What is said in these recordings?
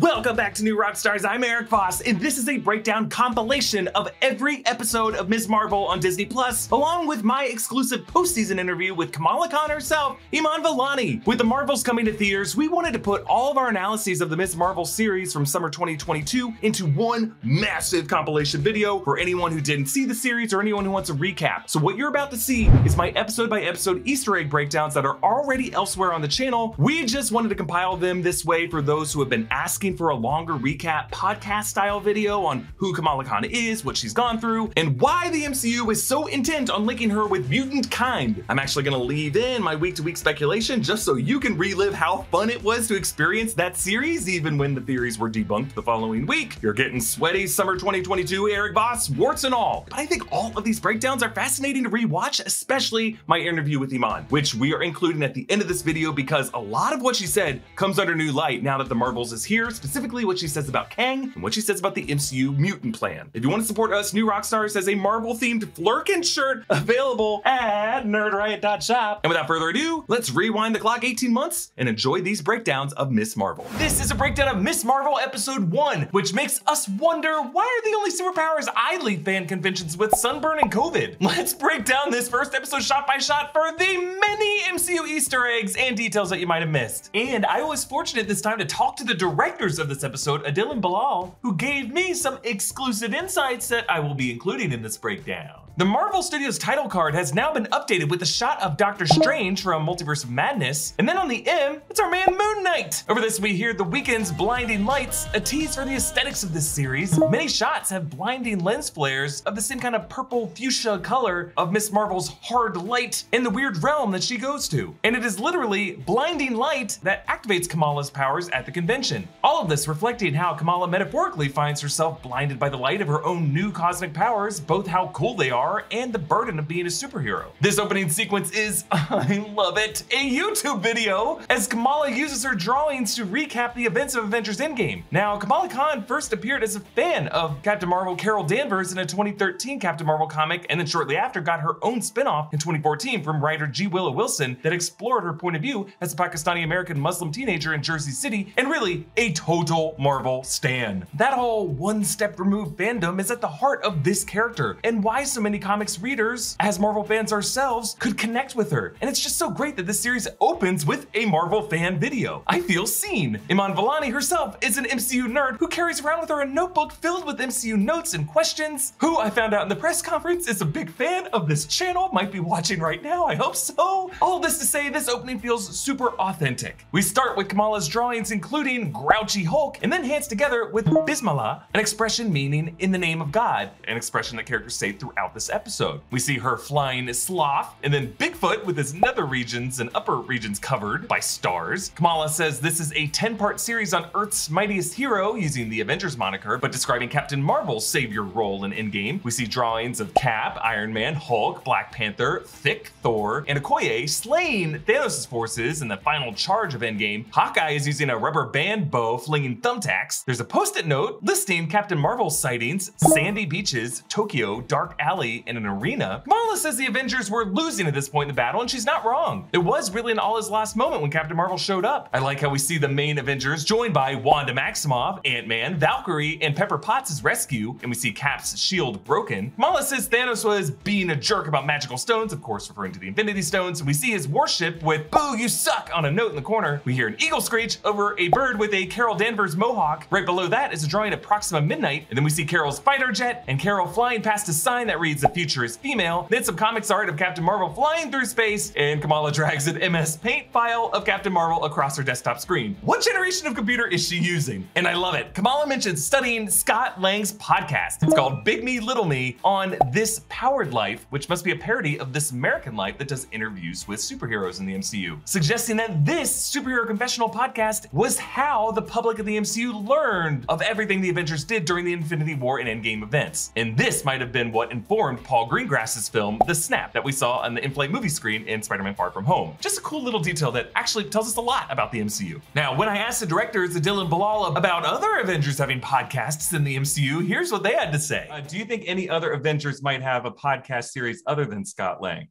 Welcome back to New Rockstars. I'm Erik Voss, and this is a breakdown compilation of every episode of Ms. Marvel on Disney Plus, along with my exclusive postseason interview with Kamala Khan herself, Iman Vellani. With the Marvels coming to theaters, we wanted to put all of our analyses of the Ms. Marvel series from summer 2022 into one massive compilation video for anyone who didn't see the series or anyone who wants a recap. So what you're about to see is my episode by episode Easter egg breakdowns that are already elsewhere on the channel. We just wanted to compile them this way for those who have been asking looking for a longer recap podcast style video on who Kamala Khan is, what she's gone through, and why the MCU is so intent on linking her with mutant kind. I'm actually gonna leave in my week to week speculation just so you can relive how fun it was to experience that series, even when the theories were debunked the following week. You're getting sweaty summer 2022 Erik Voss, warts and all. But I think all of these breakdowns are fascinating to rewatch, especially my interview with Iman, which we are including at the end of this video because a lot of what she said comes under new light now that the Marvels is here, specifically what she says about Kang and what she says about the MCU mutant plan. If you want to support us, New Rockstars has a Marvel themed Flerken shirt available at nerdriot.shop. And without further ado, let's rewind the clock 18 months and enjoy these breakdowns of Miss Marvel. This is a breakdown of Miss Marvel episode 1, which makes us wonder why are the only superpowers I leave fan conventions with sunburn and COVID? Let's break down this first episode shot by shot for the many MCU Easter eggs and details that you might have missed. And I was fortunate this time to talk to the directors of this episode, Adil and Bilal, who gave me some exclusive insights that I will be including in this breakdown. The Marvel Studios title card has now been updated with a shot of Doctor Strange from Multiverse of Madness, and then on the M, it's our man Moon Knight. Over this, we hear The Weeknd's Blinding Lights, a tease for the aesthetics of this series. Many shots have blinding lens flares of the same kind of purple fuchsia color of Miss Marvel's hard light in the weird realm that she goes to. And it is literally blinding light that activates Kamala's powers at the convention. All of this reflecting how Kamala metaphorically finds herself blinded by the light of her own new cosmic powers, both how cool they are and the burden of being a superhero. This opening sequence is, I love it, a YouTube video as Kamala uses her drawings to recap the events of Avengers Endgame. Now, Kamala Khan first appeared as a fan of Captain Marvel Carol Danvers in a 2013 Captain Marvel comic, and then shortly after got her own spin-off in 2014 from writer G. Willow Wilson that explored her point of view as a Pakistani American Muslim teenager in Jersey City, and really a total Marvel stan. That whole one step removed fandom is at the heart of this character and why so many comics readers, as Marvel fans ourselves, could connect with her. And it's just so great that this series opens with a Marvel fan video. I feel seen. Iman Vellani herself is an MCU nerd who carries around with her a notebook filled with MCU notes and questions, who I found out in the press conference is a big fan of this channel, might be watching right now, I hope so. All this to say, this opening feels super authentic. We start with Kamala's drawings, including grouchy Hulk, and then hands together with Bismillah, an expression meaning in the name of God, an expression that characters say throughout this episode. We see her flying sloth, and then Bigfoot with his nether regions and upper regions covered by stars. Kamala says this is a 10 part series on Earth's mightiest hero, using the Avengers moniker, but describing Captain Marvel's savior role in Endgame. We see drawings of Cap, Iron Man, Hulk, Black Panther, Thick, Thor, and Okoye slaying Thanos' forces in the final charge of Endgame. Hawkeye is using a rubber band bow flinging thumbtacks. There's a post-it note listing Captain Marvel's sightings, sandy beaches, Tokyo, dark alley, and an arena. Kamala says the Avengers were losing at this point in the battle, and she's not wrong. It was really an all-his last moment when Captain Marvel showed up. I like how we see the main Avengers joined by Wanda Maximoff, Ant-Man, Valkyrie, and Pepper Potts' rescue, and we see Cap's shield broken. Kamala says Thanos was being a jerk about magical stones, of course referring to the Infinity Stones. and We see his warship with "Boo, you suck" on a note in the corner. We hear an eagle screech over a bird with a Carol Danvers mohawk. Right below that is a drawing of Proxima Midnight, and then we see Carol's fighter jet and Carol flying past a sign that reads "The future is female." Then some comics art of Captain Marvel flying through space, and Kamala drags an MS Paint file of Captain Marvel across her desktop screen. What generation of computer is she using? And I love it. Kamala mentions studying Scott Lang's podcast. It's called Big Me Little Me on This Powered Life, which must be a parody of This American Life that does interviews with superheroes in the MCU, suggesting that this superhero confessional podcast was how the public of the MCU learned of everything the Avengers did during the Infinity War and Endgame events. And this might have been what informed Paul Greengrass's film The Snap that we saw on the in-flight movie screen in Spider-Man Far From Home. Just a cool little detail that actually tells us a lot about the MCU. Now, when I asked the directors, Dylan Balala, about other Avengers having podcasts in the MCU, here's what they had to say. Uh, do you think any other Avengers might have a podcast series other than Scott Lang?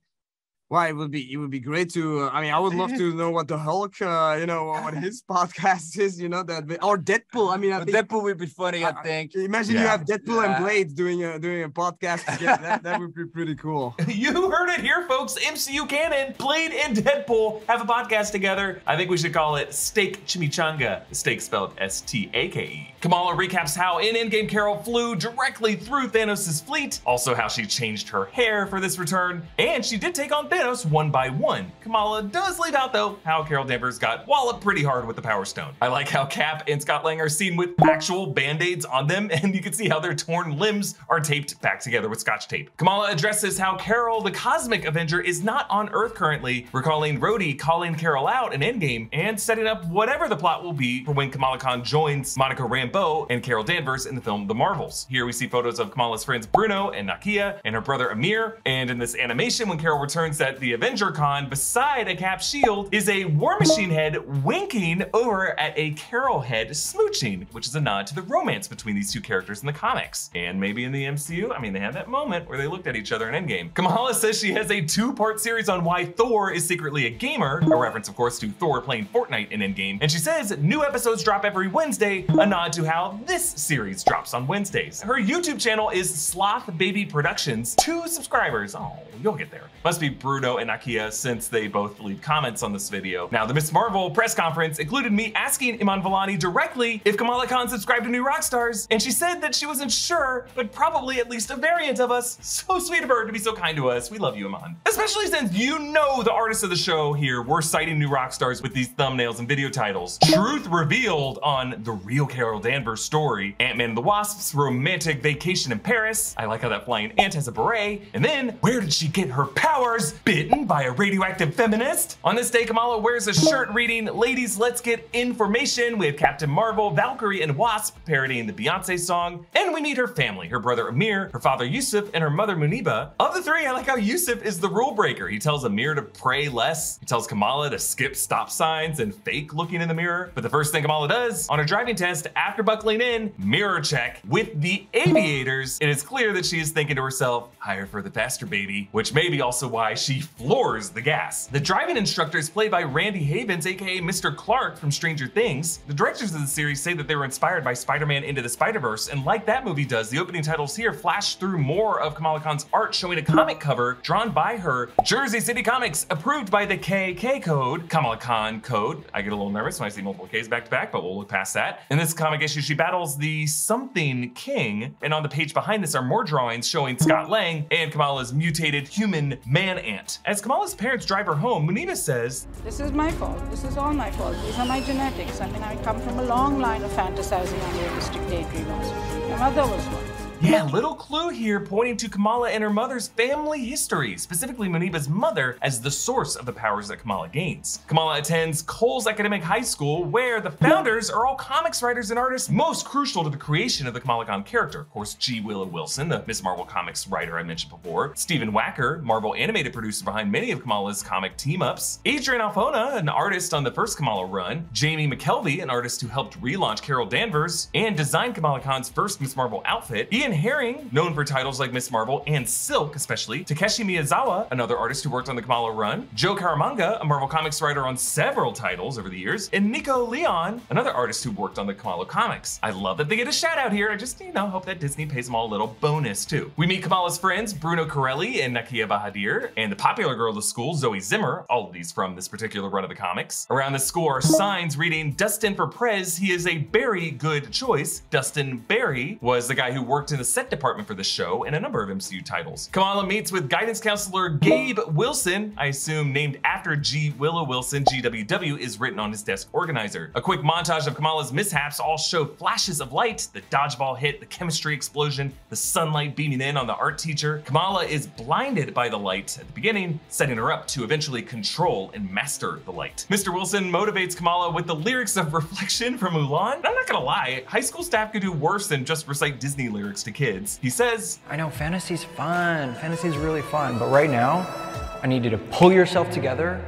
Why it would be it would be great to. Uh, I mean, I would love to know what the Hulk, uh, you know, what his podcast is. You know that or Deadpool. I mean, I think, Deadpool would be funny. I, think. Imagine Yeah. you have Deadpool Yeah. and Blade doing a doing a podcast together. that, that would be pretty cool. You heard it here, folks. MCU canon, Blade and Deadpool have a podcast together. I think we should call it Steak Chimichanga. Steak spelled S T A K E. Kamala recaps how in Endgame Carol flew directly through Thanos' fleet, also how she changed her hair for this return, and she did take on Thanos one by one. Kamala does leave out, though, how Carol Danvers got walloped pretty hard with the Power Stone. I like how Cap and Scott Lang are seen with actual band aids on them, and you can see how their torn limbs are taped back together with scotch tape. Kamala addresses how Carol, the Cosmic Avenger, is not on Earth currently, recalling Rhodey calling Carol out in Endgame and setting up whatever the plot will be for when Kamala Khan joins Monica Rambeau and Carol Danvers in the film The Marvels. Here we see photos of Kamala's friends Bruno and Nakia and her brother Amir, and in this animation when Carol returns at the Avenger Con, beside a Cap shield is a War Machine head winking over at a Carol head smooching, which is a nod to the romance between these two characters in the comics. And maybe in the MCU, I mean, they had that moment where they looked at each other in Endgame. Kamala says she has a two-part series on why Thor is secretly a gamer, a reference, of course, to Thor playing Fortnite in Endgame. And she says new episodes drop every Wednesday, a nod to how this series drops on Wednesdays. Her YouTube channel is Sloth Baby Productions, two subscribers. Oh, you'll get there. Must be And Nakia since they both leave comments on this video. Now, the Miss Marvel press conference included me asking Iman Vellani directly if Kamala Khan subscribed to New Rockstars, and she said that she wasn't sure, but probably at least a variant of us. So sweet of her to be so kind to us. We love you, Iman. Especially since you know the artists of the show here were citing New Rockstars with these thumbnails and video titles. Truth revealed on the real Carol Danvers story, Ant-Man and the Wasp's romantic vacation in Paris. I like how that flying ant has a beret. And then, where did she get her powers? Bitten by a radioactive feminist? On this day, Kamala wears a shirt reading, Ladies, let's get information We have Captain Marvel, Valkyrie, and Wasp parodying the Beyonce song. And we meet her family, her brother Amir, her father Yusuf, and her mother Muneeba. Of the three, I like how Yusuf is the rule breaker. He tells Amir to pray less. He tells Kamala to skip stop signs and fake looking in the mirror. But the first thing Kamala does on her driving test after buckling in, mirror check with the aviators. It is clear that she is thinking to herself, higher for the faster baby, which may be also why she floors the gas. The driving instructor is played by Randy Havens, aka Mr. Clark from Stranger Things. The directors of the series say that they were inspired by Spider-Man Into the Spider-Verse, and like that movie does, the opening titles here flash through more of Kamala Khan's art showing a comic cover drawn by her. Jersey City Comics, approved by the KK code, Kamala Khan code. I get a little nervous when I see multiple Ks back to back, but we'll look past that. In this comic issue, she battles the Something King, and on the page behind this are more drawings showing Scott Lang and Kamala's mutated human man ant. As Kamala's parents drive her home, Muneeba says, This is my fault. This is all my fault. These are my genetics. I mean, I come from a long line of fantasizing unrealistic daydreamers. My mother was one. Yeah, little clue here pointing to Kamala and her mother's family history, specifically Muneeba's mother as the source of the powers that Kamala gains. Kamala attends Coles Academic High School, where the founders are all comics writers and artists most crucial to the creation of the Kamala Khan character. Of course, G. Willow Wilson, the Miss Marvel comics writer I mentioned before, Stephen Wacker, Marvel animated producer behind many of Kamala's comic team-ups, Adrian Alphona, an artist on the first Kamala run, Jamie McKelvie, an artist who helped relaunch Carol Danvers and designed Kamala Khan's first Miss Marvel outfit, Ian Herring, known for titles like Miss Marvel and Silk especially, Takeshi Miyazawa, another artist who worked on the Kamala run, Joe Caramagna, a Marvel Comics writer on several titles over the years, and Nico Leon, another artist who worked on the Kamala comics. I love that they get a shout out here. I just, you know, hope that Disney pays them all a little bonus too. We meet Kamala's friends, Bruno Corelli and Nakia Bahadir, and the popular girl of the school, Zoe Zimmer, all of these from this particular run of the comics. Around the school are signs reading Dustin for Prez. He is a very good choice. Dustin Barry was the guy who worked in the set department for the show and a number of MCU titles. Kamala meets with guidance counselor Gabe Wilson, I assume named after G. Willow Wilson. GWW is written on his desk organizer. A quick montage of Kamala's mishaps all show flashes of light, the dodgeball hit, the chemistry explosion, the sunlight beaming in on the art teacher. Kamala is blinded by the light at the beginning, setting her up to eventually control and master the light. Mr. Wilson motivates Kamala with the lyrics of Reflection from Mulan. I'm not gonna lie, high school staff could do worse than just recite Disney lyrics to kids. He says, I know fantasy's fun. Fantasy's really fun. But right now, I need you to pull yourself together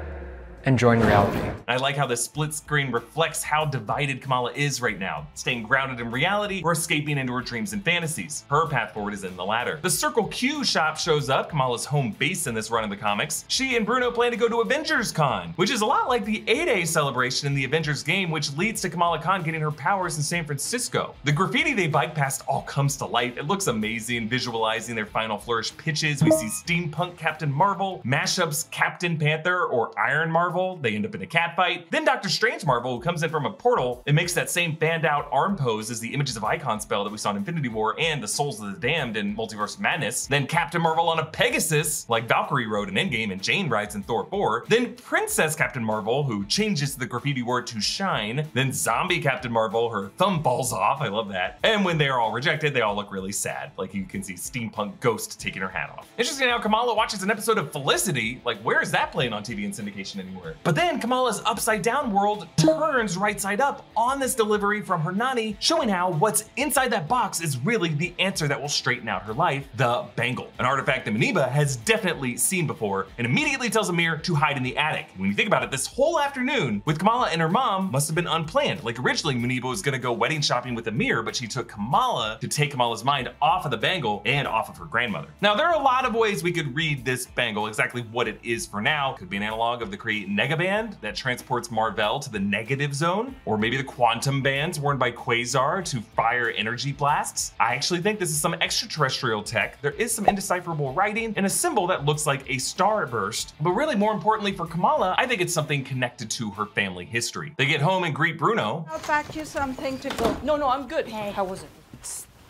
and join reality. I like how the split screen reflects how divided Kamala is right now, staying grounded in reality or escaping into her dreams and fantasies. Her path forward is in the latter. The Circle Q shop shows up, Kamala's home base in this run of the comics. She and Bruno plan to go to Avengers Con, which is a lot like the 8A celebration in the Avengers game, which leads to Kamala Khan getting her powers in San Francisco. The graffiti they bike past all comes to life. It looks amazing, visualizing their final flourish pitches. We see steampunk Captain Marvel, mashups Captain Panther or Iron Marvel. They end up in a cat fight. Then Doctor Strange Marvel, who comes in from a portal and makes that same fanned out arm pose as the Images of Ikonn spell that we saw in Infinity War and the Souls of the Damned in Multiverse Madness. Then Captain Marvel on a Pegasus, like Valkyrie rode in Endgame and Jane rides in Thor 4. Then Princess Captain Marvel, who changes the graffiti word to shine. Then Zombie Captain Marvel, her thumb falls off. I love that. And when they're all rejected, they all look really sad. Like you can see Steampunk Ghost taking her hat off. Interesting how Kamala watches an episode of Felicity. Like, where is that playing on TV and syndication anymore? But then Kamala's upside down world turns right side up on this delivery from her nanny, showing how what's inside that box is really the answer that will straighten out her life the bangle. An artifact that Muneeba has definitely seen before and immediately tells Amir to hide in the attic. When you think about it, this whole afternoon with Kamala and her mom must have been unplanned. Like originally, Muneeba was gonna go wedding shopping with Amir, but she took Kamala to take Kamala's mind off of the bangle and off of her grandmother. Now, there are a lot of ways we could read this bangle, exactly what it is for now. Could be an analog of the Kree Negaband that transports Mar-Vell to the negative zone, or maybe the quantum bands worn by Quasar to fire energy blasts. I actually think this is some extraterrestrial tech. There is some indecipherable writing and a symbol that looks like a starburst. But really, more importantly for Kamala, I think it's something connected to her family history. They get home and greet Bruno. I'll pack you something to go. No, no, I'm good. Hey. How was it?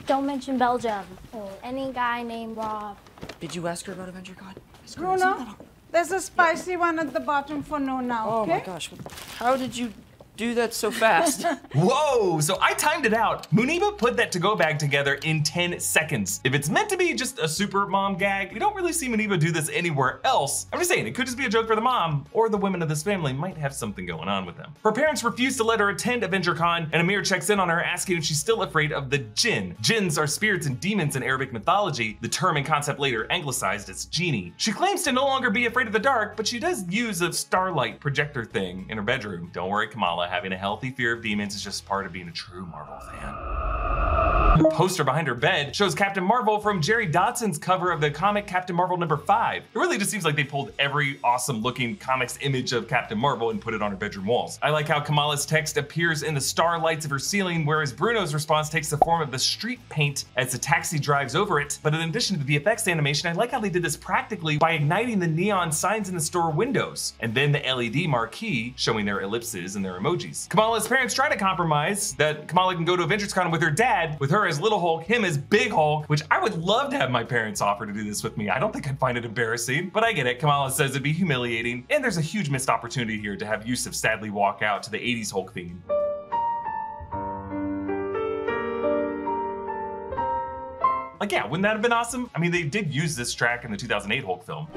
Don't mention Belgium or any guy named Rob. Did you ask her about Avenger Con? Ask her, Bruno, isn't that a- there's a spicy one at the bottom for no now, Oh okay? my gosh. How did you do that so fast? Whoa, so I timed it out. Muneeba put that to-go bag together in 10 seconds. If it's meant to be just a super mom gag, we don't really see Muneeba do this anywhere else. I'm just saying, it could just be a joke for the mom, or the women of this family might have something going on with them. Her parents refuse to let her attend Avenger Con, and Amir checks in on her asking if she's still afraid of the jinn. Jinns are spirits and demons in Arabic mythology, the term and concept later anglicized as genie. She claims to no longer be afraid of the dark, but she does use a starlight projector thing in her bedroom. Don't worry, Kamala, having a healthy fear of demons is just part of being a true Marvel fan. The poster behind her bed shows Captain Marvel from Jerry Dotson's cover of the comic Captain Marvel number five. It really just seems like they pulled every awesome looking comics image of Captain Marvel and put it on her bedroom walls. I like how Kamala's text appears in the starlights of her ceiling, whereas Bruno's response takes the form of the street paint as the taxi drives over it. But in addition to the VFX animation, I like how they did this practically by igniting the neon signs in the store windows and then the LED marquee showing their ellipses and their emojis. Kamala's parents try to compromise that Kamala can go to Avengers Con with her dad, with her as Little Hulk, him as Big Hulk, which I would love to have my parents offer to do this with me. I don't think I'd find it embarrassing, but I get it. Kamala says it'd be humiliating, and there's a huge missed opportunity here to have Yusuf sadly walk out to the 80s Hulk theme. Like, yeah, wouldn't that have been awesome? I mean, they did use this track in the 2008 Hulk film.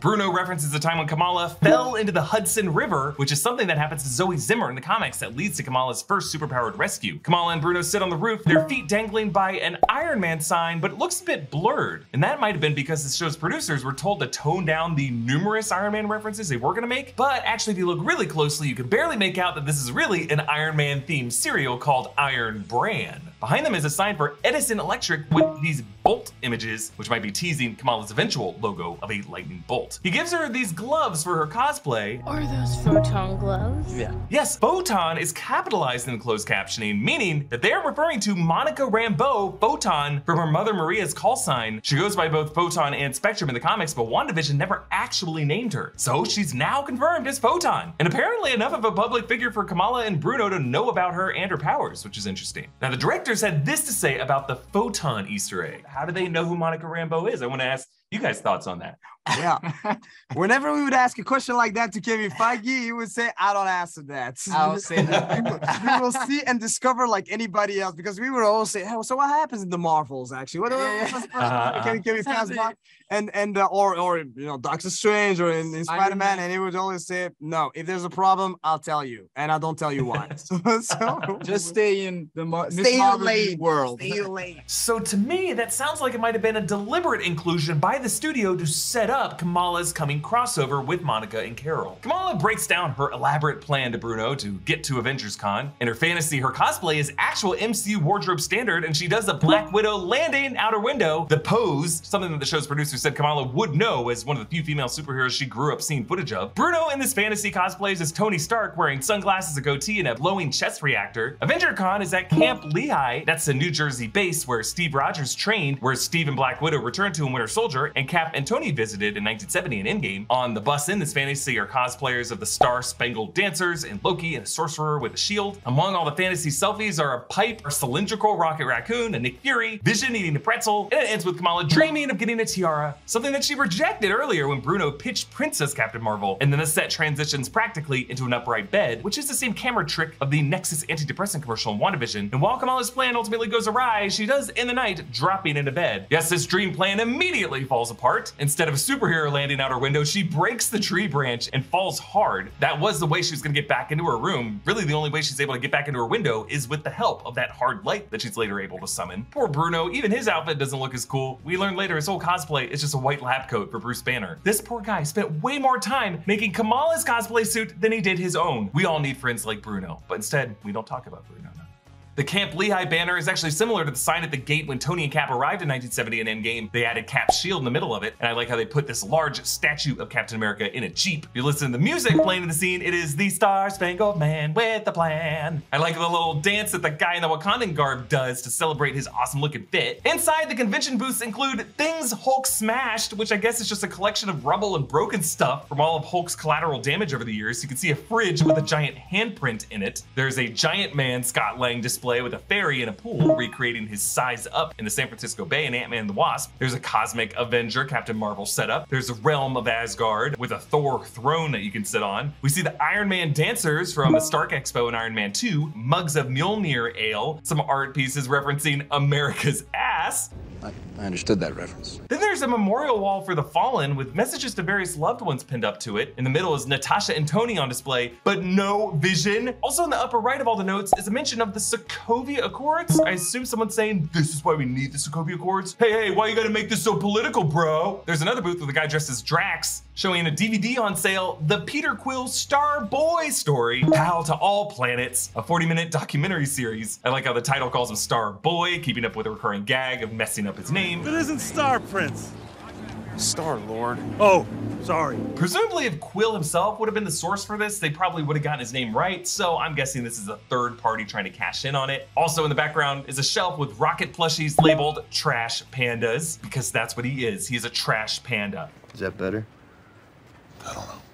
Bruno references the time when Kamala fell into the Hudson River, which is something that happens to Zoe Zimmer in the comics that leads to Kamala's first superpowered rescue. Kamala and Bruno sit on the roof, their feet dangling by an Iron Man sign, but it looks a bit blurred. And that might have been because the show's producers were told to tone down the numerous Iron Man references they were gonna make. But actually, if you look really closely, you can barely make out that this is really an Iron Man themed cereal called Iron Bran. Behind them is a sign for Edison Electric with these bolt images, which might be teasing Kamala's eventual logo of a lightning bolt. He gives her these gloves for her cosplay. Or those photon gloves. yeah. Yes, Photon is capitalized in the closed captioning, meaning that they are referring to Monica Rambeau, Photon, from her mother Maria's call sign. She goes by both Photon and Spectrum in the comics, but WandaVision never actually named her. So she's now confirmed as Photon. And apparently enough of a public figure for Kamala and Bruno to know about her and her powers, which is interesting. Now, the directors had this to say about the Photon Easter egg. How do they know who Monica Rambeau is? I want to ask you guys thoughts on that. Yeah. Whenever we would ask a question like that to Kevin Feige, he would say, I don't answer that. I'll say that. we, will, see and discover like anybody else because we would always say, hey, so what happens in the Marvels actually? What, Yeah, yeah. what's- what's- Uh-huh. can, we- can pass happening? And and uh, or or you know Doctor Strange or in, in Spider Man, and he would always say, no, if there's a problem, I'll tell you, and I don't tell you why. so, so Just stay in the Mar- Stay Marvel late. world. stay late. So to me, that sounds like it might have been a deliberate inclusion by the studio to set up Kamala's coming crossover with Monica and Carol. Kamala breaks down her elaborate plan to Bruno to get to Avengers Con. In her fantasy, her cosplay is actual MCU wardrobe standard, and she does a Black Widow landing out her window, the pose, something that the show's producer said Kamala would know as one of the few female superheroes she grew up seeing footage of. Bruno in this fantasy cosplays as Tony Stark wearing sunglasses, a goatee, and a glowing chest reactor. Avenger Con is at Camp Lehigh. That's the New Jersey base where Steve Rogers trained, where Steve and Black Widow returned to in Winter Soldier, and Cap and Tony visited in 1970 in Endgame. On the bus in this fantasy are cosplayers of the Star Spangled Dancers and Loki and a sorcerer with a shield. Among all the fantasy selfies are a pipe, a cylindrical rocket raccoon, a Nick Fury, Vision eating a pretzel, and it ends with Kamala dreaming of getting a tiara, something that she rejected earlier when Bruno pitched Princess Captain Marvel. And then the set transitions practically into an upright bed, which is the same camera trick of the Nexus antidepressant commercial in WandaVision. And while Kamala's plan ultimately goes awry, she does end the night dropping into bed. Yes, this dream plan immediately falls apart. Instead of a superhero landing out her window, she breaks the tree branch and falls hard. That was the way she was gonna get back into her room. Really, the only way she's able to get back into her window is with the help of that hard light that she's later able to summon. Poor Bruno, even his outfit doesn't look as cool. We learn later his whole cosplay is just a white lab coat for Bruce Banner. This poor guy spent way more time making Kamala's cosplay suit than he did his own. We all need friends like Bruno, but instead, we don't talk about Bruno. no. The Camp Lehigh banner is actually similar to the sign at the gate when Tony and Cap arrived in 1970 in Endgame. They added Cap's shield in the middle of it, and I like how they put this large statue of Captain America in a Jeep. If you listen to the music playing in the scene, it is the Star Spangled Man with a plan. I like the little dance that the guy in the Wakandan garb does to celebrate his awesome looking fit. Inside, the convention booths include things Hulk smashed, which I guess is just a collection of rubble and broken stuff from all of Hulk's collateral damage over the years. You can see a fridge with a giant handprint in it. There's a giant man Scott Lang display with a fairy in a pool, recreating his size up in the San Francisco Bay in Ant-Man and the Wasp. There's a cosmic Avenger Captain Marvel setup. There's a realm of Asgard with a Thor throne that you can sit on. We see the Iron Man dancers from the Stark Expo in Iron Man 2, mugs of Mjolnir ale, some art pieces referencing America's ass. I, I understood that reference. Then there's a memorial wall for the fallen with messages to various loved ones pinned up to it. In the middle is Natasha and Tony on display, but no vision. Also in the upper right of all the notes is a mention of the Sokovia Accords. I assume someone's saying, this is why we need the Sokovia Accords. Hey, hey, why you gotta make this so political, bro? There's another booth with a guy dressed as Drax showing a DVD on sale, The Peter Quill Star Boy Story, Pal to All Planets, a 40 minute documentary series. I like how the title calls him Star Boy, keeping up with a recurring gag of messing up his name. It isn't Star Prince. Star Lord. Oh, sorry. Presumably, if Quill himself would have been the source for this, they probably would have gotten his name right. So I'm guessing this is a third party trying to cash in on it. Also, in the background is a shelf with rocket plushies labeled Trash Pandas, because that's what he is. He's a trash panda. Is that better? I don't know.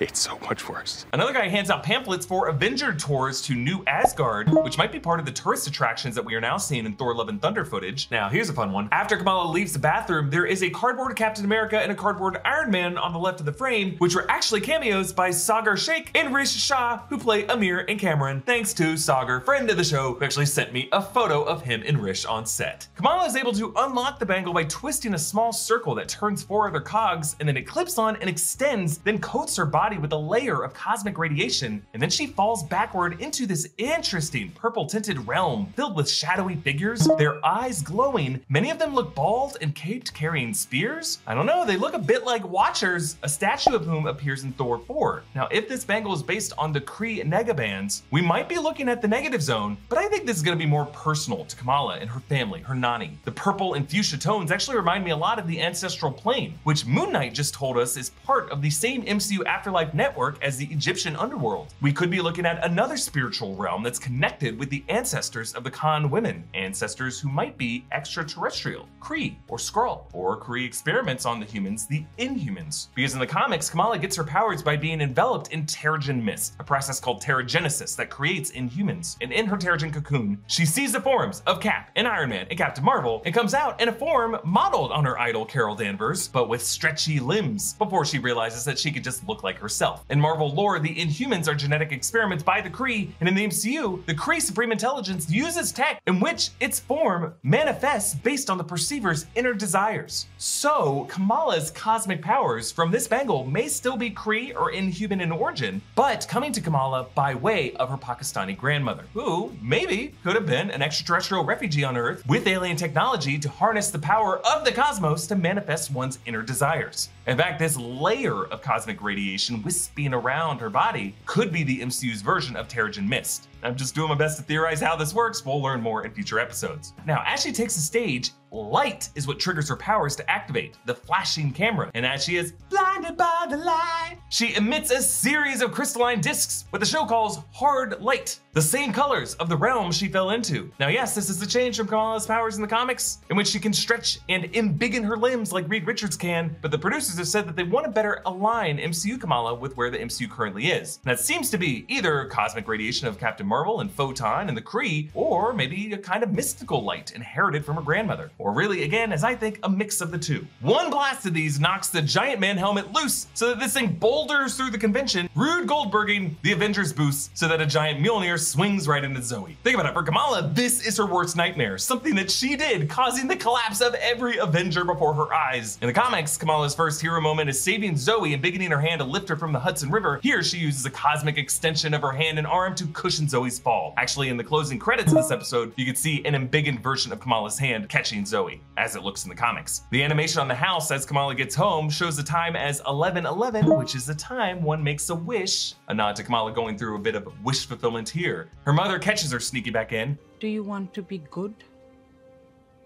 It's so much worse. Another guy hands out pamphlets for Avenger tours to New Asgard, which might be part of the tourist attractions that we are now seeing in Thor Love and Thunder footage. Now, here's a fun one. After Kamala leaves the bathroom, there is a cardboard Captain America and a cardboard Iron Man on the left of the frame, which were actually cameos by Saagar Shaikh and Rish Shah, who play Amir and Cameron. Thanks to Saagar, friend of the show, who actually sent me a photo of him and Rish on set. Kamala is able to unlock the bangle by twisting a small circle that turns four other cogs, and then it clips on and extends, then coats her body with a layer of cosmic radiation, and then she falls backward into this interesting purple tinted realm filled with shadowy figures, their eyes glowing. Many of them look bald and caped carrying spears. I don't know, they look a bit like Watchers, a statue of whom appears in Thor 4. Now, if this bangle is based on the Kree negabands, we might be looking at the negative zone, but I think this is gonna be more personal to Kamala and her family, her Nani. The purple and fuchsia tones actually remind me a lot of the ancestral plane, which Moon Knight just told us is part of the same MCU Afterlife life network as the Egyptian underworld. We could be looking at another spiritual realm that's connected with the ancestors of the Khan women, ancestors who might be extraterrestrial, Kree, or Skrull, or Kree experiments on the humans, the Inhumans. Because in the comics, Kamala gets her powers by being enveloped in Terrigen mist, a process called Terrigenesis that creates Inhumans. And in her Terrigen cocoon, she sees the forms of Cap and Iron Man and Captain Marvel and comes out in a form modeled on her idol Carol Danvers, but with stretchy limbs, before she realizes that she could just look like herself. In Marvel lore, the Inhumans are genetic experiments by the Kree, and in the MCU, the Kree Supreme Intelligence uses tech in which its form manifests based on the perceiver's inner desires. So, Kamala's cosmic powers from this bangle may still be Kree or Inhuman in origin, but coming to Kamala by way of her Pakistani grandmother, who maybe could have been an extraterrestrial refugee on Earth with alien technology to harness the power of the cosmos to manifest one's inner desires. In fact, this layer of cosmic radiation wisping around her body could be the MCU's version of Terrigen Mist. I'm just doing my best to theorize how this works. We'll learn more in future episodes. Now, as she takes the stage, light is what triggers her powers to activate the flashing camera. And as she is blinded by the light, she emits a series of crystalline discs, what the show calls hard light, the same colors of the realm she fell into. Now, yes, this is a change from Kamala's powers in the comics, in which she can stretch and embiggen her limbs like Reed Richards can, but the producers have said that they want to better align MCU Kamala with where the MCU currently is. And that seems to be either cosmic radiation of Captain Marvel and Photon and the Kree, or maybe a kind of mystical light inherited from her grandmother. Or really, again, as I think, a mix of the two. One blast of these knocks the giant man helmet loose so that this thing boulders through the convention, Rube Goldberging the Avengers boost so that a giant Mjolnir swings right into Zoe. Think about it, for Kamala, this is her worst nightmare, something that she did, causing the collapse of every Avenger before her eyes. In the comics, Kamala's first hero moment is saving Zoe and beginning her hand to lift her from the Hudson River. Here, she uses a cosmic extension of her hand and arm to cushion Zoe's fall. Actually, in the closing credits of this episode, you can see an embiggened version of Kamala's hand catching Zoe, as it looks in the comics. The animation on the house as Kamala gets home shows the time as 1111, which is the time one makes a wish. A nod to Kamala going through a bit of wish fulfillment here. Her mother catches her sneaky back in. Do you want to be good?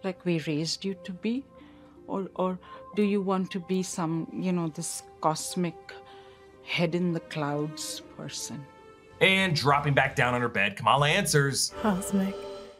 Like we raised you to be? Or, or do you want to be some, you know, this cosmic head in the clouds person? And dropping back down on her bed, Kamala answers, Cosmic.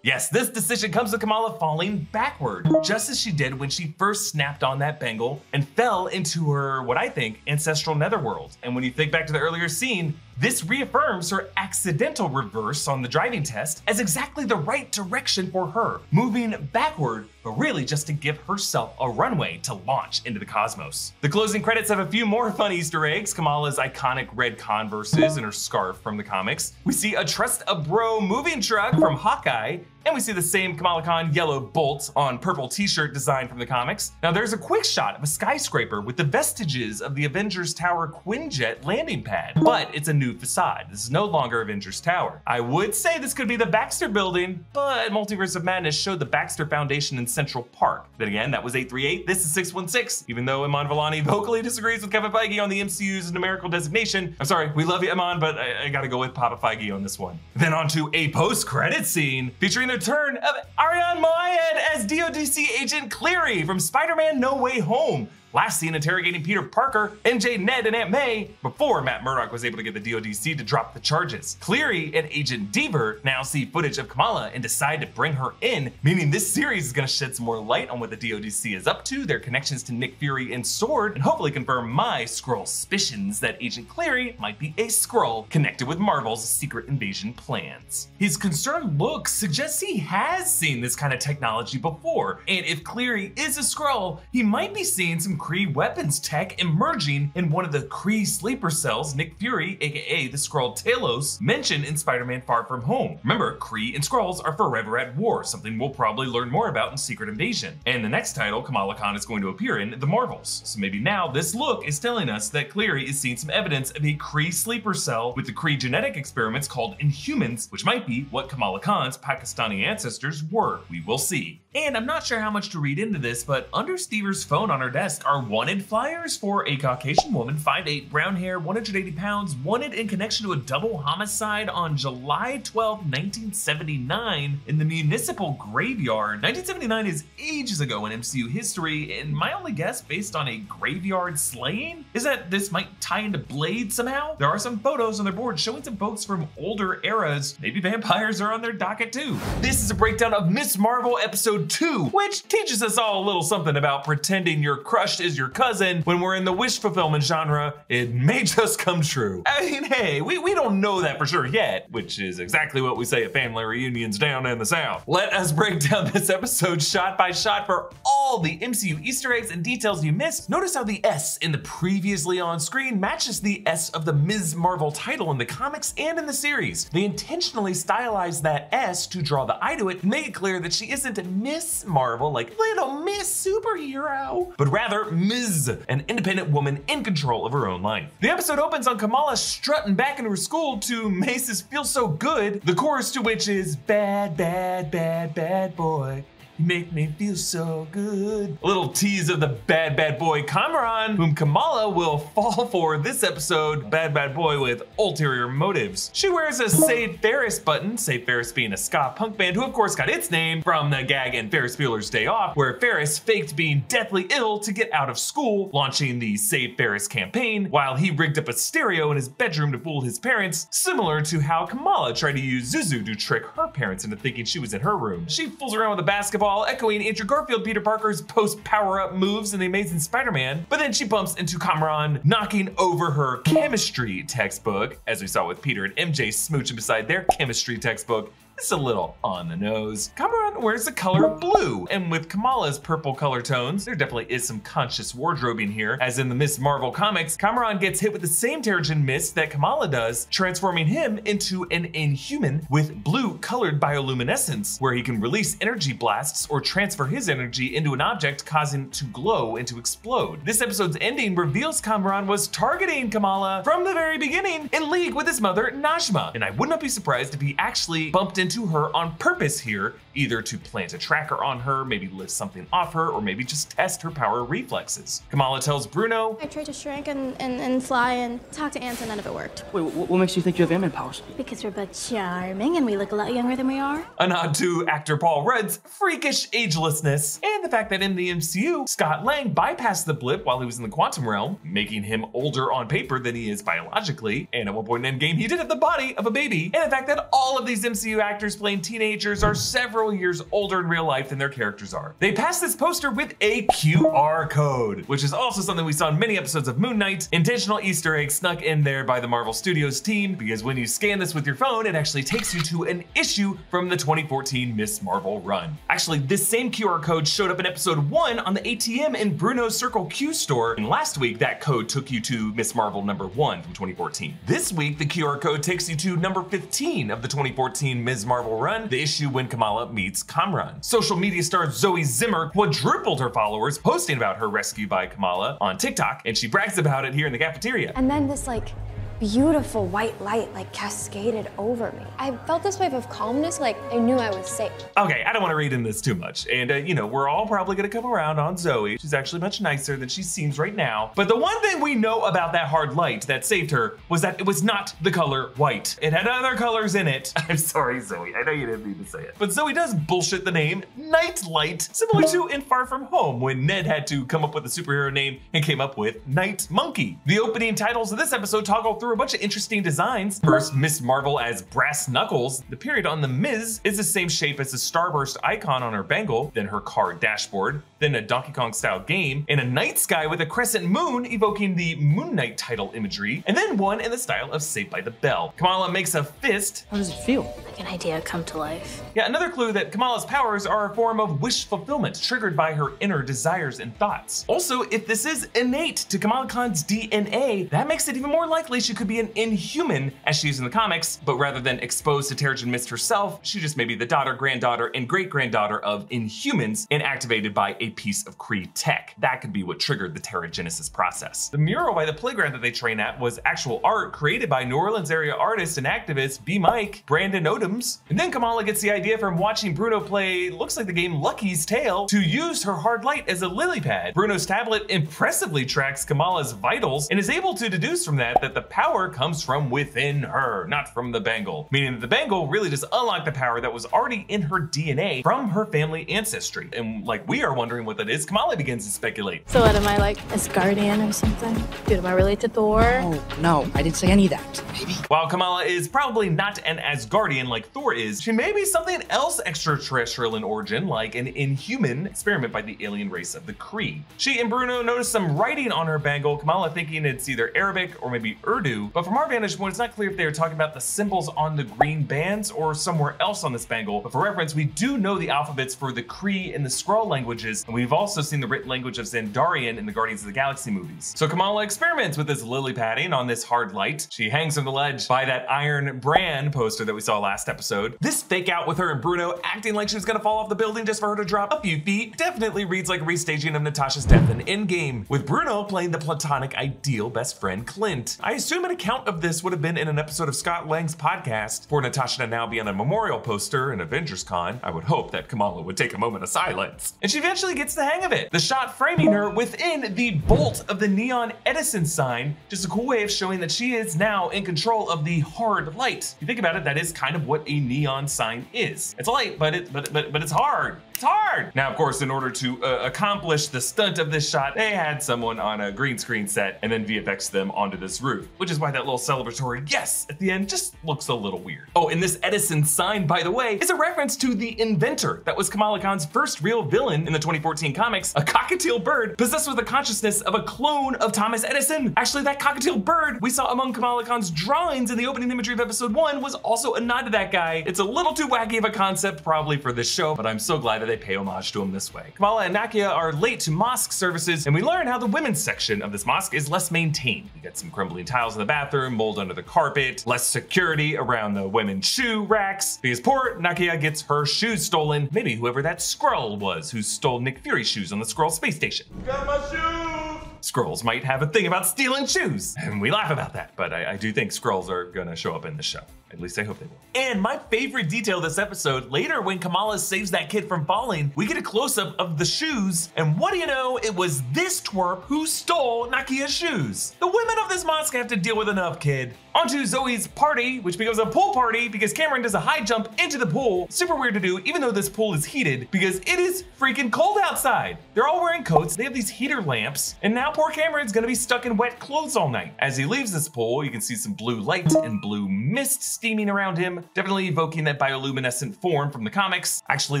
Yes, this decision comes with Kamala falling backward, just as she did when she first snapped on that bangle and fell into her, what I think, ancestral netherworld. And when you think back to the earlier scene, this reaffirms her accidental reverse on the driving test as exactly the right direction for her, moving backward, but really just to give herself a runway to launch into the cosmos. The closing credits have a few more fun Easter eggs Kamala's iconic red Converses and her scarf from the comics. We see a Trust a Bro moving truck from Hawkeye. And we see the same Kamala Khan yellow bolt on purple t-shirt design from the comics. Now there's a quick shot of a skyscraper with the vestiges of the Avengers Tower Quinjet landing pad, but it's a new facade. This is no longer Avengers Tower. I would say this could be the Baxter building, but Multiverse of Madness showed the Baxter Foundation in Central Park. Then again, that was 838, this is 616. Even though Iman Vellani vocally disagrees with Kevin Feige on the MCU's numerical designation, I'm sorry, we love you, Iman, but I, I gotta go with Papa Feige on this one. Then on to a post-credit scene featuring the return of Arian Moayed as DODC agent Cleary from Spider-Man No Way Home. Last seen interrogating Peter Parker, MJ, Ned, and Aunt May before Matt Murdock was able to get the DODC to drop the charges. Cleary and Agent Deever now see footage of Kamala and decide to bring her in, meaning this series is going to shed some more light on what the DODC is up to, their connections to Nick Fury and Sword, and hopefully confirm my Skrull suspicions that Agent Cleary might be a Skrull connected with Marvel's secret invasion plans. His concerned look suggests he has seen this kind of technology before, and if Cleary is a Skrull, he might be seeing some Kree weapons tech emerging in one of the Kree sleeper cells Nick Fury, aka the Skrull Talos, mentioned in Spider-Man Far From Home. Remember, Kree and Skrulls are forever at war, something we'll probably learn more about in Secret Invasion. And the next title Kamala Khan is going to appear in, The Marvels. So maybe now this look is telling us that Cleary is seeing some evidence of a Kree sleeper cell with the Kree genetic experiments called Inhumans, which might be what Kamala Khan's Pakistani ancestors were. We will see. And I'm not sure how much to read into this, but under Stever's phone on her desk are wanted flyers for a Caucasian woman, 5'8, brown hair, 180 pounds, wanted in connection to a double homicide on July 12, 1979, in the municipal graveyard. 1979 is ages ago in MCU history, and my only guess, based on a graveyard slaying, is that this might tie into Blade somehow. There are some photos on their board showing some folks from older eras. Maybe vampires are on their docket too. This is a breakdown of Miss Marvel episode 2, which teaches us all a little something about pretending your crush is your cousin when we're in the wish fulfillment genre. It may just come true. I mean, hey, we, we don't know that for sure yet, which is exactly what we say at family reunions down in the South. Let us break down this episode shot by shot for all the MCU Easter eggs and details you missed. Notice how the S in the previously on screen matches the S of the Ms. Marvel title in the comics and in the series. They intentionally stylized that S to draw the eye to it make it clear that she isn't Miss Marvel, like little Miss Superhero, but rather Ms., an independent woman in control of her own life. The episode opens on Kamala strutting back into her school to Mase's Feel So Good, the chorus to which is Bad, Bad, Bad, Bad Boy. You make me feel so good. A little tease of the bad, bad boy Kamran, whom Kamala will fall for this episode. Bad, bad boy with ulterior motives. She wears a Save Ferris button, Save Ferris being a ska punk band, who of course got its name from the gag in Ferris Bueller's Day Off, where Ferris faked being deathly ill to get out of school, launching the Save Ferris campaign, while he rigged up a stereo in his bedroom to fool his parents, similar to how Kamala tried to use Zuzu to trick her parents into thinking she was in her room. She fools around with a basketball echoing Andrew Garfield Peter Parker's post power up moves in The Amazing Spider Man, but then she bumps into Kamran, knocking over her chemistry textbook, as we saw with Peter and MJ smooching beside their chemistry textbook. It's a little on the nose. Kamran wears the color blue, and with Kamala's purple color tones, there definitely is some conscious wardrobing here. As in the Miss Marvel comics, Kamran gets hit with the same Terrigen mist that Kamala does, transforming him into an inhuman with blue colored bioluminescence, where he can release energy blasts or transfer his energy into an object, causing it to glow and to explode. This episode's ending reveals Kamran was targeting Kamala from the very beginning in league with his mother, Najma, and I would not be surprised if he actually bumped into her on purpose here, either to plant a tracker on her, maybe lift something off her, or maybe just test her power reflexes. Kamala tells Bruno, I tried to shrink and, and, and fly and talk to ants and none of it worked. Wait, wh- what makes you think you have Ant-Man powers? Because we're both charming and we look a lot younger than we are. a nod to actor Paul Rudd's freakish agelessness, and the fact that in the MCU, Scott Lang bypassed the blip while he was in the quantum realm, making him older on paper than he is biologically, and at one point in Endgame, he did have the body of a baby, and the fact that all of these MCU actors playing teenagers are several years older in real life than their characters are. They pass this poster with a QR code, which is also something we saw in many episodes of Moon Knight, intentional Easter egg snuck in there by the Marvel Studios team, because when you scan this with your phone, it actually takes you to an issue from the 2014 Miss Marvel run. Actually, this same QR code showed up in episode 1 on the ATM in Bruno's Circle Q store, and last week that code took you to Miss Marvel number 1 from 2014. This week, the QR code takes you to number 15 of the 2014 Ms. Marvel run, the issue when Kamala meets Kamran. Social media star Zoe Zimmer quadrupled her followers, posting about her rescue by Kamala on TikTok, and she brags about it here in the cafeteria. And then this like beautiful white light like cascaded over me. I felt this wave of calmness, like I knew I was safe. Okay, I don't want to read in this too much. And, uh, you know, we're all probably going to come around on Zoe. She's actually much nicer than she seems right now. But the one thing we know about that hard light that saved her was that it was not the color white. It had other colors in it. I'm sorry, Zoe. I know you didn't mean to say it. But Zoe does bullshit the name Night Light, similar to in Far From Home when Ned had to come up with a superhero name and came up with Night Monkey. The opening titles of this episode toggle through a bunch of interesting designs. First, Miss Marvel as Brass Knuckles. The period on the Miz is the same shape as the Starburst icon on her bangle, then her car dashboard, then a Donkey Kong style game, and a night sky with a crescent moon evoking the Moon Knight title imagery, and then one in the style of Saved by the Bell. Kamala makes a fist. How does it feel? Like an idea come to life. Yeah, another clue that Kamala's powers are a form of wish fulfillment triggered by her inner desires and thoughts. Also, if this is innate to Kamala Khan's DNA, that makes it even more likely she could be an inhuman as she is in the comics, but rather than exposed to Terrigen Mist herself, she just may be the daughter, granddaughter, and great granddaughter of Inhumans and activated by a piece of Kree tech. That could be what triggered the Terrigenesis process. The mural by the playground that they train at was actual art created by New Orleans area artist and activist B. Mike, Brandon Odums, totems. And then Kamala gets the idea from watching Bruno play, looks like the game Lucky's Tale, to use her hard light as a lily pad. Bruno's tablet impressively tracks Kamala's vitals and is able to deduce from that that the power comes from within her, not from the bangle. Meaning that the bangle really just unlocked the power that was already in her DNA from her family ancestry. And like we are wondering what that is, Kamala begins to speculate. So what am I like, Asgardian or something? Dude, am I related to Thor? Oh, no, I didn't say any of that. Maybe. While Kamala is probably not an Asgardian like Thor is, she may be something else extraterrestrial in origin, like an inhuman experiment by the alien race of the Kree. She and Bruno notice some writing on her bangle, Kamala thinking it's either Arabic or maybe Urdu, but from our vantage point, it's not clear if they are talking about the symbols on the green bands or somewhere else on this bangle. But for reference, we do know the alphabets for the Kree and the Skrull languages, and we've also seen the written language of Xandarian in the Guardians of the Galaxy movies. So Kamala experiments with this lily padding on this hard light. She hangs from the ledge by that Iron Bran poster that we saw last episode. This fake out with her and Bruno acting like she was gonna fall off the building just for her to drop a few feet definitely reads like a restaging of Natasha's death in Endgame, with Bruno playing the platonic ideal best friend Clint. I assume an account of this would have been in an episode of Scott Lang's podcast for Natasha to now be on a memorial poster in Avengers Con. I would hope that Kamala would take a moment of silence. And she eventually gets the hang of it. The shot framing her within the bolt of the neon Edison sign, just a cool way of showing that she is now in control of the hard light. If You think about it, that is kind of what a neon sign is. It's light, but it but but but it's hard. It's hard. Now, of course, in order to uh, accomplish the stunt of this shot, they had someone on a green screen set and then VFX them onto this roof, which is why that little celebratory yes at the end just looks a little weird. Oh, and this Edison sign, by the way, is a reference to the inventor that was Kamala Khan's first real villain in the 2014 comics, a cockatiel bird possessed with the consciousness of a clone of Thomas Edison. Actually, that cockatiel bird we saw among Kamala Khan's drawings in the opening imagery of episode one was also a nod to that guy. It's a little too wacky of a concept probably for this show, but I'm so glad that they pay homage to him this way. Kamala and Nakia are late to mosque services, and we learn how the women's section of this mosque is less maintained. You get some crumbling tiles in the bathroom, mold under the carpet, less security around the women's shoe racks. Because poor Nakia gets her shoes stolen. Maybe whoever that Skrull was who stole Nick Fury's shoes on the Skrull space station. Got my shoes! Skrulls might have a thing about stealing shoes, and we laugh about that, but I, I do think Skrulls are gonna show up in the show. At least I hope they will. And my favorite detail this episode, later when Kamala saves that kid from falling, we get a close-up of the shoes, and what do you know, it was this twerp who stole Nakia's shoes. The women of this mosque have to deal with enough, kid. Onto Zoe's party, which becomes a pool party because Kamran does a high jump into the pool. Super weird to do, even though this pool is heated, because it is freaking cold outside. They're all wearing coats, they have these heater lamps, and now poor Kamran's gonna be stuck in wet clothes all night. As he leaves this pool, you can see some blue light and blue mist steaming around him, definitely evoking that bioluminescent form from the comics. Actually,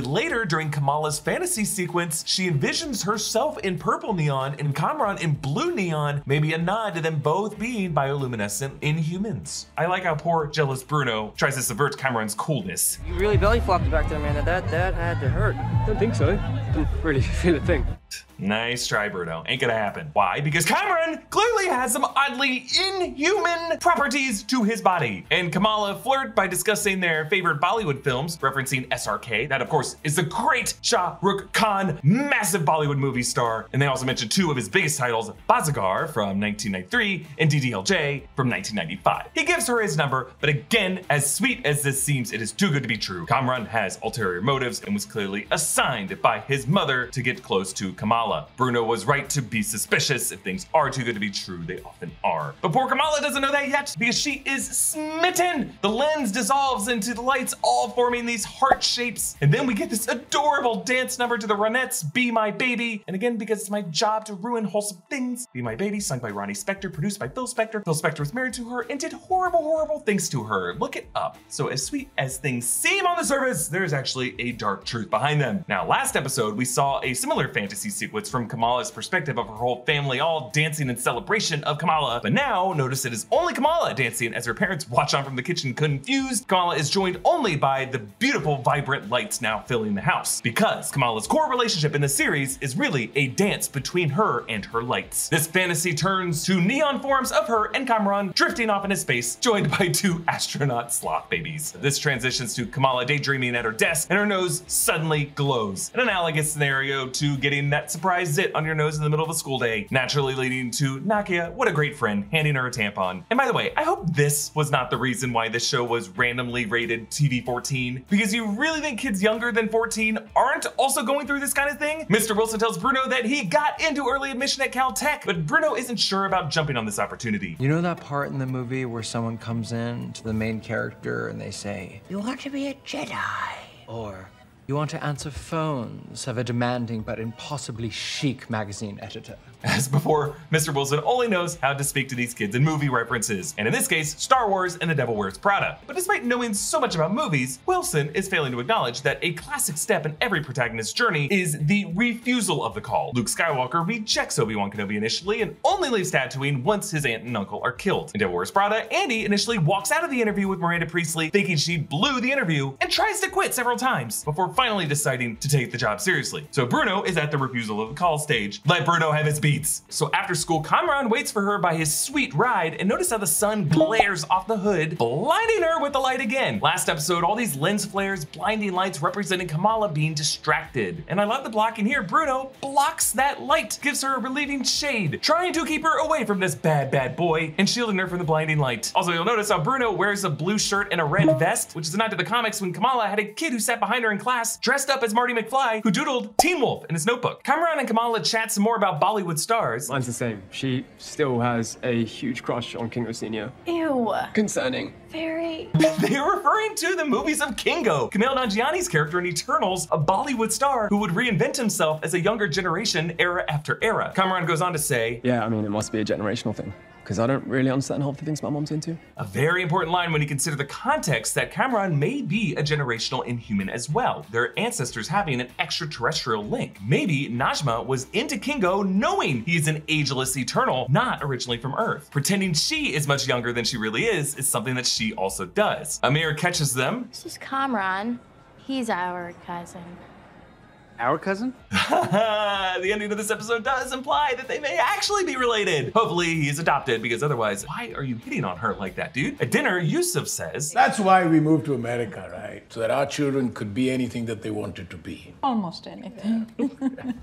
later during Kamala's fantasy sequence, she envisions herself in purple neon and Kamran in blue neon, maybe a nod to them both being bioluminescent inhumans. I like how poor jealous Bruno tries to subvert Kamran's coolness. You really belly flopped back there, man. That that had to hurt. Don't think so. I Didn't really feel a thing. Nice try, Bruno. Ain't gonna happen. Why? Because Kamran clearly has some oddly inhuman properties to his body. And Kamala flirt by discussing their favorite Bollywood films, referencing SRK. That, of course, is the great Shah Rukh Khan, massive Bollywood movie star. And they also mentioned two of his biggest titles, Baazigar from 1993 and DDLJ from 1995. He gives her his number, but again, as sweet as this seems, it is too good to be true. Kamran has ulterior motives and was clearly assigned by his mother to get close to Kamala. Bruno was right to be suspicious. If things are too good to be true, they often are. But poor Kamala doesn't know that yet because she is smitten. The lens dissolves into the lights, all forming these heart shapes. And then we get this adorable dance number to the Ronettes, Be My Baby. And again, because it's my job to ruin wholesome things, Be My Baby, sung by Ronnie Spector, produced by Phil Spector. Phil Spector was married to her and did horrible, horrible things to her. Look it up. So as sweet as things seem on the surface, there's actually a dark truth behind them. Now, last episode, we saw a similar fantasy sequence from Kamala's perspective of her whole family all dancing in celebration of Kamala. But now, notice it is only Kamala dancing as her parents watch on from the kitchen confused. Kamala is joined only by the beautiful, vibrant lights now filling the house. Because Kamala's core relationship in the series is really a dance between her and her lights. This fantasy turns to neon forms of her and Kamran drifting off into space, joined by two astronaut sloth babies. This transitions to Kamala daydreaming at her desk, and her nose suddenly glows. An analogous scenario to getting that that surprise zit on your nose in the middle of a school day, naturally leading to Nakia, what a great friend, handing her a tampon. And by the way, I hope this was not the reason why this show was randomly rated TV 14, because you really think kids younger than 14 aren't also going through this kind of thing? Mr. Wilson tells Bruno that he got into early admission at Caltech, but Bruno isn't sure about jumping on this opportunity. You know that part in the movie where someone comes in to the main character and they say, You want to be a Jedi? Or, You want to answer phones of a demanding but impossibly chic magazine editor? As before, Mr. Wilson only knows how to speak to these kids in movie references, and in this case, Star Wars and The Devil Wears Prada. But despite knowing so much about movies, Wilson is failing to acknowledge that a classic step in every protagonist's journey is the refusal of the call. Luke Skywalker rejects Obi-Wan Kenobi initially and only leaves Tatooine once his aunt and uncle are killed. In Devil Wears Prada, Andy initially walks out of the interview with Miranda Priestly thinking she blew the interview and tries to quit several times before finally deciding to take the job seriously. So Bruno is at the refusal of the call stage. Let Bruno have his beats. So after school, Kamran waits for her by his sweet ride and notice how the sun glares off the hood, blinding her with the light again. Last episode, all these lens flares, blinding lights representing Kamala being distracted. And I love the blocking here. Bruno blocks that light, gives her a relieving shade, trying to keep her away from this bad, bad boy and shielding her from the blinding light. Also, you'll notice how Bruno wears a blue shirt and a red vest, which is a nod to the comics when Kamala had a kid who sat behind her in class dressed up as Marty McFly who doodled Teen Wolf in his notebook. Kamran and Kamala chat some more about Bollywood stars. Mine's the same. She still has a huge crush on Kingo Senior. Ew. Concerning. Very. They are referring to the movies of Kingo, Kumail Nanjiani's character in Eternals, a Bollywood star who would reinvent himself as a younger generation era after era. Kamran goes on to say, Yeah, I mean, it must be a generational thing. Because I don't really understand half the things my mom's into. A very important line when you consider the context that Kamran may be a generational inhuman as well, their ancestors having an extraterrestrial link. Maybe Najma was into Kingo knowing he is an ageless eternal, not originally from Earth. Pretending she is much younger than she really is is something that she also does. Amir catches them. This is Kamran. He's our cousin. Our cousin? the ending of this episode does imply that they may actually be related. Hopefully he's adopted because otherwise, why are you hitting on her like that, dude? At dinner, Yusuf says, That's why we moved to America, right? So that our children could be anything that they wanted to be. Almost anything.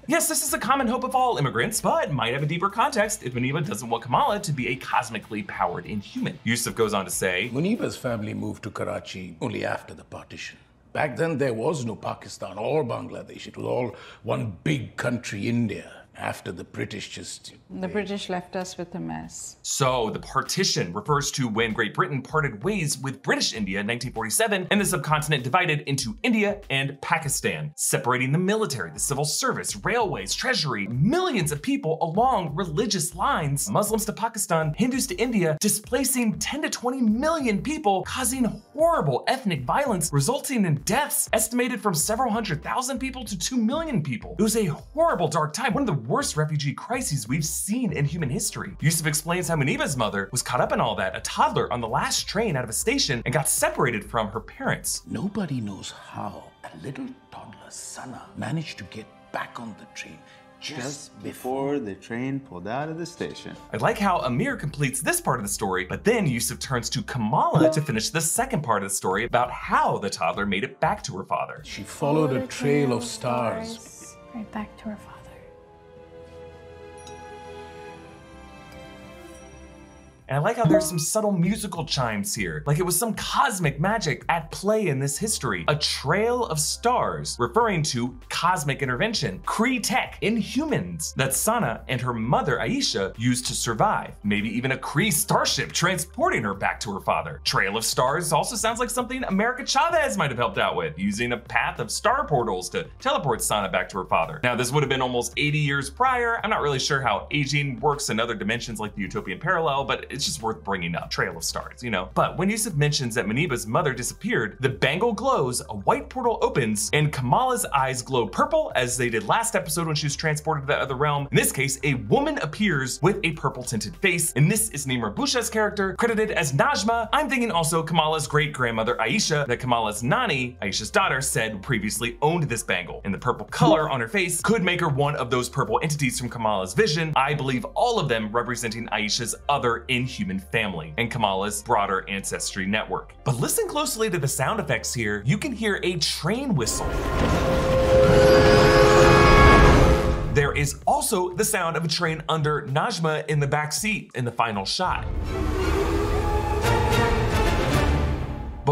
Yes, this is a common hope of all immigrants, but might have a deeper context if Muneeba doesn't want Kamala to be a cosmically powered inhuman. Yusuf goes on to say, Muneeba's family moved to Karachi only after the partition. Back then, there was no Pakistan or Bangladesh. It was all one big country, India. After the British just. The British left us with a mess. So, the partition refers to when Great Britain parted ways with British India in 1947 and the subcontinent divided into India and Pakistan, separating the military, the civil service, railways, treasury, millions of people along religious lines, Muslims to Pakistan, Hindus to India, displacing 10 to 20 million people, causing horrible ethnic violence, resulting in deaths estimated from several hundred thousand people to 2 million people. It was a horrible dark time, one of the worst refugee crises we've seen in human history. Yusuf explains how Muneeba's mother was caught up in all that, a toddler on the last train out of a station, and got separated from her parents. Nobody knows how a little toddler, Sana, managed to get back on the train just, Just before the train pulled out of the station. I like how Amir completes this part of the story, but then Yusuf turns to Kamala to finish the second part of the story about how the toddler made it back to her father. She followed a trail of stars. Right back to her father. And I like how there's some subtle musical chimes here, like it was some cosmic magic at play in this history. A trail of stars, referring to cosmic intervention, Kree tech, Inhumans, that Sana and her mother Aisha used to survive. Maybe even a Kree starship transporting her back to her father. Trail of Stars also sounds like something America Chavez might have helped out with, using a path of star portals to teleport Sana back to her father. Now, this would have been almost 80 years prior. I'm not really sure how aging works in other dimensions like the Utopian Parallel, but it's just worth bringing up. Trail of Stars, you know? But when Yusuf mentions that Muneeba's mother disappeared, the bangle glows, a white portal opens, and Kamala's eyes glow purple as they did last episode when she was transported to the other realm. In this case, a woman appears with a purple tinted face, and this is Nimra Bucha's character, credited as Najma. I'm thinking also Kamala's great grandmother Aisha, that Kamala's Nani, Aisha's daughter, said previously owned this bangle. And the purple color on her face could make her one of those purple entities from Kamala's vision. I believe all of them representing Aisha's other inhuman family and Kamala's broader ancestry network. But listen closely to the sound effects here. You can hear a train whistle. There is also the sound of a train under Najma in the back seat in the final shot.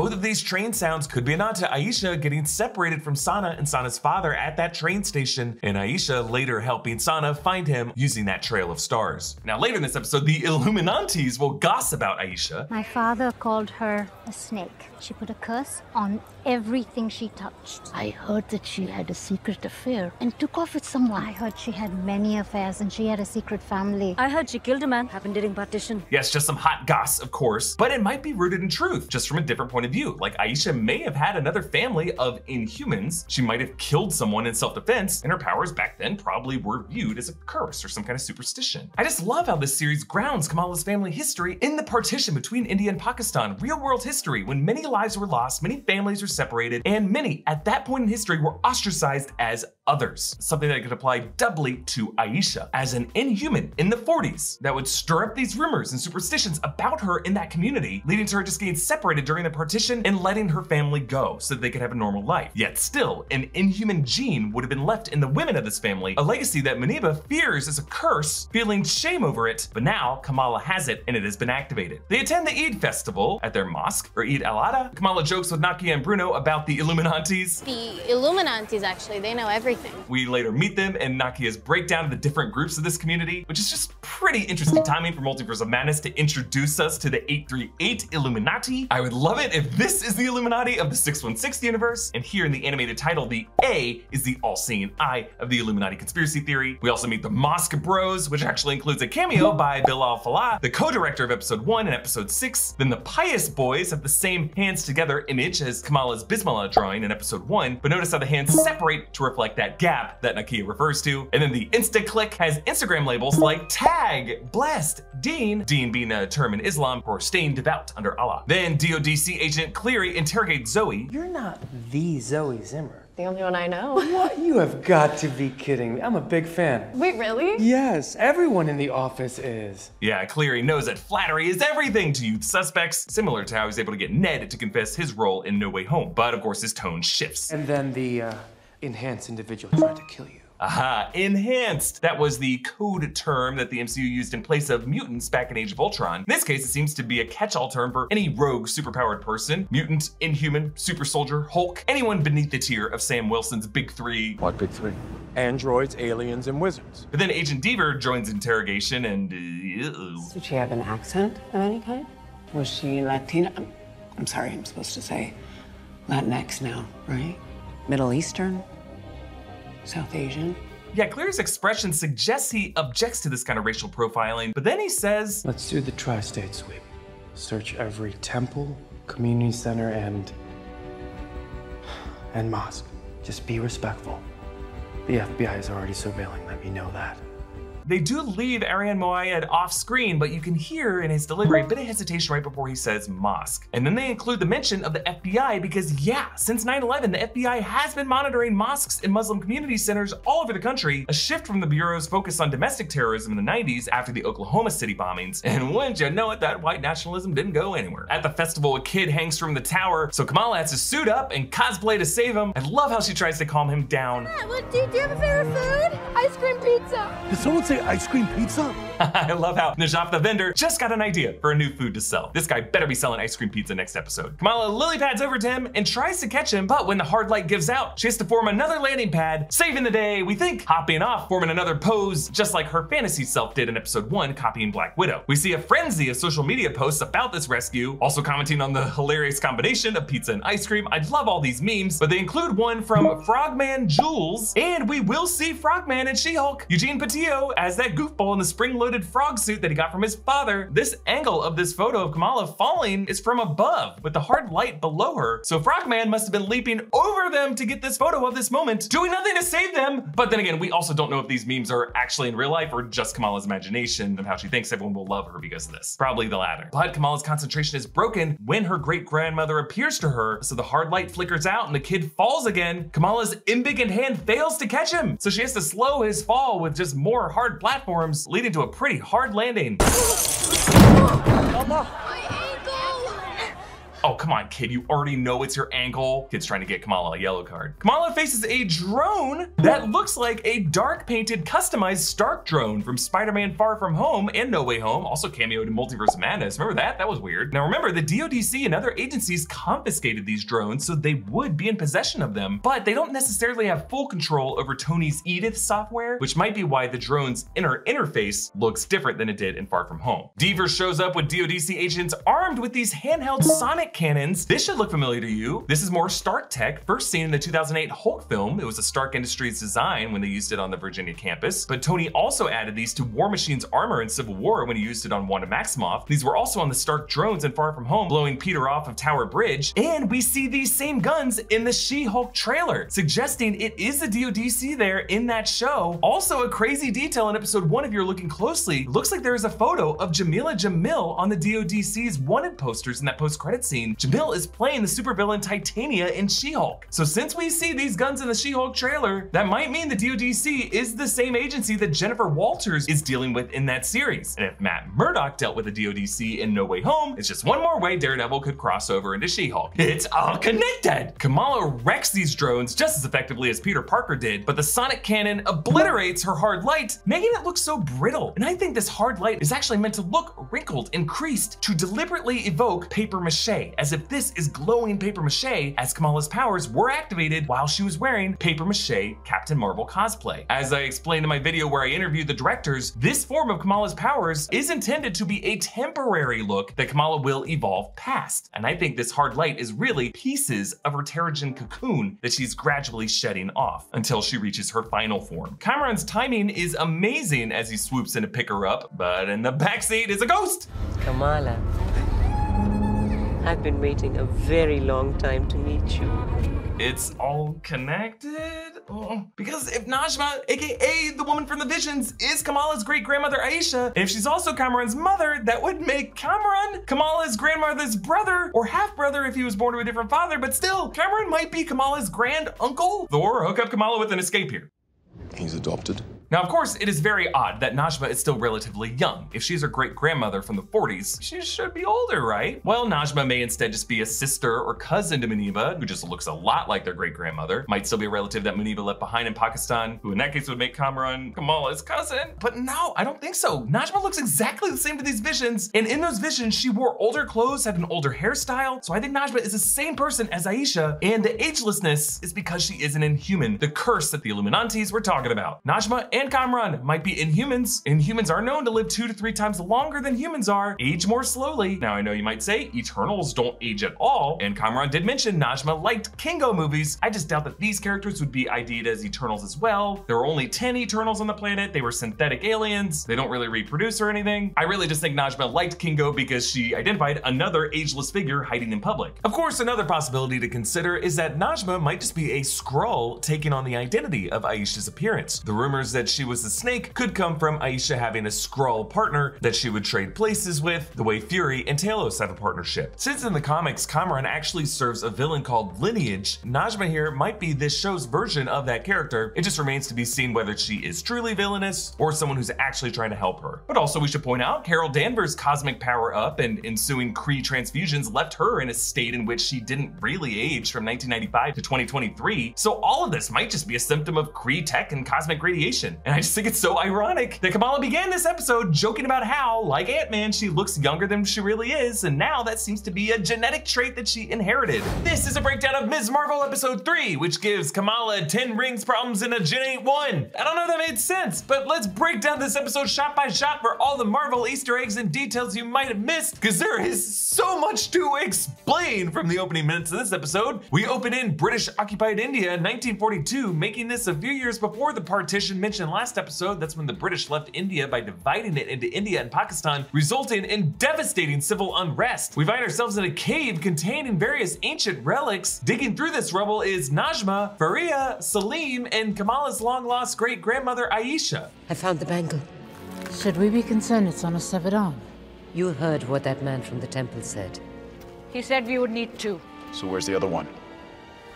Both of these train sounds could be a nod to Aisha getting separated from Sana and Sana's father at that train station, and Aisha later helping Sana find him using that trail of stars. Now, later in this episode, the Illuminaunties will gossip about Aisha. My father called her a snake. She put a curse on everything she touched. I heard that she had a secret affair and took off with someone. I heard she had many affairs and she had a secret family. I heard she killed a man, happened during partition. Yes, just some hot goss, of course, but it might be rooted in truth, just from a different point of view. Like Aisha may have had another family of inhumans. She might have killed someone in self-defense, and her powers back then probably were viewed as a curse or some kind of superstition. I just love how this series grounds Kamala's family history in the partition between India and Pakistan, real world history, when many lives were lost, many families were separated, and many at that point in history were ostracized as others. Something that could apply doubly to Aisha as an inhuman in the 40s that would stir up these rumors and superstitions about her in that community, leading to her just getting separated during the partition and letting her family go so that they could have a normal life. Yet still, an inhuman gene would have been left in the women of this family, a legacy that Muneeba fears is a curse, feeling shame over it, but now Kamala has it and it has been activated. They attend the Eid festival at their mosque, or Eid al-Adha. Kamala jokes with Nakia and Bruno about the Illuminaunties. The Illuminaunties, actually, they know everything. We later meet them and Nakia's breakdown of the different groups of this community, which is just pretty interesting timing for Multiverse of Madness to introduce us to the 838 Illuminati. I would love it if this is the Illuminati of the 616 universe, and here in the animated title, the A is the all-seeing eye of the Illuminati conspiracy theory. We also meet the Mosque Bros, which actually includes a cameo by Bilal Fallah, the co-director of episode one and episode six. Then the Pious Boys have the same hands together image as Kamala's Bismillah drawing in episode one, but notice how the hands separate to reflect that gap that Nakia refers to. And then the InstaClick has Instagram labels like Tag, Blessed, Dean, Dean being a term in Islam for staying devout under Allah. Then DODC agent Cleary interrogates Zoe. You're not the Zoe Zimmer. The only one I know. What? You have got to be kidding me. I'm a big fan. Wait, really? Yes, everyone in the office is. Yeah, Cleary knows that flattery is everything to youth suspects, similar to how he's able to get Ned to confess his role in No Way Home. But of course, his tone shifts. And then the uh, enhanced individual tried to kill you. Aha, enhanced. That was the code term that the MCU used in place of mutants back in Age of Ultron. In this case, it seems to be a catch-all term for any rogue superpowered person, mutant, inhuman, super soldier, Hulk, anyone beneath the tier of Sam Wilson's big three. What big three? Androids, aliens, and wizards. But then Agent Deever joins interrogation and uh, Did she have an accent of any kind? Was she Latina? I'm, I'm sorry, I'm supposed to say Latinx now, right? Middle Eastern? South Asian? Yeah, Cleary's expression suggests he objects to this kind of racial profiling, but then he says, Let's do the tri state sweep. Search every temple, community center, and. and mosque. Just be respectful. The FBI is already surveilling, let me know that. They do leave Arian Moayed off screen, but you can hear in his delivery a bit of hesitation right before he says mosque. And then they include the mention of the FBI because yeah, since 9-11, the FBI has been monitoring mosques and Muslim community centers all over the country, a shift from the Bureau's focus on domestic terrorism in the 90s after the Oklahoma City bombings. And wouldn't you know it, that white nationalism didn't go anywhere. At the festival, a kid hangs from the tower, so Kamala has to suit up and cosplay to save him. I love how she tries to calm him down. What, do, do you have a favorite food? Ice cream pizza. Did someone say ice cream pizza? I love how Najaf the vendor just got an idea for a new food to sell. This guy better be selling ice cream pizza next episode. Kamala lily pads over to him and tries to catch him, but when the hard light gives out, she has to form another landing pad, saving the day, we think, hopping off, forming another pose, just like her fantasy self did in episode one, copying Black Widow. We see a frenzy of social media posts about this rescue, also commenting on the hilarious combination of pizza and ice cream. I love all these memes, but they include one from Frogman Jules, and we will see Frogman and She-Hulk, Eugene Patillo as that goofball in the spring-loaded frog suit that he got from his father. This angle of this photo of Kamala falling is from above with the hard light below her. So Frogman must have been leaping over them to get this photo of this moment, doing nothing to save them. But then again, we also don't know if these memes are actually in real life or just Kamala's imagination of how she thinks everyone will love her because of this. Probably the latter. But Kamala's concentration is broken when her great grandmother appears to her. So the hard light flickers out and the kid falls again. Kamala's embiggened hand fails to catch him. So she has to slow his fall with just more hard platforms, leading to a pretty hard landing. Oh, come on, kid, you already know it's your ankle. Kid's trying to get Kamala a yellow card. Kamala faces a drone that looks like a dark painted customized Stark drone from Spider-Man Far From Home and No Way Home, also cameoed in Multiverse of Madness. Remember that? That was weird. Now remember, the DODC and other agencies confiscated these drones so they would be in possession of them, but they don't necessarily have full control over Tony's Edith software, which might be why the drone's inner interface looks different than it did in Far From Home. Deever shows up with DODC agents armed with these handheld sonic cannons. This should look familiar to you. This is more Stark tech, first seen in the 2008 Hulk film. It was a Stark Industries design when they used it on the Virginia campus, but Tony also added these to War Machine's armor in Civil War when he used it on Wanda Maximoff. These were also on the Stark drones in Far From Home, blowing Peter off of Tower Bridge, and we see these same guns in the She-Hulk trailer, suggesting it is the DODC there in that show. Also, a crazy detail in episode one, if you're looking closely, looks like there is a photo of Jameela Jamil on the DODC's wanted posters in that post-credit scene. Jamil is playing the supervillain Titania in She-Hulk. So since we see these guns in the She-Hulk trailer, that might mean the DODC is the same agency that Jennifer Walters is dealing with in that series. And if Matt Murdock dealt with the DODC in No Way Home, it's just one more way Daredevil could cross over into She-Hulk. It's all connected! Kamala wrecks these drones just as effectively as Peter Parker did, but the sonic cannon obliterates her hard light, making it look so brittle. And I think this hard light is actually meant to look wrinkled and creased to deliberately evoke paper mache, as if this is glowing paper mache, as Kamala's powers were activated while she was wearing paper mache Captain Marvel cosplay. As I explained in my video where I interviewed the directors, this form of Kamala's powers is intended to be a temporary look that Kamala will evolve past. And I think this hard light is really pieces of her Terrigen cocoon that she's gradually shedding off until she reaches her final form. Kamran's timing is amazing as he swoops in to pick her up, but in the backseat is a ghost. Kamala, I've been waiting a very long time to meet you. It's all connected? Oh, because if Najma, aka the woman from the visions, is Kamala's great grandmother Aisha, if she's also Kamran's mother, that would make Kamran Kamala's grandmother's brother, or half brother if he was born to a different father, but still, Kamran might be Kamala's grand uncle. Thor, hook up Kamala with an escape here. He's adopted. Now, of course, it is very odd that Najma is still relatively young. If she's her great grandmother from the 40s, she should be older, right? Well, Najma may instead just be a sister or cousin to Muneeba, who just looks a lot like their great grandmother. Might still be a relative that Muneeba left behind in Pakistan, who in that case would make Kamran Kamala's cousin. But no, I don't think so. Najma looks exactly the same to these visions, and in those visions, she wore older clothes, had an older hairstyle. So I think Najma is the same person as Aisha, and the agelessness is because she is an inhuman, the curse that the Illuminaunties were talking about. Najma and Kamran might be inhumans. Inhumans are known to live two to three times longer than humans are, age more slowly. Now I know you might say Eternals don't age at all, and Kamran did mention Najma liked Kingo movies. I just doubt that these characters would be ID'd as Eternals as well. There were only 10 Eternals on the planet. They were synthetic aliens. They don't really reproduce or anything. I really just think Najma liked Kingo because she identified another ageless figure hiding in public. Of course, another possibility to consider is that Najma might just be a Skrull taking on the identity of Aisha's appearance. The rumors that she was a snake could come from Aisha having a Skrull partner that she would trade places with, the way Fury and Talos have a partnership. Since in the comics, Kamran actually serves a villain called Lineage, Najma here might be this show's version of that character. It just remains to be seen whether she is truly villainous or someone who's actually trying to help her. But also we should point out, Carol Danvers' cosmic power up and ensuing Kree transfusions left her in a state in which she didn't really age from 1995 to 2023. So all of this might just be a symptom of Kree tech and cosmic radiation. And I just think it's so ironic that Kamala began this episode joking about how, like Ant-Man, she looks younger than she really is, and now that seems to be a genetic trait that she inherited. This is a breakdown of Ms. Marvel episode 3, which gives Kamala 10 rings problems in a Gen 8 1. I don't know if that made sense, but let's break down this episode shot by shot for all the Marvel Easter eggs and details you might have missed, because there is so much to explain from the opening minutes of this episode. We open in British occupied India in 1942, making this a few years before the partition mentioned last episode. That's when the British left India by dividing it into India and Pakistan, resulting in devastating civil unrest. We find ourselves in a cave containing various ancient relics. Digging through this rubble is Najma, Fariha, Salim, and Kamala's long lost great grandmother Aisha. I found the bangle. Should we be concerned it's on a severed arm? You heard what that man from the temple said. He said we would need two. So where's the other one?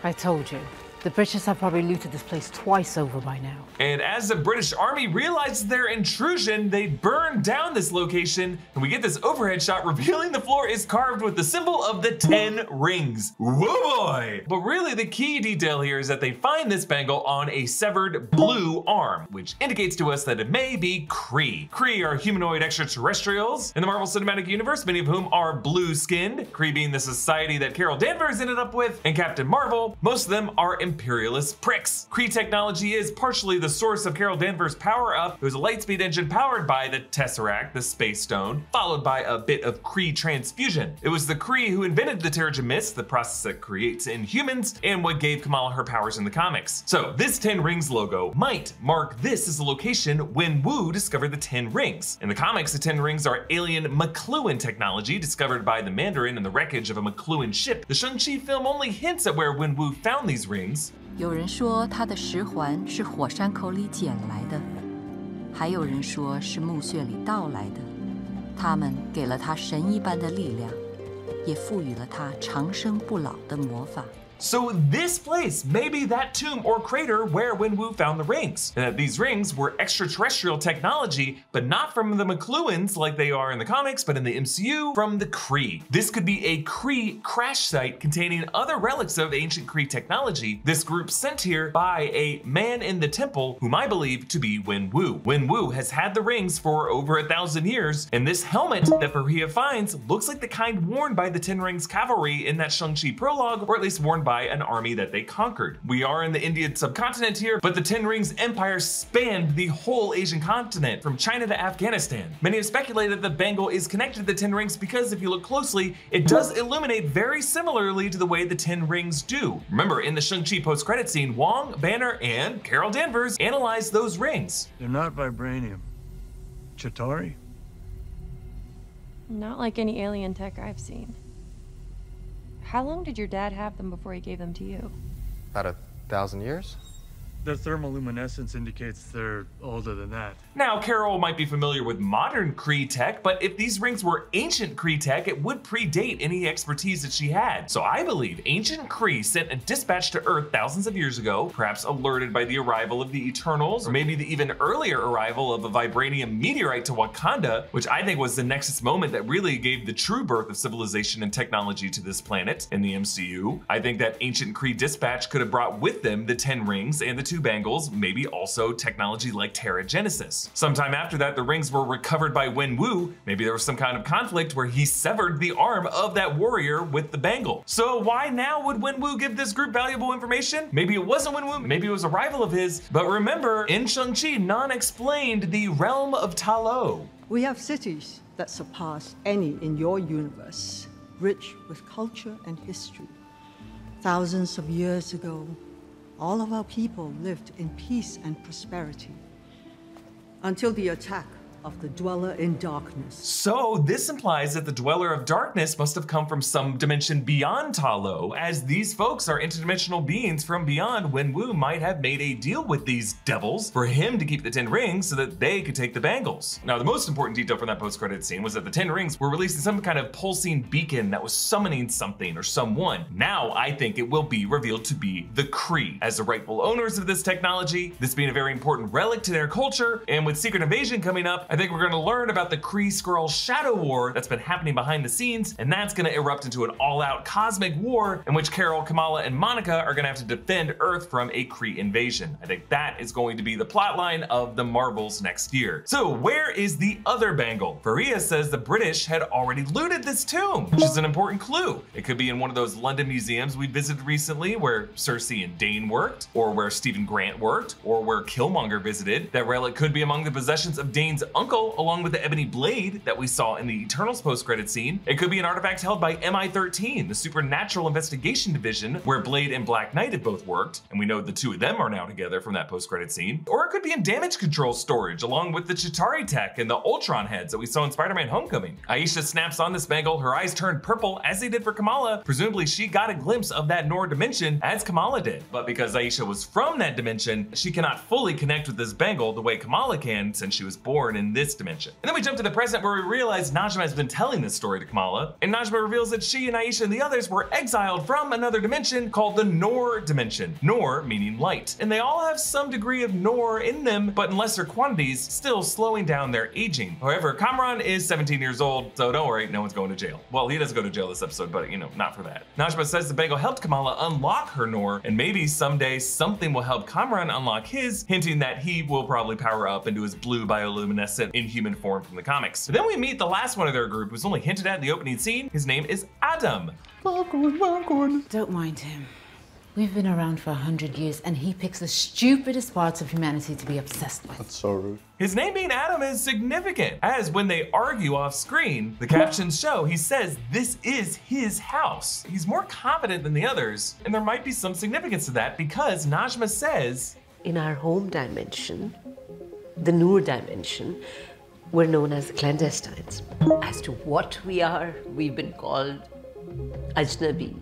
I told you. The British have probably looted this place twice over by now. And as the British Army realizes their intrusion, they burn down this location, and we get this overhead shot revealing the floor is carved with the symbol of the Ten Rings. Whoa boy! But really, the key detail here is that they find this bangle on a severed blue arm, which indicates to us that it may be Kree. Kree are humanoid extraterrestrials in the Marvel Cinematic Universe, many of whom are blue skinned, Kree being the society that Carol Danvers ended up with, and Captain Marvel, most of them are imperialist pricks. Kree technology is partially the source of Carol Danvers' power up. It was a lightspeed engine powered by the Tesseract, the Space Stone, followed by a bit of Kree transfusion. It was the Kree who invented the Terrigen Mist, the process that creates Inhumans, and what gave Kamala her powers in the comics. So this Ten Rings logo might mark this as the location Wen Wu discovered the Ten Rings. In the comics, the Ten Rings are alien Makluan technology discovered by the Mandarin in the wreckage of a Makluan ship. The Shang-Chi film only hints at where Wen Wu found these rings, 有人说他的石环是火山口里捡来的，还有人说是墓穴里盗来的。他们给了他神一般的力量，也赋予了他长生不老的魔法。So this place may be that tomb or crater where Wenwu found the rings, and that these rings were extraterrestrial technology, but not from the Makluans like they are in the comics, but in the MCU from the Kree. This could be a Kree crash site containing other relics of ancient Kree technology. This group sent here by a man in the temple, whom I believe to be Wenwu. Wenwu has had the rings for over a thousand years, and this helmet that Fariha finds looks like the kind worn by the Ten Rings cavalry in that Shang-Chi prologue, or at least worn by an army that they conquered. We are in the Indian subcontinent here, but the Ten Rings Empire spanned the whole Asian continent, from China to Afghanistan. Many have speculated that bangle is connected to the Ten Rings because if you look closely, it does illuminate very similarly to the way the Ten Rings do. Remember, in the Shang-Chi post-credit scene, Wong, Banner, and Carol Danvers analyzed those rings. They're not vibranium. Chitauri? Not like any alien tech I've seen. How long did your dad have them before he gave them to you? About a thousand years? Their thermal luminescence indicates they're older than that. Now, Carol might be familiar with modern Kree tech, but if these rings were ancient Kree tech, it would predate any expertise that she had. So I believe ancient Kree sent a dispatch to Earth thousands of years ago, perhaps alerted by the arrival of the Eternals, or maybe the even earlier arrival of a vibranium meteorite to Wakanda, which I think was the nexus moment that really gave the true birth of civilization and technology to this planet in the MCU. I think that ancient Kree dispatch could have brought with them the Ten Rings and the two bangles, maybe also technology like Sometime after that, the rings were recovered by Wen Wu. Maybe there was some kind of conflict where he severed the arm of that warrior with the bangle. So why now would Wen Wu give this group valuable information? Maybe it wasn't Wen Wu, maybe it was a rival of his. But remember, in Shang-Chi, Nan explained the realm of Ta Lo. We have cities that surpass any in your universe, rich with culture and history. Thousands of years ago, all of our people lived in peace and prosperity until the attack of the Dweller in Darkness. So this implies that the Dweller of Darkness must have come from some dimension beyond Ta Lo, as these folks are interdimensional beings from beyond Wen Wu might have made a deal with these devils for him to keep the Ten Rings so that they could take the bangles. Now the most important detail from that post-credit scene was that the Ten Rings were releasing some kind of pulsing beacon that was summoning something or someone. Now I think it will be revealed to be the Kree as the rightful owners of this technology, this being a very important relic to their culture, and with Secret Invasion coming up, I think we're going to learn about the Kree Skrull Shadow War that's been happening behind the scenes, and that's going to erupt into an all-out cosmic war in which Carol, Kamala, and Monica are going to have to defend Earth from a Kree invasion. I think that is going to be the plotline of the Marvels next year. So where is the other bangle? Fariha says the British had already looted this tomb, which is an important clue. It could be in one of those London museums we visited recently where Sersi and Dane worked, or where Steven Grant worked, or where Killmonger visited. That relic could be among the possessions of Dane's uncle, along with the ebony blade that we saw in the Eternals post-credit scene. It could be an artifact held by MI-13, the Supernatural Investigation Division, where Blade and Black Knight have both worked, and we know the two of them are now together from that post-credit scene. Or it could be in damage control storage, along with the Chitauri tech and the Ultron heads that we saw in Spider-Man Homecoming. Aisha snaps on this bangle, her eyes turn purple, as they did for Kamala. Presumably she got a glimpse of that Noor dimension, as Kamala did. But because Aisha was from that dimension, she cannot fully connect with this bangle the way Kamala can, since she was born in this dimension. And then we jump to the present where we realize Najma has been telling this story to Kamala, and Najma reveals that she and Aisha and the others were exiled from another dimension called the Noor dimension. Noor meaning light. And they all have some degree of Noor in them, but in lesser quantities, still slowing down their aging. However, Kamran is 17 years old, so don't worry, no one's going to jail. Well, he does go to jail this episode, but you know, not for that. Najma says the bangle helped Kamala unlock her Noor, and maybe someday something will help Kamran unlock his, hinting that he will probably power up into his blue bioluminescent inhuman form from the comics. Then we meet the last one of their group who's only hinted at in the opening scene. His name is Adam. Don't mind him. We've been around for a hundred years, and he picks the stupidest parts of humanity to be obsessed with. That's so rude. His name being Adam is significant, as when they argue off screen, the captions show he says this is his house. He's more confident than the others, and there might be some significance to that because Najma says, In our home dimension, the Noor dimension, we're known as the clandestines. As to what we are, we've been called Ajnabi,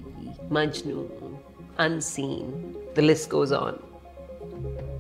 Majnun, unseen. The list goes on.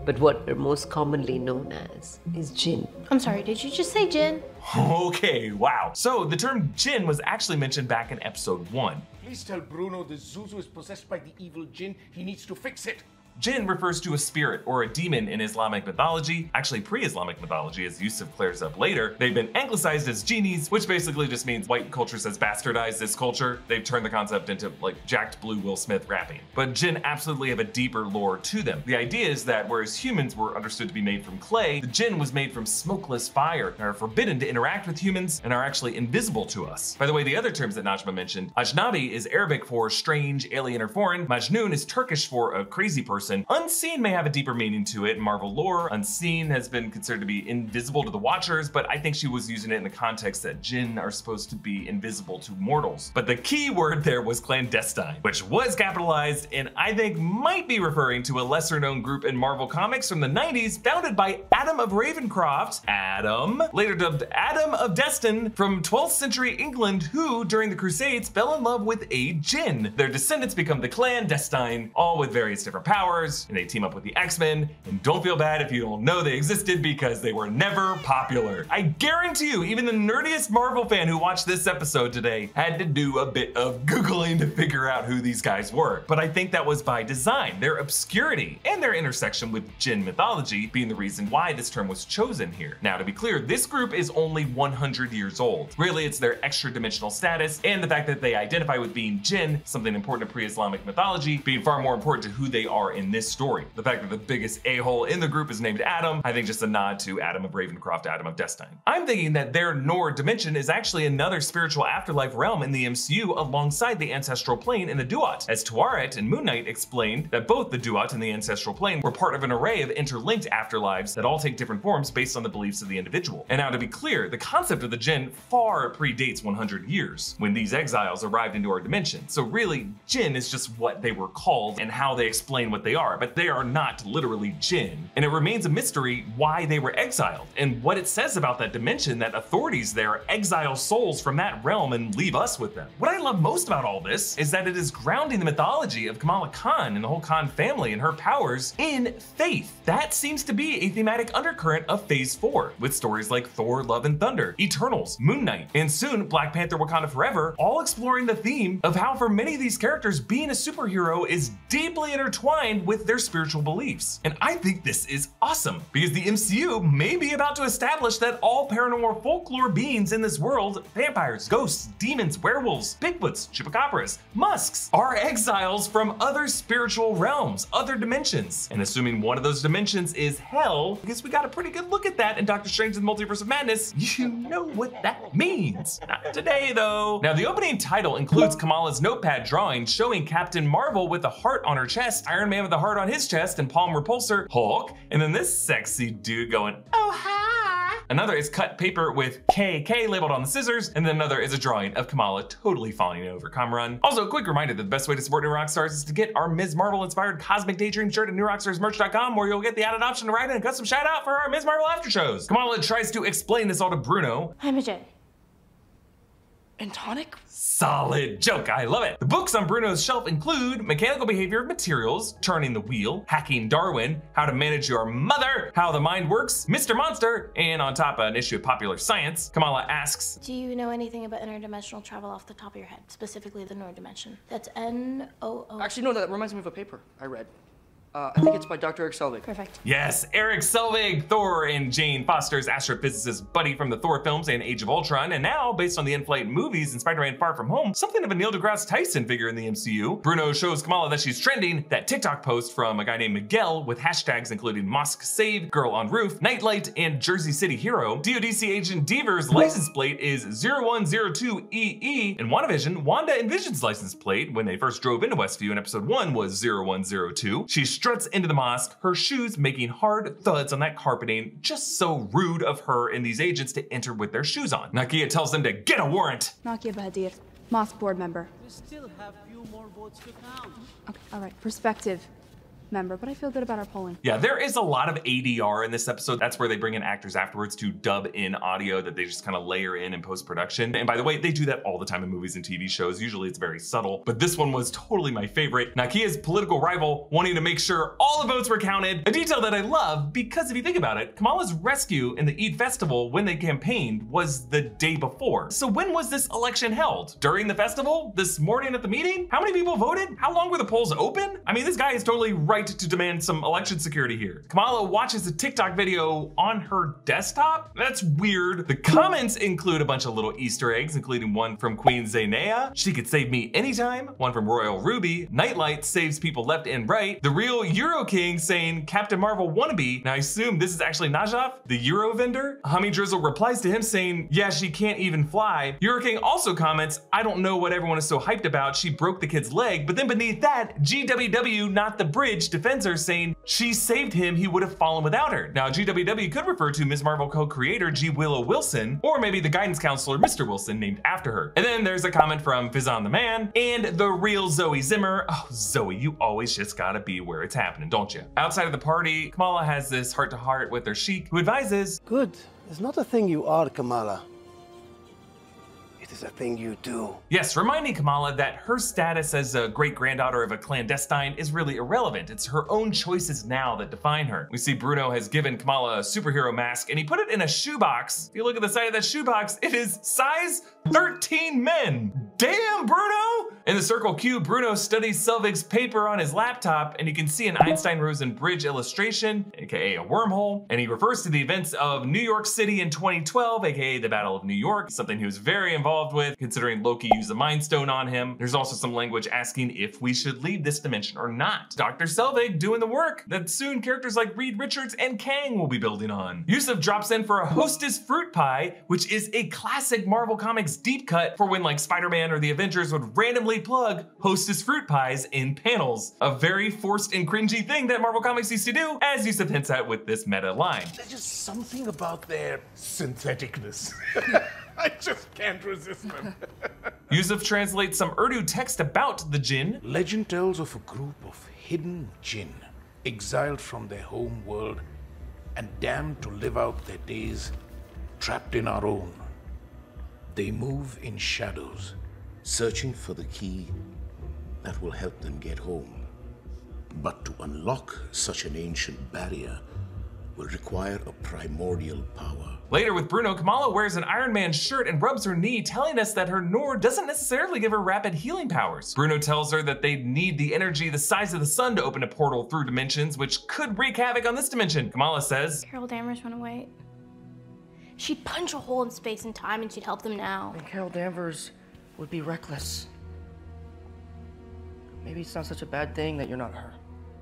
But what we're most commonly known as is jinn. I'm sorry, did you just say Jin? Okay, wow. So the term jinn was actually mentioned back in episode one. Please tell Bruno the Zuzu is possessed by the evil jinn. He needs to fix it. Jinn refers to a spirit or a demon in Islamic mythology, actually pre-Islamic mythology as Yusuf clears up later. They've been anglicized as genies, which basically just means white culture has bastardized this culture. They've turned the concept into like jacked blue Will Smith rapping. But Jinn absolutely have a deeper lore to them. The idea is that whereas humans were understood to be made from clay, the Jinn was made from smokeless fire and are forbidden to interact with humans and are actually invisible to us. By the way, the other terms that Najma mentioned, Ajnabi is Arabic for strange, alien, or foreign. Majnun is Turkish for a crazy person. Unseen may have a deeper meaning to it in Marvel lore. Unseen has been considered to be invisible to the Watchers, but I think she was using it in the context that Jinn are supposed to be invisible to mortals. But the key word there was clandestine, which was capitalized and I think might be referring to a lesser known group in Marvel Comics from the 90s founded by Adam of Ravencroft, Adam, later dubbed Adam of Destine from 12th century England, who during the Crusades fell in love with a Jinn. Their descendants become the clandestine, all with various different powers, and they team up with the X-Men. And don't feel bad if you don't know they existed because they were never popular. I guarantee you, even the nerdiest Marvel fan who watched this episode today had to do a bit of Googling to figure out who these guys were. But I think that was by design. Their obscurity and their intersection with Jinn mythology being the reason why this term was chosen here. Now, to be clear, this group is only 100 years old. Really, it's their extra dimensional status and the fact that they identify with being Jinn, something important to pre-Islamic mythology, being far more important to who they are in this story. The fact that the biggest a-hole in the group is named Adam, I think just a nod to Adam of Ravencroft, Adam of Destine. I'm thinking that their Noor dimension is actually another spiritual afterlife realm in the MCU alongside the ancestral plane in the Duat, as Taweret and Moon Knight explained that both the Duat and the ancestral plane were part of an array of interlinked afterlives that all take different forms based on the beliefs of the individual. And now to be clear, the concept of the Jinn far predates 100 years, when these exiles arrived into our dimension. So really, Jinn is just what they were called and how they explain what they are, but they are not literally Jinn. And it remains a mystery why they were exiled and what it says about that dimension that authorities there exile souls from that realm and leave us with them. What I love most about all this is that it is grounding the mythology of Kamala Khan and the whole Khan family and her powers in faith. That seems to be a thematic undercurrent of Phase 4, with stories like Thor, Love and Thunder, Eternals, Moon Knight, and soon Black Panther Wakanda Forever, all exploring the theme of how for many of these characters, being a superhero is deeply intertwined with their spiritual beliefs. And I think this is awesome, because the MCU may be about to establish that all paranormal folklore beings in this world, vampires, ghosts, demons, werewolves, Bigfoots, chupacabras, musks, are exiles from other spiritual realms, other dimensions. And assuming one of those dimensions is hell, because we got a pretty good look at that in Doctor Strange and the Multiverse of Madness, you know what that means. Not today, though. Now, the opening title includes Kamala's notepad drawing showing Captain Marvel with a heart on her chest, Iron Man with a heart on his chest, and Palm Repulsor, Hulk, and then this sexy dude going, oh hi. Another is cut paper with KK labeled on the scissors, and then another is a drawing of Kamala totally falling over Kamran. Also, a quick reminder that the best way to support New Rockstars is to get our Ms. Marvel inspired Cosmic Daydream shirt at newrockstarsmerch.com, where you'll get the added option to write in a custom shout out for our Ms. Marvel after shows. Kamala tries to explain this all to Bruno. I'm a Jin. And tonic? Solid joke, I love it. The books on Bruno's shelf include Mechanical Behavior of Materials, Turning the Wheel, Hacking Darwin, How to Manage Your Mother, How the Mind Works, Mr. Monster, and on top of an issue of Popular Science. Kamala asks, Do you know anything about interdimensional travel off the top of your head, specifically the Noor dimension? That's N O O. Actually, no, that reminds me of a paper I read. Uh, I think it's by Dr. Erik Selvig. Perfect. Yes, Erik Selvig, Thor and Jane Foster's astrophysicist buddy from the Thor films and Age of Ultron, and now, based on the in-flight movies and Spider-Man Far From Home, something of a Neil deGrasse Tyson figure in the MCU. Bruno shows Kamala that she's trending that TikTok post from a guy named Miguel with hashtags including Mosque Save, Girl on Roof, Nightlight, and Jersey City Hero. DODC agent Deever's license plate is 0102EE. In WandaVision, Wanda and Vision's license plate when they first drove into Westview in episode 1 was 0102. She struts into the mosque, her shoes making hard thuds on that carpeting. Just so rude of her and these agents to enter with their shoes on. Nakia tells them to get a warrant. Nakia Bahadir, mosque board member. We still have few more votes to count. Okay, all right, perspective member, but I feel good about our polling. Yeah, there is a lot of ADR in this episode. That's where they bring in actors afterwards to dub in audio that they just kind of layer in in post production. And by the way, they do that all the time in movies and TV shows. Usually it's very subtle, but this one was totally my favorite. Nakia's political rival wanting to make sure all the votes were counted, a detail that I love because if you think about it, Kamala's rescue in the Eid festival when they campaigned was the day before. So when was this election held? During the festival? This morning at the meeting? How many people voted? How long were the polls open? I mean, this guy is totally right to demand some election security here. Kamala watches a TikTok video on her desktop? That's weird. The comments include a bunch of little Easter eggs, including one from Queen Zaynea, She Could Save Me Anytime, one from Royal Ruby, Nightlight saves people left and right, the real Euro King saying Captain Marvel wannabe. Now I assume this is actually Najaf, the Euro vendor. Hummy Drizzle replies to him saying, yeah, she can't even fly. Euro King also comments, I don't know what everyone is so hyped about. She broke the kid's leg, but then beneath that, GWW, not the bridge, defends her saying she saved him, he would have fallen without her. Now, GWW could refer to Ms. Marvel co-creator G. Willow Wilson, or maybe the guidance counselor Mr. Wilson named after her. And then there's a comment from Fizan the Man and the real Zoe Zimmer. Oh, Zoe, you always just gotta be where it's happening, don't you? Outside of the party, Kamala has this heart-to-heart with her sheik, who advises, Good. It's not a thing you are, Kamala. Is a thing you do. Yes, reminding Kamala that her status as a great granddaughter of a clandestine is really irrelevant. It's her own choices now that define her. We see Bruno has given Kamala a superhero mask and he put it in a shoebox. If you look at the side of that shoebox, it is size 13 men. Damn, Bruno! In the circle Q, Bruno studies Selvig's paper on his laptop and you can see an Einstein-Rosen bridge illustration, aka a wormhole, and he refers to the events of New York City in 2012, aka the Battle of New York, something he was very involved with, considering Loki used the Mind Stone on him. There's also some language asking if we should leave this dimension or not. Dr. Selvig doing the work that soon characters like Reed Richards and Kang will be building on. Yusuf drops in for a Hostess fruit pie, which is a classic Marvel Comics deep cut for when like Spider-Man or the Avengers would randomly plug Hostess fruit pies in panels. A very forced and cringy thing that Marvel Comics used to do, as Yusuf hints at with this meta line. There's just something about their syntheticness. I just can't resist them. Yusuf translates some Urdu text about the Jinn. Legend tells of a group of hidden Jinn, exiled from their home world and damned to live out their days trapped in our own. They move in shadows, searching for the key that will help them get home. But to unlock such an ancient barrier will require a primordial power. Later with Bruno, Kamala wears an Iron Man shirt and rubs her knee, telling us that her Noor doesn't necessarily give her rapid healing powers. Bruno tells her that they'd need the energy the size of the sun to open a portal through dimensions, which could wreak havoc on this dimension. Kamala says, Carol Danvers went away. She'd punch a hole in space and time and she'd help them now. And Carol Danvers would be reckless. Maybe it's not such a bad thing that you're not her.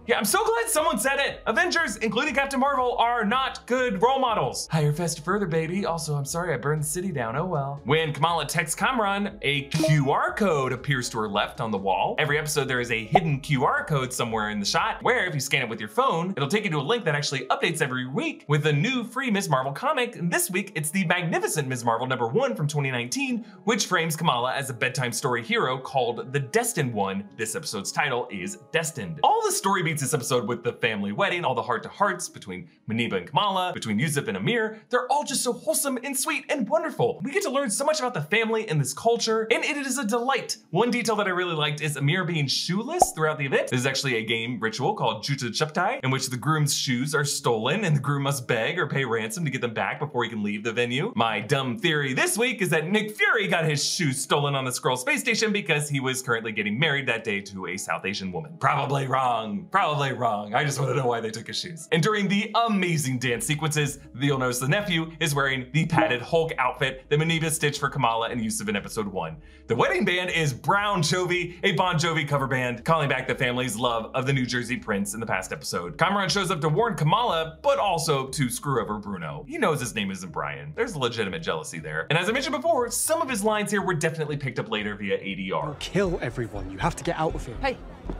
Yeah, I'm so glad someone said it. Avengers, including Captain Marvel, are not good role models. Higher, faster, further, baby. Also, I'm sorry I burned the city down. Oh well. When Kamala texts Kamran, a QR code appears to her left on the wall. Every episode, there is a hidden QR code somewhere in the shot where if you scan it with your phone, it'll take you to a link that actually updates every week with a new free Ms. Marvel comic. And this week, it's the Magnificent Ms. Marvel number one from 2019, which frames Kamala as a bedtime story hero called The Destined One. This episode's title is Destined. All the story this episode with the family wedding, all the heart to hearts between Muneeba and Kamala, between Yusuf and Amir. They're all just so wholesome and sweet and wonderful. We get to learn so much about the family and this culture, and it is a delight. One detail that I really liked is Amir being shoeless throughout the event. This is actually a game ritual called Juta Chuptai, in which the groom's shoes are stolen and the groom must beg or pay ransom to get them back before he can leave the venue. My dumb theory this week is that Nick Fury got his shoes stolen on the Skrull space station because he was currently getting married that day to a South Asian woman. Probably wrong. Probably wrong. I just want to know why they took his shoes. And during the amazing dance sequences, you'll notice the nephew is wearing the padded Hulk outfit that Muneeba stitched for Kamala and Yusuf in episode one. The wedding band is Brown Jovi, a Bon Jovi cover band, calling back the family's love of the New Jersey Prince in the past episode. Kamran shows up to warn Kamala, but also to screw over Bruno. He knows his name isn't Brian. There's legitimate jealousy there. And as I mentioned before, some of his lines here were definitely picked up later via ADR. Kill everyone. You have to get out of here. Hey, I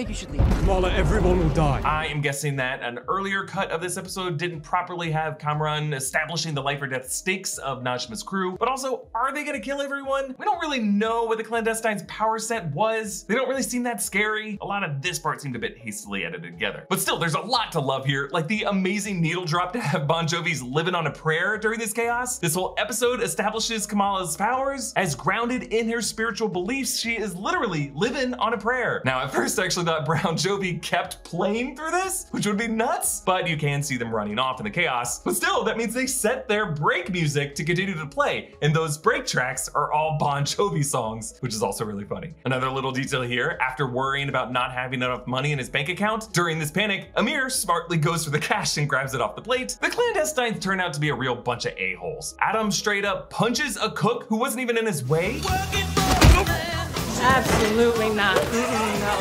think you should leave. Kamala, everyone will die. I am guessing that an earlier cut of this episode didn't properly have Kamran establishing the life or death stakes of Najma's crew, but also, are they gonna kill everyone? We don't really know what the clandestine's power set was. They don't really seem that scary. A lot of this part seemed a bit hastily edited together. But still, there's a lot to love here, like the amazing needle drop to have Bon Jovi's living on a prayer during this chaos. This whole episode establishes Kamala's powers as grounded in her spiritual beliefs. She is literally living on a prayer. Now, at first, I actually Brown Jovi kept playing through this, which would be nuts, but you can see them running off in the chaos. But still, that means they set their break music to continue to play, and those break tracks are all Bon Jovi songs, which is also really funny. Another little detail here, after worrying about not having enough money in his bank account, during this panic, Amir smartly goes for the cash and grabs it off the plate. The clandestines turn out to be a real bunch of a-holes. Adam straight up punches a cook who wasn't even in his way. Absolutely not. Mm-mm, no.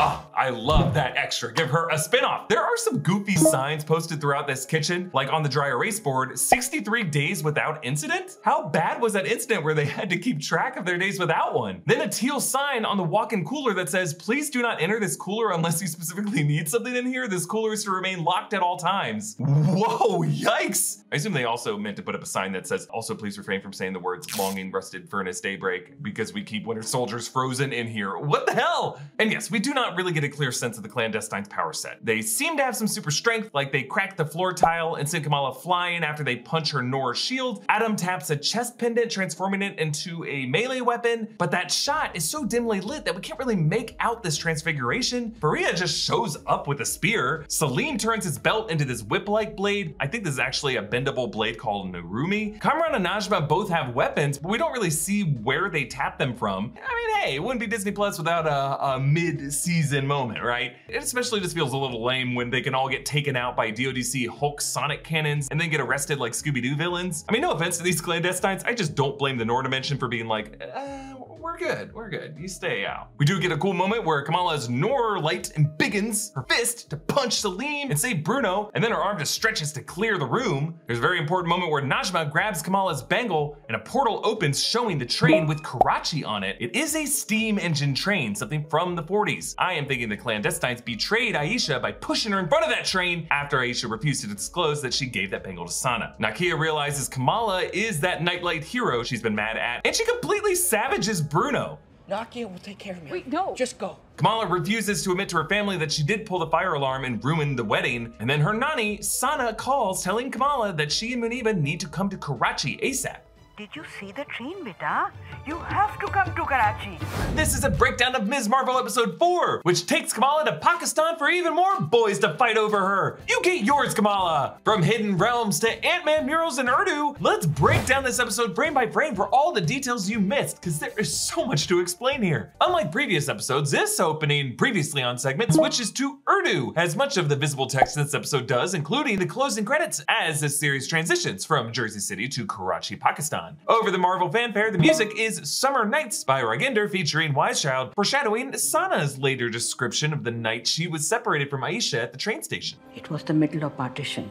Oh, I love that extra. Give her a spinoff. There are some goofy signs posted throughout this kitchen, like on the dry erase board, 63 days without incident? How bad was that incident where they had to keep track of their days without one? Then a teal sign on the walk-in cooler that says, please do not enter this cooler unless you specifically need something in here. This cooler is to remain locked at all times. Whoa, yikes. I assume they also meant to put up a sign that says, also please refrain from saying the words longing rusted furnace daybreak because we keep winter soldiers frozen in here. What the hell? And yes, we do not really get a clear sense of the clandestine's power set. They seem to have some super strength, like they crack the floor tile and send Kamala flying after they punch her Noor shield. Adam taps a chest pendant, transforming it into a melee weapon, but that shot is so dimly lit that we can't really make out this transfiguration. Fariha just shows up with a spear. Salim turns his belt into this whip-like blade. I think this is actually a bendable blade called Narumi. Kamran and Najma both have weapons, but we don't really see where they tap them from. I mean, hey, it wouldn't be Disney Plus without a, a mid-season moment, right? It especially just feels a little lame when they can all get taken out by DODC Hulk Sonic cannons and then get arrested like Scooby-Doo villains. I mean, no offense to these clandestines, I just don't blame the Noor Dimension for being like, uh, we're good, we're good, you stay out. We do get a cool moment where Kamala's Noor light embiggens her fist to punch Salim and save Bruno, and then her arm just stretches to clear the room. There's a very important moment where Najma grabs Kamala's bangle and a portal opens showing the train with Karachi on it. It is a steam engine train, something from the 40s. I am thinking the clandestines betrayed Aisha by pushing her in front of that train after Aisha refused to disclose that she gave that bangle to Sana. Nakia realizes Kamala is that nightlight hero she's been mad at, and she completely savages Bruno. Nakia will take care of me. Wait, no. Just go. Kamala refuses to admit to her family that she did pull the fire alarm and ruin the wedding, and then her nanny, Sana, calls telling Kamala that she and Muneeba need to come to Karachi ASAP. Did you see the train, beta? You have to come to Karachi. This is a breakdown of Ms. Marvel episode 4, which takes Kamala to Pakistan for even more boys to fight over her. You get yours, Kamala! From Hidden Realms to Ant-Man murals in Urdu, let's break down this episode frame by frame for all the details you missed, because there is so much to explain here. Unlike previous episodes, this opening, previously on segment, switches to Urdu, as much of the visible text in this episode does, including the closing credits as this series transitions from Jersey City to Karachi, Pakistan. Over the Marvel fanfare, the music is Summer Nights by Raginder featuring Wisechild, foreshadowing Sana's later description of the night she was separated from Aisha at the train station. It was the middle of partition.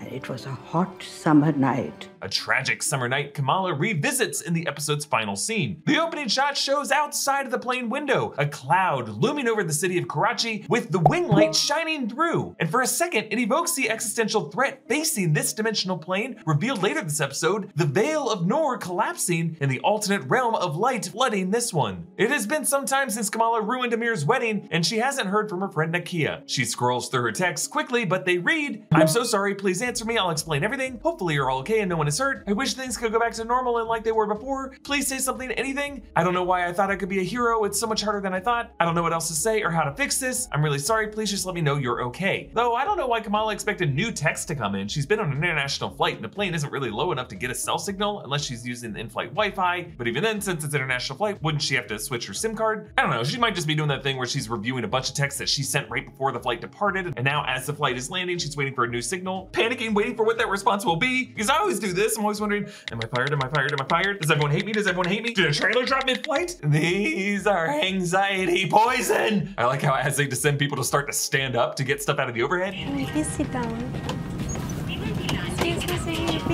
And it was a hot summer night. A tragic summer night Kamala revisits in the episode's final scene. The opening shot shows outside of the plane window, a cloud looming over the city of Karachi with the wing light shining through. And for a second, it evokes the existential threat facing this dimensional plane, revealed later this episode, the veil of Noor collapsing and the alternate realm of light flooding this one. It has been some time since Kamala ruined Amir's wedding, and she hasn't heard from her friend Nakia. She scrolls through her texts quickly, but they read, I'm so sorry, please answer me, I'll explain everything. Hopefully you're all okay and no one is hurt. I wish things could go back to normal and like they were before. Please say something, anything. I don't know why I thought I could be a hero. It's so much harder than I thought. I don't know what else to say or how to fix this. I'm really sorry. Please just let me know you're okay. Though I don't know why Kamala expected new text to come in. She's been on an international flight and the plane isn't really low enough to get a cell signal unless she's using the in-flight Wi-Fi. But even then, since it's international flight, wouldn't she have to switch her SIM card? I don't know. She might just be doing that thing where she's reviewing a bunch of texts that she sent right before the flight departed. And now as the flight is landing, she's waiting for a new signal, panicking, waiting for what that response will be. Because I always do this. I'm always wondering, am I fired? Am I fired? Am I fired? Does everyone hate me? Does everyone hate me? Did a trailer drop mid-flight? These are anxiety poison. I like how as they send people to start to stand up to get stuff out of the overhead.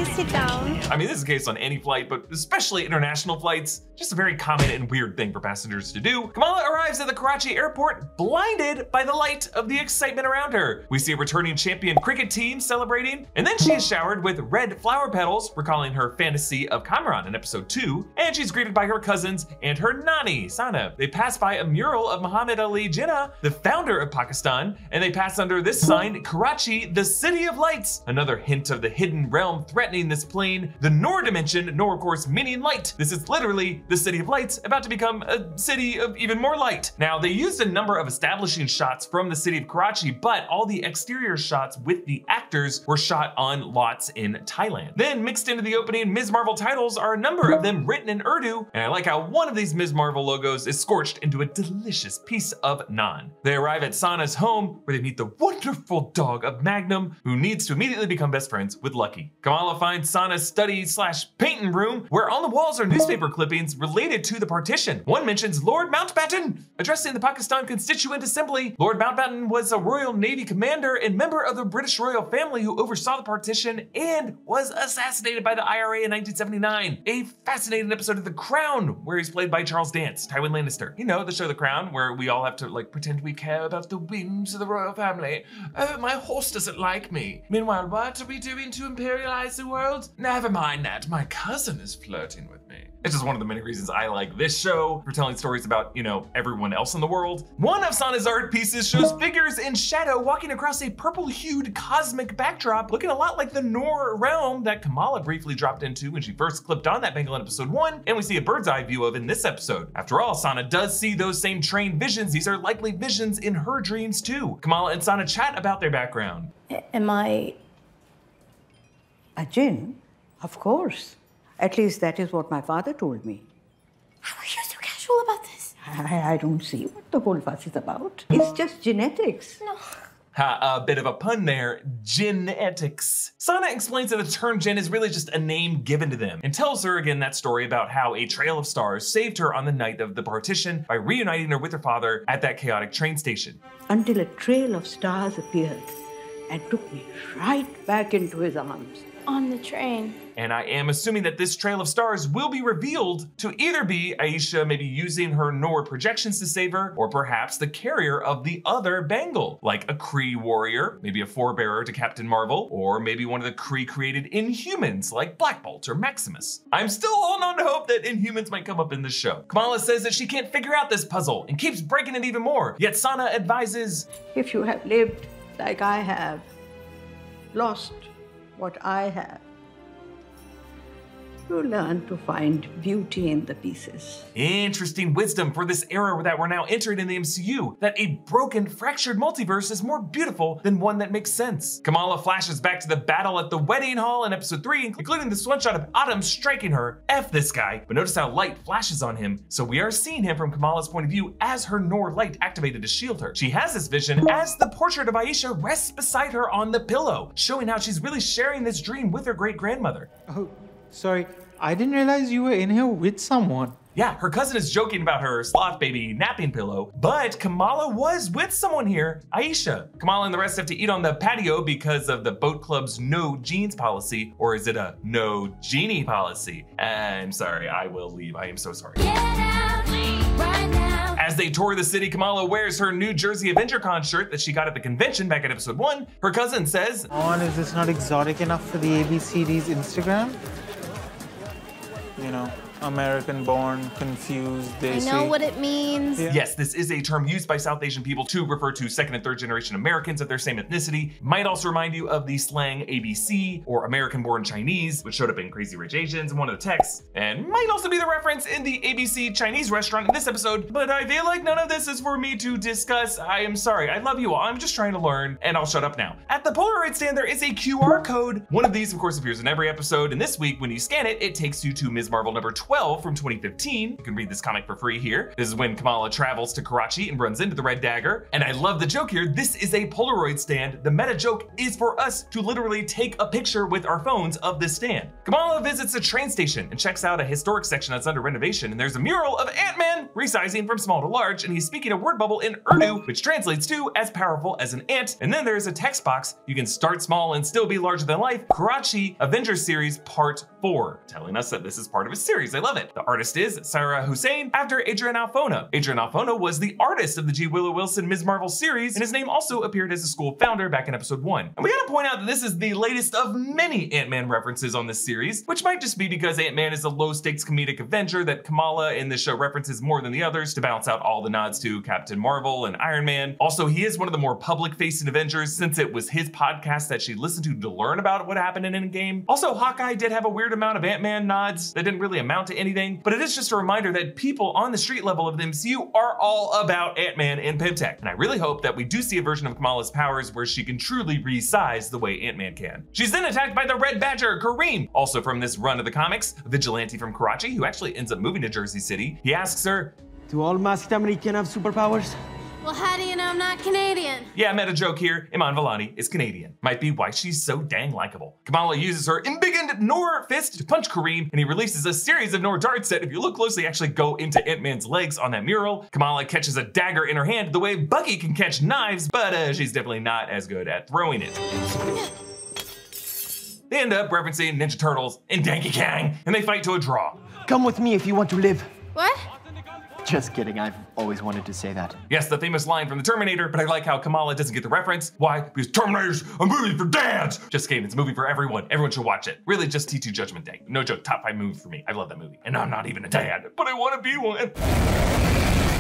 Please sit down. I mean, this is the case on any flight, but especially international flights, just a very common and weird thing for passengers to do. Kamala arrives at the Karachi airport blinded by the light of the excitement around her. We see a returning champion cricket team celebrating, and then she is showered with red flower petals, recalling her fantasy of Kamran in episode two, and she's greeted by her cousins and her nani, Sana. They pass by a mural of Muhammad Ali Jinnah, the founder of Pakistan, and they pass under this sign, Karachi, the city of lights. Another hint of the hidden realm threatening this plane, the Noor dimension, Noor of course meaning light. This is literally the city of lights about to become a city of even more light. Now they used a number of establishing shots from the city of Karachi, but all the exterior shots with the actors were shot on lots in Thailand. Then mixed into the opening Ms. Marvel titles are a number of them written in Urdu, and I like how one of these Ms. Marvel logos is scorched into a delicious piece of naan. They arrive at Sana's home where they meet the wonderful dog of Magnum, who needs to immediately become best friends with Lucky. Kamala finds Sana's study slash painting room, where on the walls are newspaper clippings related to the partition. One mentions Lord Mountbatten. Addressing the Pakistan Constituent Assembly, Lord Mountbatten was a Royal Navy commander and member of the British royal family who oversaw the partition and was assassinated by the IRA in 1979. A fascinating episode of The Crown, where he's played by Charles Dance, Tywin Lannister. You know, the show The Crown, where we all have to like pretend we care about the whims of the royal family. Oh, my horse doesn't like me. Meanwhile, what are we doing to imperialize the world? Never mind that. My cousin is flirting with me. It's just one of the many reasons I like this show for telling stories about, you know, everyone else in the world. One of Sana's art pieces shows figures in shadow walking across a purple-hued cosmic backdrop, looking a lot like the Noor realm that Kamala briefly dropped into when she first clipped on that bangle in episode one, and we see a bird's eye view of in this episode. After all, Sana does see those same trained visions. These are likely visions in her dreams too. Kamala and Sana chat about their background. Am I A jinn? Of course. At least that is what my father told me. How are you so casual about this? I, I don't see what the whole fuss is about. It's just genetics. No. Ha, a bit of a pun there, genetics. Sana explains that the term Jinn is really just a name given to them and tells her again that story about how a trail of stars saved her on the night of the partition by reuniting her with her father at that chaotic train station. Until a trail of stars appeared and took me right back into his arms. On the train. And I am assuming that this trail of stars will be revealed to either be Aisha maybe using her Noor projections to save her, or perhaps the carrier of the other bangle, like a Kree warrior, maybe a forebearer to Captain Marvel, or maybe one of the Kree created Inhumans like Black Bolt or Maximus. I'm still holding on to hope that Inhumans might come up in this show. Kamala says that she can't figure out this puzzle and keeps breaking it even more, yet Sana advises If you have lived like I have, lost what I have, you learn to find beauty in the pieces. Interesting wisdom for this era that we're now entering in the MCU, that a broken, fractured multiverse is more beautiful than one that makes sense. Kamala flashes back to the battle at the wedding hall in episode 3, including this one shot of Adam striking her. F this guy, but notice how light flashes on him, so we are seeing him from Kamala's point of view as her Noor light activated to shield her. She has this vision as the portrait of Aisha rests beside her on the pillow, showing how she's really sharing this dream with her great grandmother. Oh, sorry. I didn't realize you were in here with someone. Yeah, her cousin is joking about her sloth baby napping pillow, but Kamala was with someone here, Aisha. Kamala and the rest have to eat on the patio because of the boat club's no jeans policy, or is it a no genie policy? I'm sorry, I will leave. I am so sorry. As they tour the city, Kamala wears her New Jersey AvengerCon shirt that she got at the convention back in episode one. Her cousin says, On, is this not exotic enough for the ABCD's Instagram? You know, American born, confused, I they know what it means. Yes, this is a term used by South Asian people to refer to second and third generation Americans of their same ethnicity. Might also remind you of the slang ABC or American born Chinese, which showed up in Crazy Rich Asians in one of the texts, and might also be the reference in the ABC Chinese restaurant in this episode. But I feel like none of this is for me to discuss. I am sorry. I love you all. I'm just trying to learn, and I'll shut up now. At the Polaroid stand, there is a QR code. One of these, of course, appears in every episode, and this week, when you scan it, it takes you to Ms. Marvel number 12 from 2015. You can read this comic for free here. This is when Kamala travels to Karachi and runs into the Red Dagger. And I love the joke here. This is a Polaroid stand. The meta joke is for us to literally take a picture with our phones of this stand. Kamala visits a train station and checks out a historic section that's under renovation. And there's a mural of Ant-Man resizing from small to large. And he's speaking a word bubble in Urdu, which translates to as powerful as an ant. And then there's a text box. You can start small and still be larger than life. Karachi Avengers Series Part 4, telling us that this is part of a series. I love it. The artist is Sarah Hussein after Adrian Alphona. Adrian Alphona was the artist of the G. Willow Wilson Ms. Marvel series, and his name also appeared as a school founder back in episode 1. And we gotta point out that this is the latest of many Ant-Man references on this series, which might just be because Ant-Man is a low-stakes comedic Avenger that Kamala in this show references more than the others to balance out all the nods to Captain Marvel and Iron Man. Also, he is one of the more public-facing Avengers since it was his podcast that she listened to to learn about what happened in Endgame. Also, Hawkeye did have a weird amount of Ant-Man nods that didn't really amount to anything, but it is just a reminder that people on the street level of the MCU are all about Ant-Man and Pym Tech. And I really hope that we do see a version of Kamala's powers where she can truly resize the way Ant-Man can. She's then attacked by the Red Dagger, Kareem, also from this run of the comics, vigilante from Karachi who actually ends up moving to Jersey City. He asks her, Do all masked American have superpowers? Well, how do you know I'm not Canadian? Yeah, meta joke here. Iman Vellani is Canadian. Might be why she's so dang likable. Kamala uses her embiggened Noor fist to punch Kareem, and he releases a series of Noor darts that, if you look closely, actually go into Ant-Man's legs on that mural. Kamala catches a dagger in her hand the way Bucky can catch knives, but uh, she's definitely not as good at throwing it. They end up referencing Ninja Turtles and Donkey Kong, and they fight to a draw. Come with me if you want to live. What? Just kidding, I've always wanted to say that. Yes, the famous line from the Terminator, but I like how Kamala doesn't get the reference. Why? Because Terminator's a movie for dads! Just kidding, it's a movie for everyone. Everyone should watch it. Really, just T2 Judgment Day. No joke, top five movie for me. I love that movie. And I'm not even a dad, but I want to be one.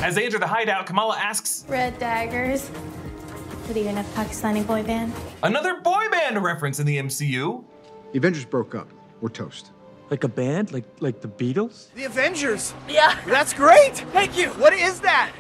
As they enter the hideout, Kamala asks, Red daggers. What are you, a Pakistani boy band? Another boy band reference in the MCU. The Avengers broke up. We're toast. Like a band? Like like the Beatles? The Avengers! Yeah. That's great! Thank you! What is that?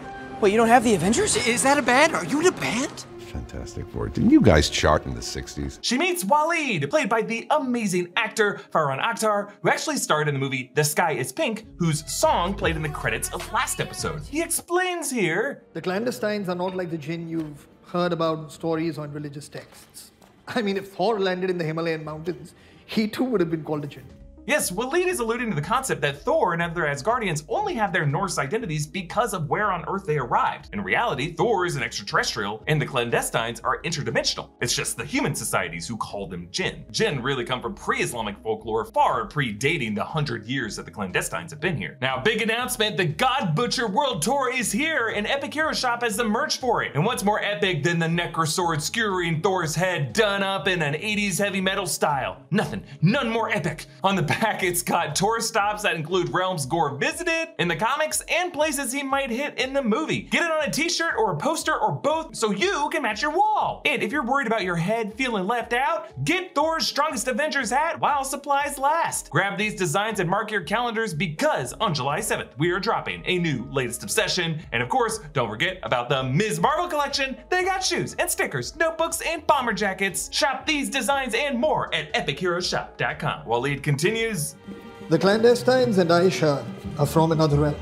Wait, you don't have the Avengers? Is that a band? Are you in a band? Fantastic Four. Didn't you guys chart in the 60s? She meets Waleed, played by the amazing actor Farhan Akhtar, who actually starred in the movie The Sky is Pink, whose song played in the credits of last episode. He explains here The clandestines are not like the jinn you've heard about stories on religious texts. I mean, if Thor landed in the Himalayan mountains, he too would have been called a jinn. Yes, Waleed is alluding to the concept that Thor and other Asgardians only have their Norse identities because of where on Earth they arrived. In reality, Thor is an extraterrestrial, and the clandestines are interdimensional. It's just the human societies who call them Jinn. Jinn really come from pre-Islamic folklore, far predating the hundred years that the clandestines have been here. Now, big announcement, the God Butcher World Tour is here, and Epic Hero Shop has the merch for it. And what's more epic than the Necrosword skewering Thor's head done up in an 80s heavy metal style? Nothing, none more epic. On the back, it's got tour stops that include realms Gorr visited in the comics and places he might hit in the movie. Get it on a t-shirt or a poster or both so you can match your wall. And if you're worried about your head feeling left out, get Thor's Strongest Avengers hat while supplies last. Grab these designs and mark your calendars because on July 7th, we are dropping a new latest obsession. And of course, don't forget about the Ms. Marvel collection. They got shoes and stickers, notebooks, and bomber jackets. Shop these designs and more at epicheroshop.com. Waleed continues, The clandestines and Aisha are from another realm.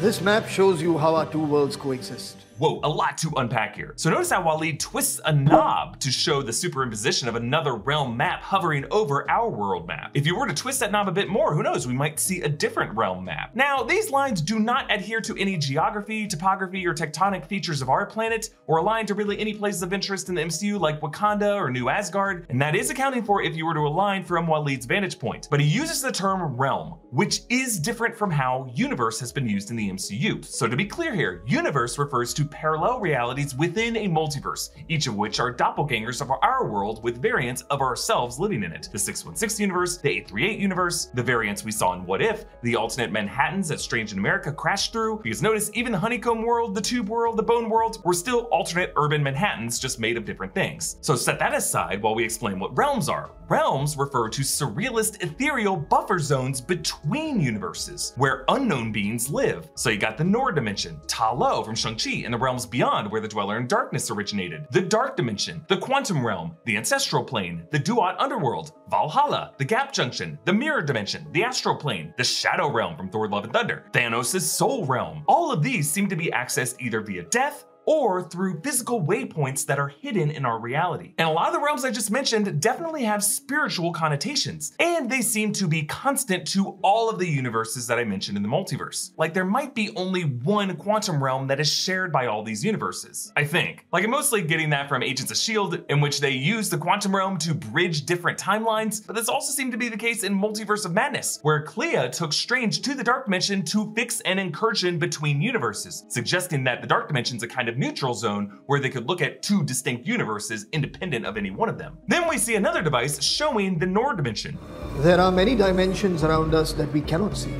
This map shows you how our two worlds coexist. Whoa, a lot to unpack here. So notice how Waleed twists a knob to show the superimposition of another realm map hovering over our world map. If you were to twist that knob a bit more, who knows, we might see a different realm map. Now, these lines do not adhere to any geography, topography, or tectonic features of our planet, or align to really any places of interest in the MCU like Wakanda or New Asgard, and that is accounting for if you were to align from Waleed's vantage point. But he uses the term realm, which is different from how universe has been used in the MCU. So to be clear here, universe refers to parallel realities within a multiverse, each of which are doppelgangers of our world with variants of ourselves living in it. The 616 universe, the 838 universe, the variants we saw in What If, the alternate Manhattans that Strange in America crashed through, because notice even the honeycomb world, the tube world, the bone world were still alternate urban Manhattans just made of different things. So set that aside while we explain what realms are. Realms refer to surrealist ethereal buffer zones between universes, where unknown beings live. So you got the Noor dimension, Ta Lo from Shang-Chi, and the realms beyond where the Dweller in Darkness originated, the Dark dimension, the Quantum realm, the Ancestral plane, the Duat underworld, Valhalla, the Gap junction, the Mirror dimension, the Astral plane, the Shadow realm from Thor Love and Thunder, Thanos' Soul realm. All of these seem to be accessed either via death or through physical waypoints that are hidden in our reality. And a lot of the realms I just mentioned definitely have spiritual connotations, and they seem to be constant to all of the universes that I mentioned in the multiverse. Like there might be only one quantum realm that is shared by all these universes, I think. Like I'm mostly getting that from Agents of S.H.I.E.L.D., in which they use the quantum realm to bridge different timelines, but this also seemed to be the case in Multiverse of Madness, where Clea took Strange to the Dark Dimension to fix an incursion between universes, suggesting that the Dark Dimension's a kind of neutral zone where they could look at two distinct universes independent of any one of them. Then we see another device showing the Noor dimension. There are many dimensions around us that we cannot see.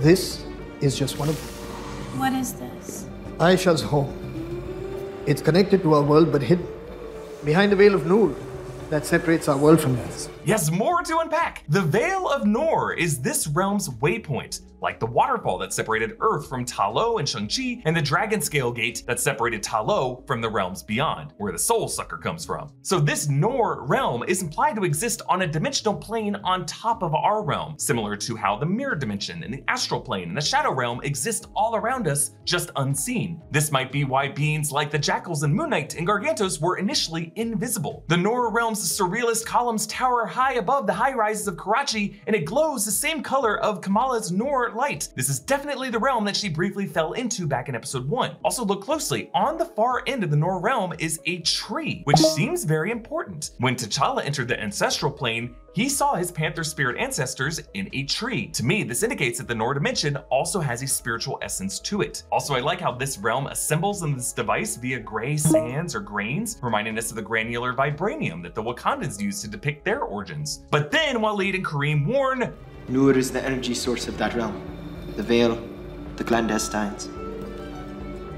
This is just one of them. What is this? Aisha's home. It's connected to our world but hidden behind the veil of Noor that separates our world from theirs. Yes, more to unpack. The Veil of Noor is this realm's waypoint, like the waterfall that separated Earth from Ta Lo and Shang-Chi, and the Dragon Scale Gate that separated Ta Lo from the realms beyond, where the Soul Sucker comes from. So this Noor realm is implied to exist on a dimensional plane on top of our realm, similar to how the Mirror Dimension and the Astral Plane and the Shadow Realm exist all around us, just unseen. This might be why beings like the Jackals and Moon Knight and Gargantos were initially invisible. The Noor realm's surrealist columns tower high above the high rises of Karachi, and it glows the same color of Kamala's Noor light. This is definitely the realm that she briefly fell into back in episode 1. Also look closely, on the far end of the Noor realm is a tree, which seems very important. When T'Challa entered the ancestral plane, he saw his Panther spirit ancestors in a tree. To me, this indicates that the Noor dimension also has a spiritual essence to it. Also, I like how this realm assembles in this device via gray sands or grains, reminding us of the granular vibranium that the Wakandans used to depict their origins. But then Waleed and Kareem warn, Noor is the energy source of that realm. The Veil, the clandestines.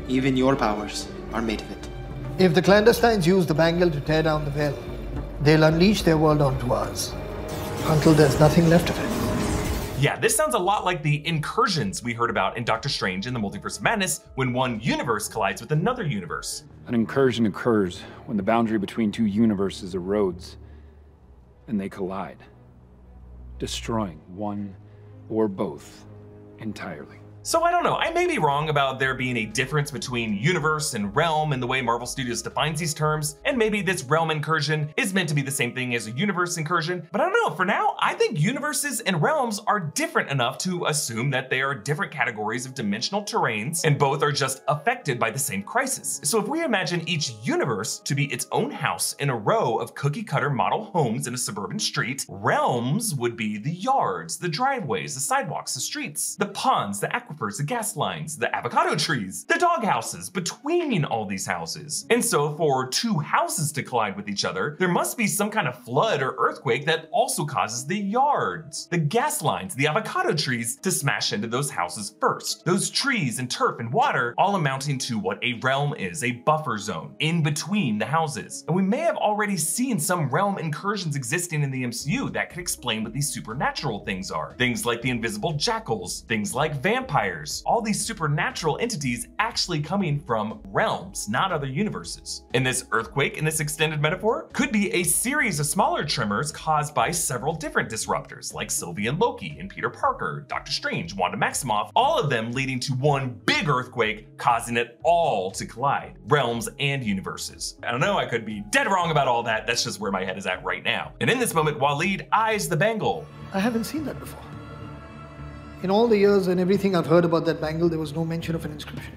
Even your powers are made of it. If the clandestines use the bangle to tear down the veil, they'll unleash their world onto ours until there's nothing left of it. Yeah, this sounds a lot like the incursions we heard about in Doctor Strange in the Multiverse of Madness when one universe collides with another universe. An incursion occurs when the boundary between two universes erodes and they collide, destroying one or both entirely. So I don't know, I may be wrong about there being a difference between universe and realm in the way Marvel Studios defines these terms, and maybe this realm incursion is meant to be the same thing as a universe incursion, but I don't know, for now, I think universes and realms are different enough to assume that they are different categories of dimensional terrains, and both are just affected by the same crisis. So if we imagine each universe to be its own house in a row of cookie cutter model homes in a suburban street, realms would be the yards, the driveways, the sidewalks, the streets, the ponds, the aquifers, the gas lines, the avocado trees, the dog houses between all these houses. And so for two houses to collide with each other, there must be some kind of flood or earthquake that also causes the yards, the gas lines, the avocado trees to smash into those houses first. Those trees and turf and water all amounting to what a realm is, a buffer zone in between the houses. And we may have already seen some realm incursions existing in the MCU that could explain what these supernatural things are. Things like the invisible jackals, things like vampires All these supernatural entities actually coming from realms, not other universes. And this earthquake in this extended metaphor could be a series of smaller tremors caused by several different disruptors, like Sylvie and Loki and Peter Parker, Doctor Strange, Wanda Maximoff, all of them leading to one big earthquake, causing it all to collide, realms and universes. I don't know, I could be dead wrong about all that, that's just where my head is at right now. And in this moment, Waleed eyes the bangle. I haven't seen that before. In all the years and everything I've heard about that bangle, there was no mention of an inscription.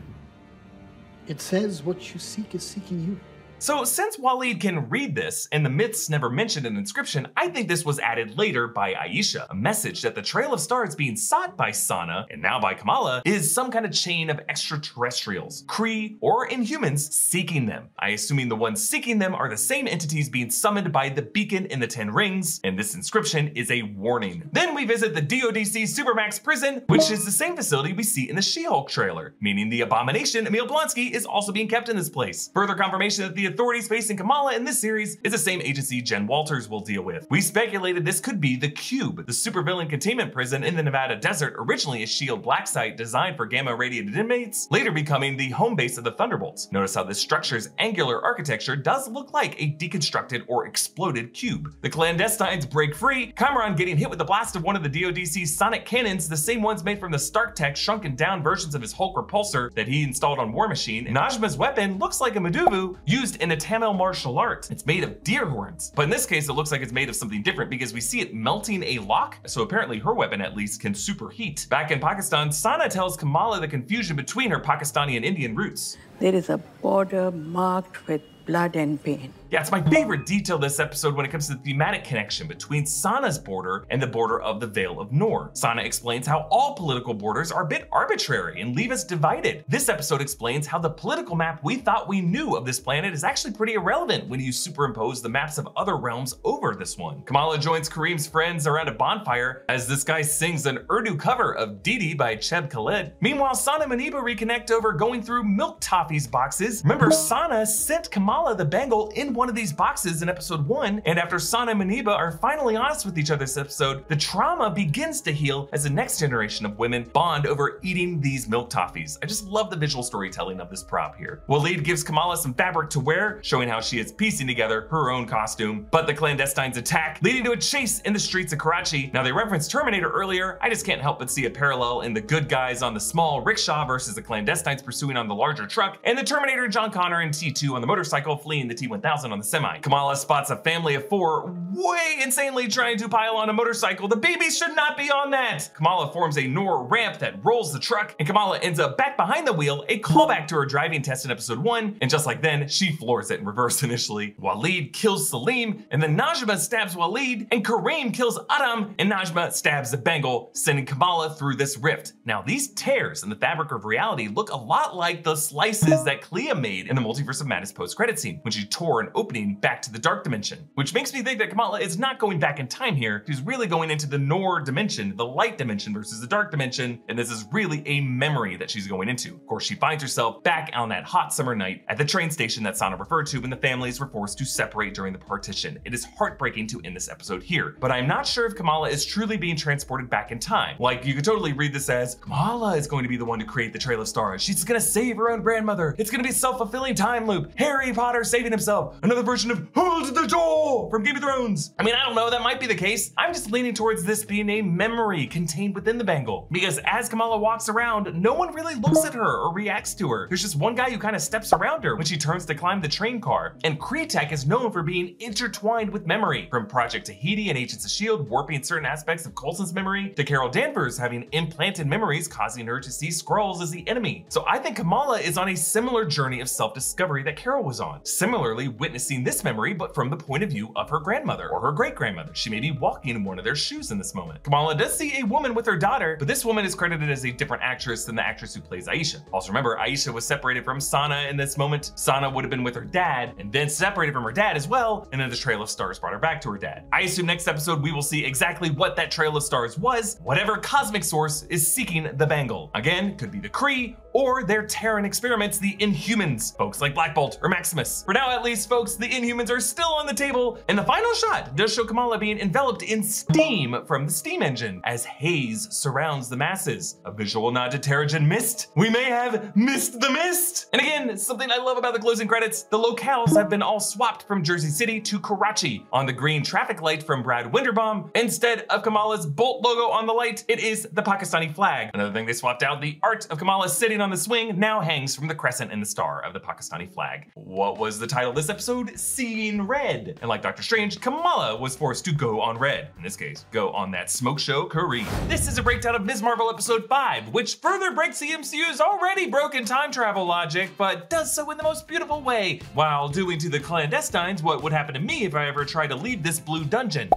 It says what you seek is seeking you. So since Waleed can read this and the myths never mentioned an inscription, I think this was added later by Aisha, a message that the Trail of Stars being sought by Sana and now by Kamala is some kind of chain of extraterrestrials, Kree, or Inhumans seeking them. I assuming the ones seeking them are the same entities being summoned by the beacon in the Ten Rings, and this inscription is a warning. Then we visit the DODC Supermax prison, which is the same facility we see in the She-Hulk trailer, meaning the abomination Emil Blonsky is also being kept in this place. Further confirmation that the authorities facing Kamala in this series is the same agency Jen Walters will deal with. We speculated this could be the Cube, the supervillain containment prison in the Nevada desert, originally a SHIELD black site designed for gamma radiated inmates, later becoming the home base of the Thunderbolts. Notice how this structure's angular architecture does look like a deconstructed or exploded cube. The clandestines break free, Kamran getting hit with the blast of one of the DODC's sonic cannons, the same ones made from the Stark Tech shrunken down versions of his Hulk repulsor that he installed on War Machine. Najma's weapon looks like a Maduvu used in a Tamil martial art. It's made of deer horns. But in this case, it looks like it's made of something different because we see it melting a lock. So apparently her weapon at least can superheat. Back in Pakistan, Sana tells Kamala the confusion between her Pakistani and Indian roots. There is a border marked with blood and pain. Yeah, it's my favorite detail this episode when it comes to the thematic connection between Sana's border and the border of the Veil of Noor. Sana explains how all political borders are a bit arbitrary and leave us divided. This episode explains how the political map we thought we knew of this planet is actually pretty irrelevant when you superimpose the maps of other realms over this one. Kamala joins Kareem's friends around a bonfire as this guy sings an Urdu cover of Didi by Cheb Khaled. Meanwhile, Sana and Muneeba reconnect over going through Milk Toffees boxes. Remember, Sana sent Kamala the bangle in one of these boxes in episode one, and after Sana and Muneeba are finally honest with each other this episode, the trauma begins to heal as the next generation of women bond over eating these milk toffees. I just love the visual storytelling of this prop here. Waleed gives Kamala some fabric to wear, showing how she is piecing together her own costume, but the clandestines attack, leading to a chase in the streets of Karachi. Now they referenced Terminator earlier, I just can't help but see a parallel in the good guys on the small rickshaw versus the clandestines pursuing on the larger truck, and the Terminator John Connor and T2 on the motorcycle fleeing the T1000 on the semi. Kamala spots a family of four way insanely trying to pile on a motorcycle. The babies should not be on that. Kamala forms a Noor ramp that rolls the truck, and Kamala ends up back behind the wheel, a callback to her driving test in episode one, and just like then, she floors it in reverse initially. Waleed kills Salim, and then Najma stabs Waleed, and Kareem kills Adam, and Najma stabs the bangle, sending Kamala through this rift. Now, these tears in the fabric of reality look a lot like the slices that Clea made in the Multiverse of Madness post-credit scene, when she tore an opening back to the dark dimension, which makes me think that Kamala is not going back in time here. She's really going into the Noor dimension, the light dimension versus the dark dimension, and this is really a memory that she's going into. Of course, she finds herself back on that hot summer night at the train station that Sana referred to when the families were forced to separate during the partition. It is heartbreaking to end this episode here, but I'm not sure if Kamala is truly being transported back in time. Like, you could totally read this as Kamala is going to be the one to create the Trail of Stars. She's gonna save her own grandmother. It's gonna be a self-fulfilling time loop. Harry Potter saving himself. Another version of Hold the Door from Game of Thrones. I mean, I don't know, that might be the case. I'm just leaning towards this being a memory contained within the bangle. Because as Kamala walks around, no one really looks at her or reacts to her. There's just one guy who kind of steps around her when she turns to climb the train car. And Kree tech is known for being intertwined with memory. From Project Tahiti and Agents of S.H.I.E.L.D. warping certain aspects of Coulson's memory, to Carol Danvers having implanted memories causing her to see Skrulls as the enemy. So I think Kamala is on a similar journey of self-discovery that Carol was on. Similarly, witnessing this memory, but from the point of view of her grandmother or her great-grandmother. She may be walking in one of their shoes in this moment. Kamala does see a woman with her daughter, but this woman is credited as a different actress than the actress who plays Aisha. Also remember, Aisha was separated from Sana in this moment. Sana would have been with her dad and then separated from her dad as well, and then the Trail of Stars brought her back to her dad. I assume next episode we will see exactly what that Trail of Stars was, whatever cosmic source is seeking the bangle. Again, could be the Kree, or their Terran experiments, the Inhumans, folks like Black Bolt or Maximus. For now, at least, folks, the Inhumans are still on the table, and the final shot does show Kamala being enveloped in steam from the steam engine as haze surrounds the masses. A visual nod to Terrigen Mist. We may have missed the mist. And again, something I love about the closing credits, the locales have been all swapped from Jersey City to Karachi. On the green traffic light from Brad Winderbaum. instead of Kamala's Bolt logo on the light, it is the Pakistani flag. Another thing they swapped out, the art of Kamala sitting on the swing now hangs from the crescent and the star of the Pakistani flag. What was the title of this episode? Seeing Red. And like Doctor Strange, Kamala was forced to go on red. In this case, go on that smoke show Kareem. This is a breakdown of Ms. Marvel episode 5, which further breaks the MCU's already broken time travel logic, but does so in the most beautiful way, while doing to the clandestines what would happen to me if I ever tried to leave this blue dungeon.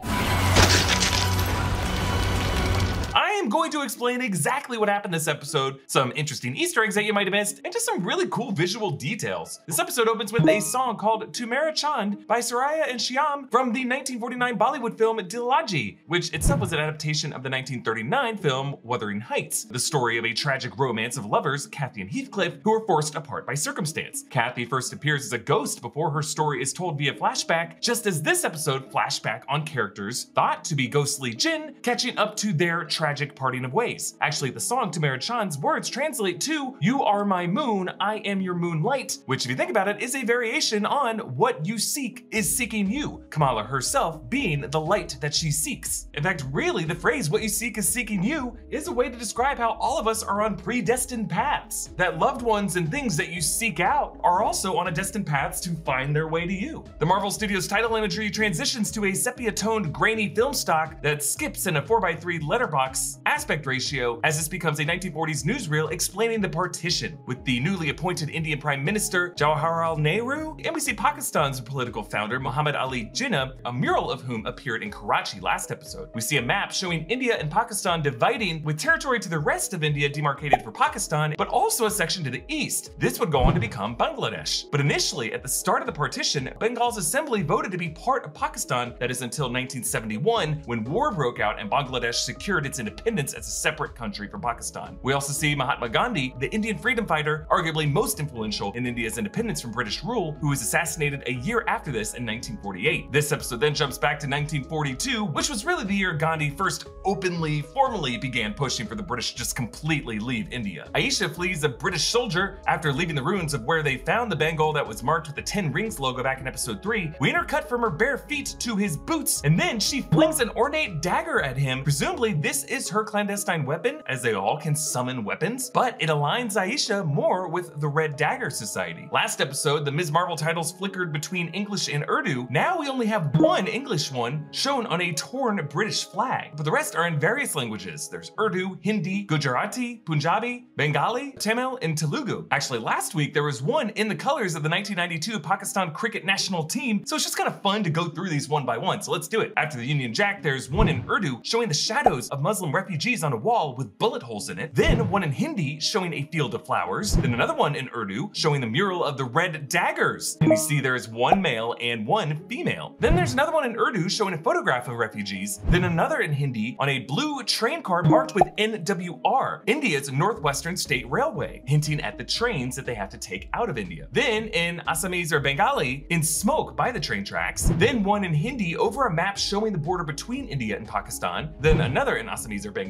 Am going to explain exactly what happened this episode, some interesting Easter eggs that you might have missed, and just some really cool visual details. This episode opens with a song called Tu Mera Chand by Suraiya and Shyam from the 1949 Bollywood film Dillagi, which itself was an adaptation of the 1939 film Wuthering Heights, the story of a tragic romance of lovers, Kathy and Heathcliff, who are forced apart by circumstance. Kathy first appears as a ghost before her story is told via flashback, just as this episode flashback on characters thought to be ghostly Jinn catching up to their tragic parting of ways. Actually, the song Tu Mera Chand's words translate to You are my moon, I am your moonlight, which if you think about it is a variation on what you seek is seeking you, Kamala herself being the light that she seeks. In fact, really the phrase what you seek is seeking you is a way to describe how all of us are on predestined paths. That loved ones and things that you seek out are also on a destined paths to find their way to you. The Marvel Studios title imagery transitions to a sepia-toned grainy film stock that skips in a 4x3 letterbox aspect ratio as this becomes a 1940s newsreel explaining the partition with the newly appointed Indian Prime Minister Jawaharlal Nehru, and we see Pakistan's political founder Muhammad Ali Jinnah, a mural of whom appeared in Karachi last episode. We see a map showing India and Pakistan dividing with territory to the rest of India demarcated for Pakistan, but also a section to the east. This would go on to become Bangladesh. But initially, at the start of the partition, Bengal's assembly voted to be part of Pakistan, that is until 1971, when war broke out and Bangladesh secured its independence as a separate country from Pakistan. We also see Mahatma Gandhi, the Indian freedom fighter, arguably most influential in India's independence from British rule, who was assassinated a year after this in 1948. This episode then jumps back to 1942, which was really the year Gandhi first openly, formally began pushing for the British to just completely leave India. Aisha flees a British soldier after leaving the ruins of where they found the bangle that was marked with the 10 rings logo back in episode 3. We intercut from her bare feet to his boots, and then she flings an ornate dagger at him. Presumably, this is her clandestine weapon, as they all can summon weapons, but it aligns Aisha more with the Red Dagger Society. Last episode, the Ms. Marvel titles flickered between English and Urdu. Now we only have one English one shown on a torn British flag, but the rest are in various languages. There's Urdu, Hindi, Gujarati, Punjabi, Bengali, Tamil, and Telugu. Actually, last week there was one in the colors of the 1992 Pakistan cricket national team, so it's just kind of fun to go through these one by one, so let's do it. After the Union Jack, there's one in Urdu showing the shadows of Muslim refugees on a wall with bullet holes in it. Then one in Hindi showing a field of flowers. Then another one in Urdu showing the mural of the red daggers. And you see there's one male and one female. Then there's another one in Urdu showing a photograph of refugees. Then another in Hindi on a blue train car marked with NWR, India's Northwestern State Railway, hinting at the trains that they have to take out of India. Then in Assamese or Bengali, in smoke by the train tracks. Then one in Hindi over a map showing the border between India and Pakistan. Then another in Assamese or Bengali.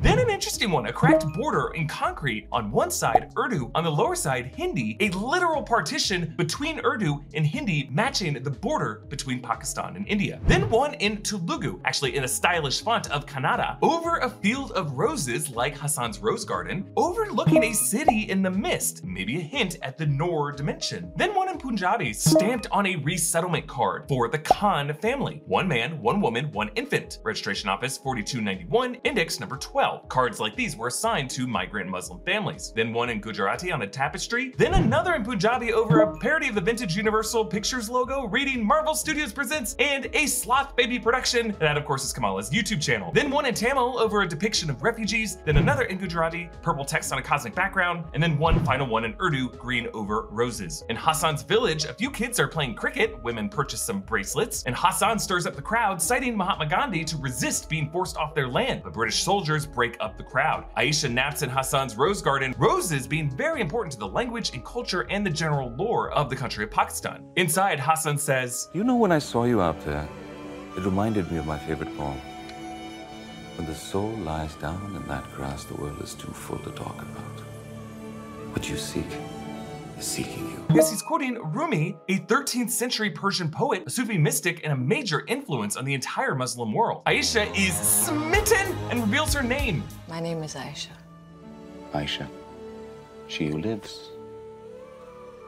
Then an interesting one, a cracked border in concrete on one side, Urdu, on the lower side, Hindi, a literal partition between Urdu and Hindi matching the border between Pakistan and India. Then one in Telugu, actually in a stylish font of Kannada, over a field of roses like Hassan's rose garden, overlooking a city in the mist, maybe a hint at the Noor dimension. Then one in Punjabi, stamped on a resettlement card for the Khan family. One man, one woman, one infant. Registration office 4291, index number 12. Cards like these were assigned to migrant Muslim families. Then one in Gujarati on a tapestry. Then another in Punjabi over a parody of the vintage Universal Pictures logo reading Marvel Studios Presents and a Sloth Baby production. And that of course is Kamala's YouTube channel. Then one in Tamil over a depiction of refugees. Then another in Gujarati, purple text on a cosmic background. And then one final one in Urdu, green over roses. In Hassan's village, a few kids are playing cricket. Women purchase some bracelets. And Hassan stirs up the crowd, citing Mahatma Gandhi to resist being forced off their land. A British soldiers break up the crowd. Aisha naps in Hassan's rose garden, roses being very important to the language and culture and the general lore of the country of Pakistan. Inside, Hassan says, You know, when I saw you out there, it reminded me of my favorite poem. When the soul lies down in that grass, the world is too full to talk about. What you seek is seeking you. Yes, he's quoting Rumi, a 13th century Persian poet, a Sufi mystic, and a major influence on the entire Muslim world. Aisha is smitten and reveals her name. My name is Aisha. Aisha, she who lives.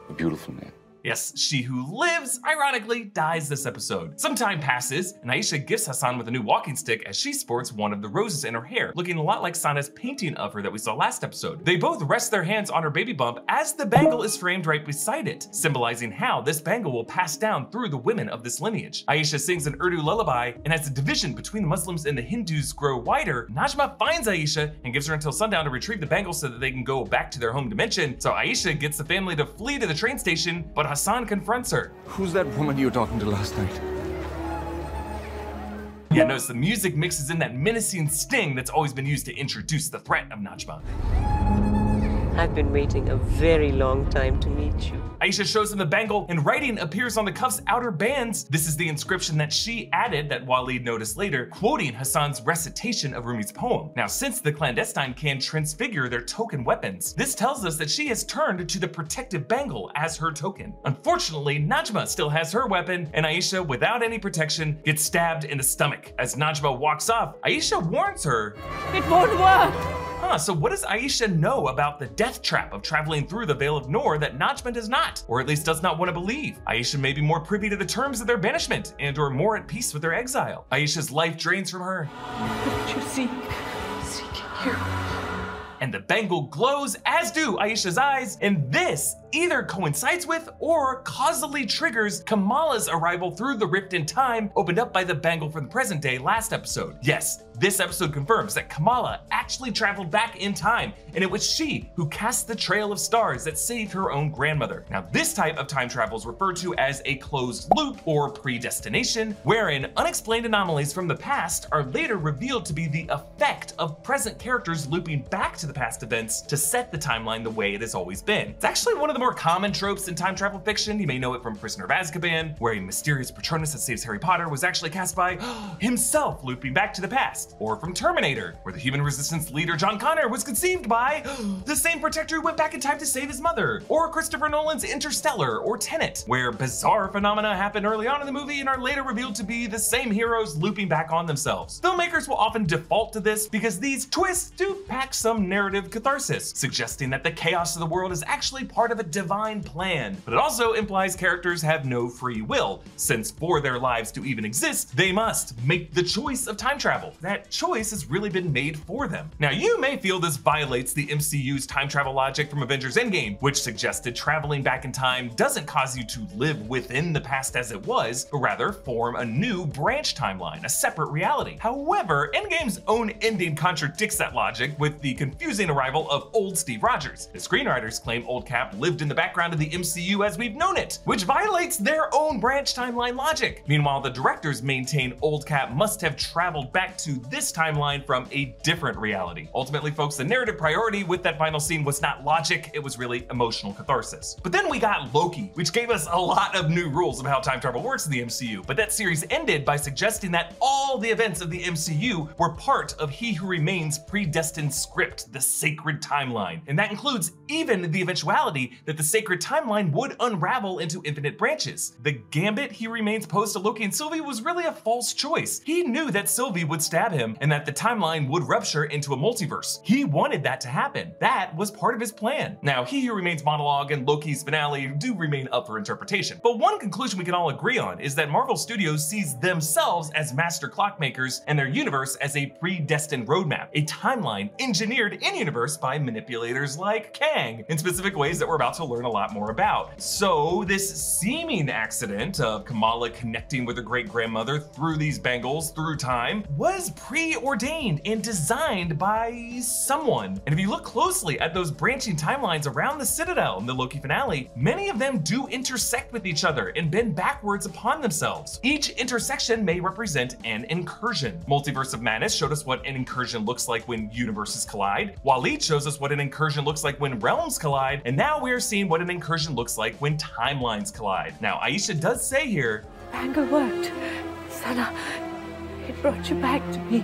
A beautiful name. Yes, she who lives, ironically, dies this episode. Some time passes, and Aisha gifts Hassan with a new walking stick as she sports one of the roses in her hair, looking a lot like Sana's painting of her that we saw last episode. They both rest their hands on her baby bump as the bangle is framed right beside it, symbolizing how this bangle will pass down through the women of this lineage. Aisha sings an Urdu lullaby, and as the division between the Muslims and the Hindus grow wider, Najma finds Aisha and gives her until sundown to retrieve the bangle so that they can go back to their home dimension. So Aisha gets the family to flee to the train station, but Hassan confronts her. Who's that woman you were talking to last night? Yeah, notice the music mixes in that menacing sting that's always been used to introduce the threat of Najma. I've been waiting a very long time to meet you. Aisha shows him the bangle, and writing appears on the cuff's outer bands. This is the inscription that she added that Waleed noticed later, quoting Hassan's recitation of Rumi's poem. Now, since the clandestine can transfigure their token weapons, this tells us that she has turned to the protective bangle as her token. Unfortunately, Najma still has her weapon, and Aisha, without any protection, gets stabbed in the stomach. As Najma walks off, Aisha warns her, It won't work! Huh, so what does Aisha know about the death trap of traveling through the Veil of Noor that Najma does not, or at least does not want to believe? Aisha may be more privy to the terms of their banishment and or more at peace with their exile. Aisha's life drains from her. What did you see? Seeking you. And the bangle glows, as do Aisha's eyes, and this either coincides with or causally triggers Kamala's arrival through the rift in time opened up by the bangle from the present day last episode. Yes, this episode confirms that Kamala actually traveled back in time, and it was she who cast the trail of stars that saved her own grandmother. Now, this type of time travel is referred to as a closed loop or predestination, wherein unexplained anomalies from the past are later revealed to be the effect of present characters looping back to the past events to set the timeline the way it has always been. It's actually one of the more common tropes in time travel fiction. You may know it from Prisoner of Azkaban, where a mysterious Patronus that saves Harry Potter was actually cast by himself looping back to the past. Or from Terminator, where the human resistance leader John Connor was conceived by the same protector who went back in time to save his mother. Or Christopher Nolan's Interstellar or Tenet, where bizarre phenomena happen early on in the movie and are later revealed to be the same heroes looping back on themselves. Filmmakers will often default to this because these twists do pack some narrative catharsis, suggesting that the chaos of the world is actually part of a divine plan. But it also implies characters have no free will, since for their lives to even exist, they must make the choice of time travel. That choice has really been made for them. Now, you may feel this violates the MCU's time travel logic from Avengers Endgame, which suggested traveling back in time doesn't cause you to live within the past as it was, but rather form a new branch timeline, a separate reality. However, Endgame's own ending contradicts that logic with the confusing arrival of old Steve Rogers. The screenwriters claim Old Cap lived in the background of the MCU as we've known it, which violates their own branch timeline logic. Meanwhile, the directors maintain Old Cap must have traveled back to this timeline from a different reality. Ultimately, folks, the narrative priority with that final scene was not logic, it was really emotional catharsis. But then we got Loki, which gave us a lot of new rules of how time travel works in the MCU. But that series ended by suggesting that all the events of the MCU were part of He Who Remains' predestined script, the sacred timeline. And that includes even the eventuality that the sacred timeline would unravel into infinite branches. The gambit He Remains posed to Loki and Sylvie was really a false choice. He knew that Sylvie would stab him and that the timeline would rupture into a multiverse. He wanted that to happen. That was part of his plan. Now, He Who Remains monologue and Loki's finale do remain up for interpretation. But one conclusion we can all agree on is that Marvel Studios sees themselves as master clockmakers and their universe as a predestined roadmap, a timeline engineered in universe by manipulators like Kang in specific ways that we're about about to learn a lot more about. So, this seeming accident of Kamala connecting with her great grandmother through these bangles through time was preordained and designed by someone. And if you look closely at those branching timelines around the Citadel in the Loki finale, many of them do intersect with each other and bend backwards upon themselves. Each intersection may represent an incursion. Multiverse of Madness showed us what an incursion looks like when universes collide. Waleed shows us what an incursion looks like when realms collide. And now we seeing what an incursion looks like when timelines collide. Now, Aisha does say here, Bangle worked. Sana, it brought you back to me.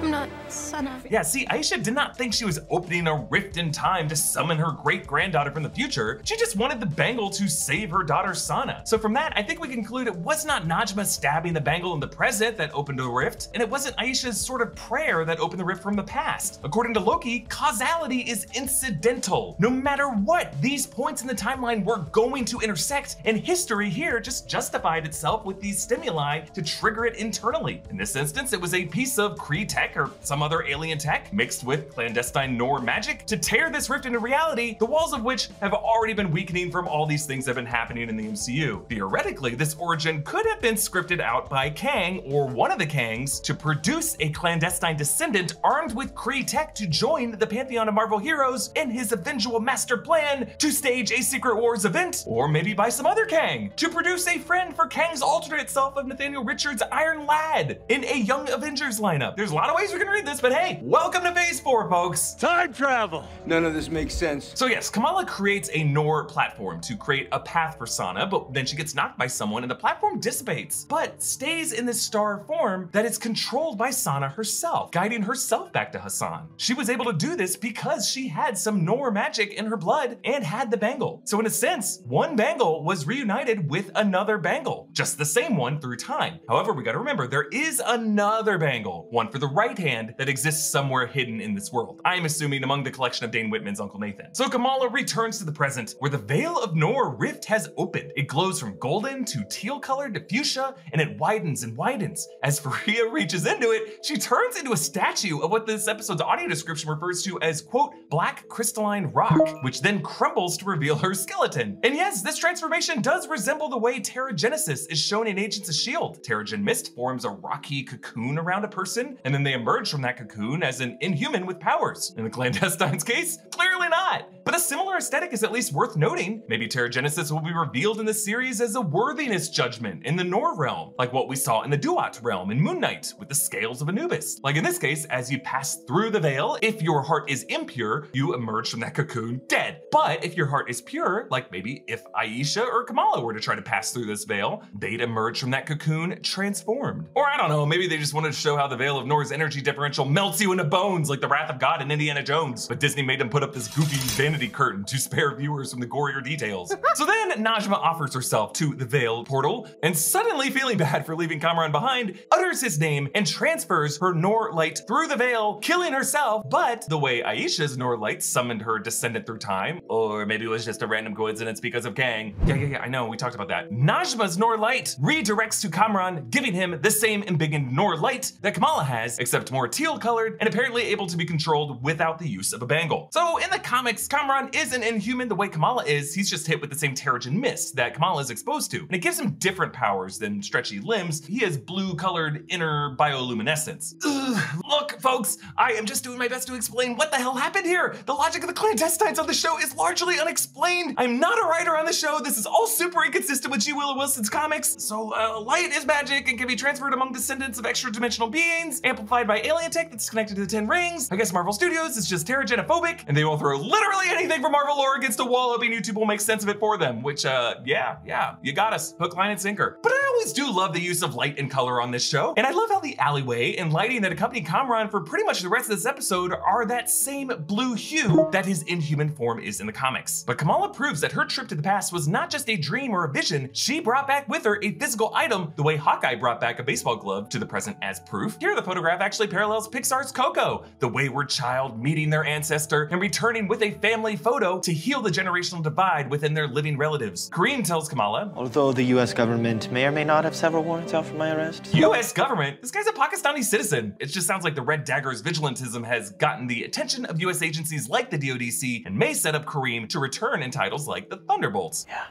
I'm not Sana. Yeah, see, Aisha did not think she was opening a rift in time to summon her great granddaughter from the future. She just wanted the bangle to save her daughter Sana. So from that, I think we conclude it was not Najma stabbing the bangle in the present that opened a rift, and it wasn't Aisha's sort of prayer that opened the rift from the past. According to Loki, causality is incidental. No matter what, these points in the timeline were going to intersect, and history here just justified itself with these stimuli to trigger it internally. In this instance, it was a piece of Kree tech or some other alien tech mixed with clandestine Noor magic to tear this rift into reality, the walls of which have already been weakening from all these things that have been happening in the MCU. Theoretically, this origin could have been scripted out by Kang or one of the Kangs to produce a clandestine descendant armed with Kree tech to join the pantheon of Marvel heroes in his eventual master plan to stage a Secret Wars event, or maybe by some other Kang to produce a friend for Kang's alternate self of Nathaniel Richards' Iron Lad in a Young Avengers lineup. There's a lot of ways we can read this, but hey, welcome to phase four, folks. Time travel. None of this makes sense. So yes, Kamala creates a Noor platform to create a path for Sana, but then she gets knocked by someone and the platform dissipates, but stays in this star form that is controlled by Sana herself, guiding herself back to Hassan. She was able to do this because she had some Noor magic in her blood and had the bangle. So in a sense, one bangle was reunited with another bangle, just the same one through time. However, we gotta remember there is another bangle, one for the right hand that exists somewhere hidden in this world. I'm assuming among the collection of Dane Whitman's Uncle Nathan. So Kamala returns to the present, where the Veil of Noor rift has opened. It glows from golden to teal colored to fuchsia, and it widens and widens. As Fariha reaches into it, she turns into a statue of what this episode's audio description refers to as, quote, black crystalline rock, which then crumbles to reveal her skeleton. And yes, this transformation does resemble the way Terrigenesis is shown in Agents of S.H.I.E.L.D. Terrigen Mist forms a rocky cocoon around a person, and then they emerge from that cocoon as an inhuman with powers. In the clandestine's case, clearly not. But a similar aesthetic is at least worth noting. Maybe Terrigenesis will be revealed in the series as a worthiness judgment in the Noor realm, like what we saw in the Duat realm in Moon Knight with the scales of Anubis. Like in this case, as you pass through the veil, if your heart is impure, you emerge from that cocoon dead. But if your heart is pure, like maybe if Aisha or Kamala were to try to pass through this veil, they'd emerge from that cocoon transformed. Or I don't know, maybe they just wanted to show how the Veil of Noor's energy differential melts you into bones like the Wrath of God in Indiana Jones. But Disney made them put up this goofy vanity curtain to spare viewers from the gorier details. so then Najma offers herself to the Veil portal and suddenly feeling bad for leaving Kamran behind, utters his name and transfers her Noor light through the veil, killing herself. But the way Aisha's Noor light summoned her descendant through time, or maybe it was just a random coincidence because of Kang. Yeah, yeah, yeah, I know, we talked about that. Najma's Noor light redirects to Kamran, giving him the same embiggened Noor light that Kamala has, except more teal colored and apparently able to be controlled without the use of a bangle. So in the comics, Kamran isn't inhuman the way Kamala is, he's just hit with the same Terrigen mist that Kamala is exposed to. And it gives him different powers than stretchy limbs. He has blue colored inner bioluminescence. Ugh, look, folks, I am just doing my best to explain what the hell happened here. The logic of the clandestines on the show is largely unexplained. I'm not a writer on the show. This is all super inconsistent with G. Willow Wilson's comics. So uh, light is magic and can be transferred among descendants of extra dimensional beings, amplified by alien tech that's connected to the Ten Rings. I guess Marvel Studios is just terrigenophobic, and they will throw literally anything from Marvel lore against a wall, hoping YouTube will make sense of it for them. Which, uh, yeah, yeah, you got us, hook, line, and sinker. But I always do love the use of light and color on this show, and I love how the alleyway and lighting that accompany Kamran for pretty much the rest of this episode are that same blue hue that his inhuman form is in the comics. But Kamala proves that her trip to the past was not just a dream or a vision, she brought back with her a physical item the way Hawkeye brought back a baseball glove to the present as proof. Here, the photograph actually parallels Pixar's Coco, the wayward child meeting their ancestor and returning with a family photo to heal the generational divide within their living relatives. Kareem tells Kamala, Although the US government may or may not have several warrants out for my arrest? US government? This guy's a Pakistani citizen. It just sounds like the Red Dagger's vigilantism has gotten the attention of US agencies like the DODC and may set up Kareem to return in titles like the Thunderbolts. Yeah.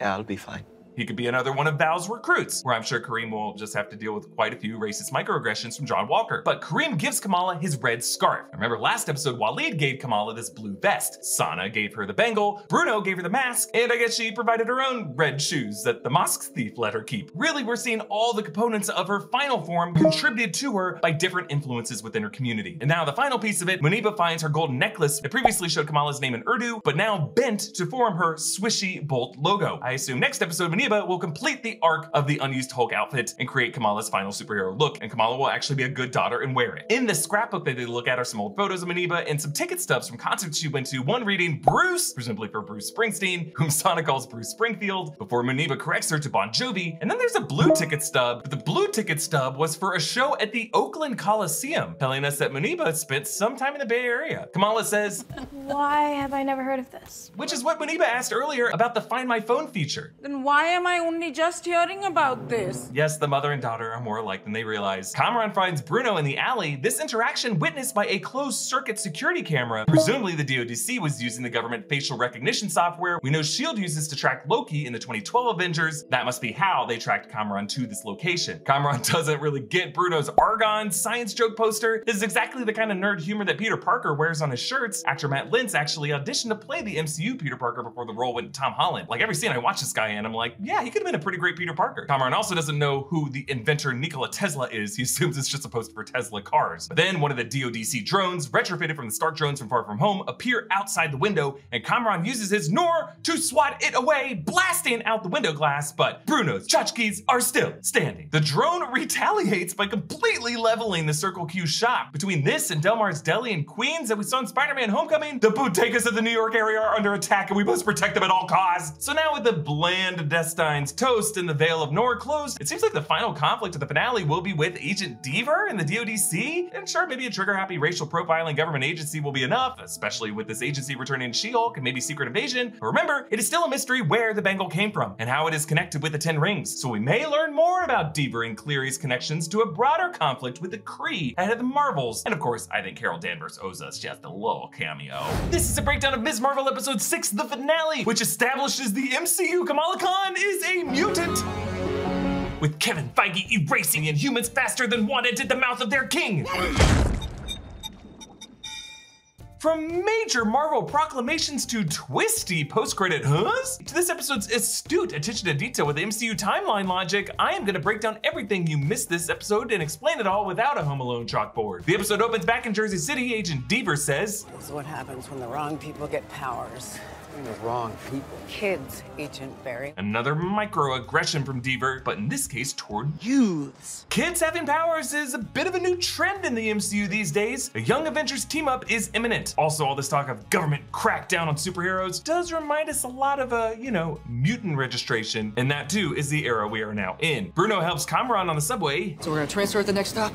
Yeah, I'll be fine. He could be another one of Val's recruits, where I'm sure Kareem will just have to deal with quite a few racist microaggressions from John Walker. But Kareem gives Kamala his red scarf. Remember last episode, Waleed gave Kamala this blue vest. Sana gave her the bangle, Bruno gave her the mask, and I guess she provided her own red shoes that the mosque thief let her keep. Really, we're seeing all the components of her final form contributed to her by different influences within her community. And now the final piece of it, Muneeba finds her golden necklace that previously showed Kamala's name in Urdu, but now bent to form her swishy bolt logo. I assume next episode, Muneeba will complete the arc of the unused Hulk outfit and create Kamala's final superhero look, and Kamala will actually be a good daughter and wear it. In the scrapbook that they look at are some old photos of Muneeba and some ticket stubs from concerts she went to, one reading Bruce, presumably for Bruce Springsteen, whom Sana calls Bruce Springfield, before Muneeba corrects her to Bon Jovi, and then there's a blue ticket stub, but the blue ticket stub was for a show at the Oakland Coliseum, telling us that Muneeba spent some time in the Bay Area. Kamala says, Why have I never heard of this? which is what Muneeba asked earlier about the Find My Phone feature. Then why am I only just hearing about this? Yes, the mother and daughter are more alike than they realize. Kamran finds Bruno in the alley, this interaction witnessed by a closed circuit security camera. Presumably the DODC was using the government facial recognition software we know S.H.I.E.L.D. uses to track Loki in the 2012 Avengers. That must be how they tracked Kamran to this location. Kamran doesn't really get Bruno's Argon science joke poster. This is exactly the kind of nerd humor that Peter Parker wears on his shirts. Actor Matt Lintz actually auditioned to play the MCU Peter Parker before the role went to Tom Holland. Like every scene I watch this guy in, I'm like, yeah, he could have been a pretty great Peter Parker. Kamran also doesn't know who the inventor Nikola Tesla is. He assumes it's just poster for Tesla cars. But then one of the DODC drones, retrofitted from the Stark drones from Far From Home, appear outside the window, and Kamran uses his Nor to swat it away, blasting out the window glass, but Bruno's tchotchkes are still standing. The drone retaliates by completely leveling the Circle Q shop. Between this and Delmar's Deli in Queens that we saw in Spider-Man Homecoming, the bodegas of the New York area are under attack and we must protect them at all costs. So now with the bland Destine's toast and the Veil of Nor closed, it seems like the final conflict of the finale will be with Agent Deever and the DODC. And sure, maybe a trigger-happy racial profiling government agency will be enough, especially with this agency returning She-Hulk and maybe Secret Invasion. But remember, it is still a mystery where the bangle came from and how it is connected with the Ten Rings. So we may learn more about Deever and Cleary's connections to a broader conflict with the Kree ahead of the Marvels. And of course, I think Carol Danvers owes us just a little cameo. This is a breakdown of Ms. Marvel episode 6, the finale, which establishes the MCU Kamala Khan is a mutant with Kevin Feige erasing Inhumans faster than wanted did the mouth of their king. From major Marvel proclamations to twisty post-credit huhs, to this episode's astute attention to detail with MCU timeline logic, I am gonna break down everything you missed this episode and explain it all without a Home Alone chalkboard. The episode opens back in Jersey City. Agent Deever says, This is what happens when the wrong people get powers. The wrong people. Kids, Agent Barry. Another microaggression from Deever, but in this case toward youths. Kids having powers is a bit of a new trend in the MCU these days. A Young Avengers team up is imminent. Also, all this talk of government crackdown on superheroes does remind us a lot of a, you know, mutant registration, and that too is the era we are now in. Bruno helps Kamran on the subway. So we're gonna transfer at the next stop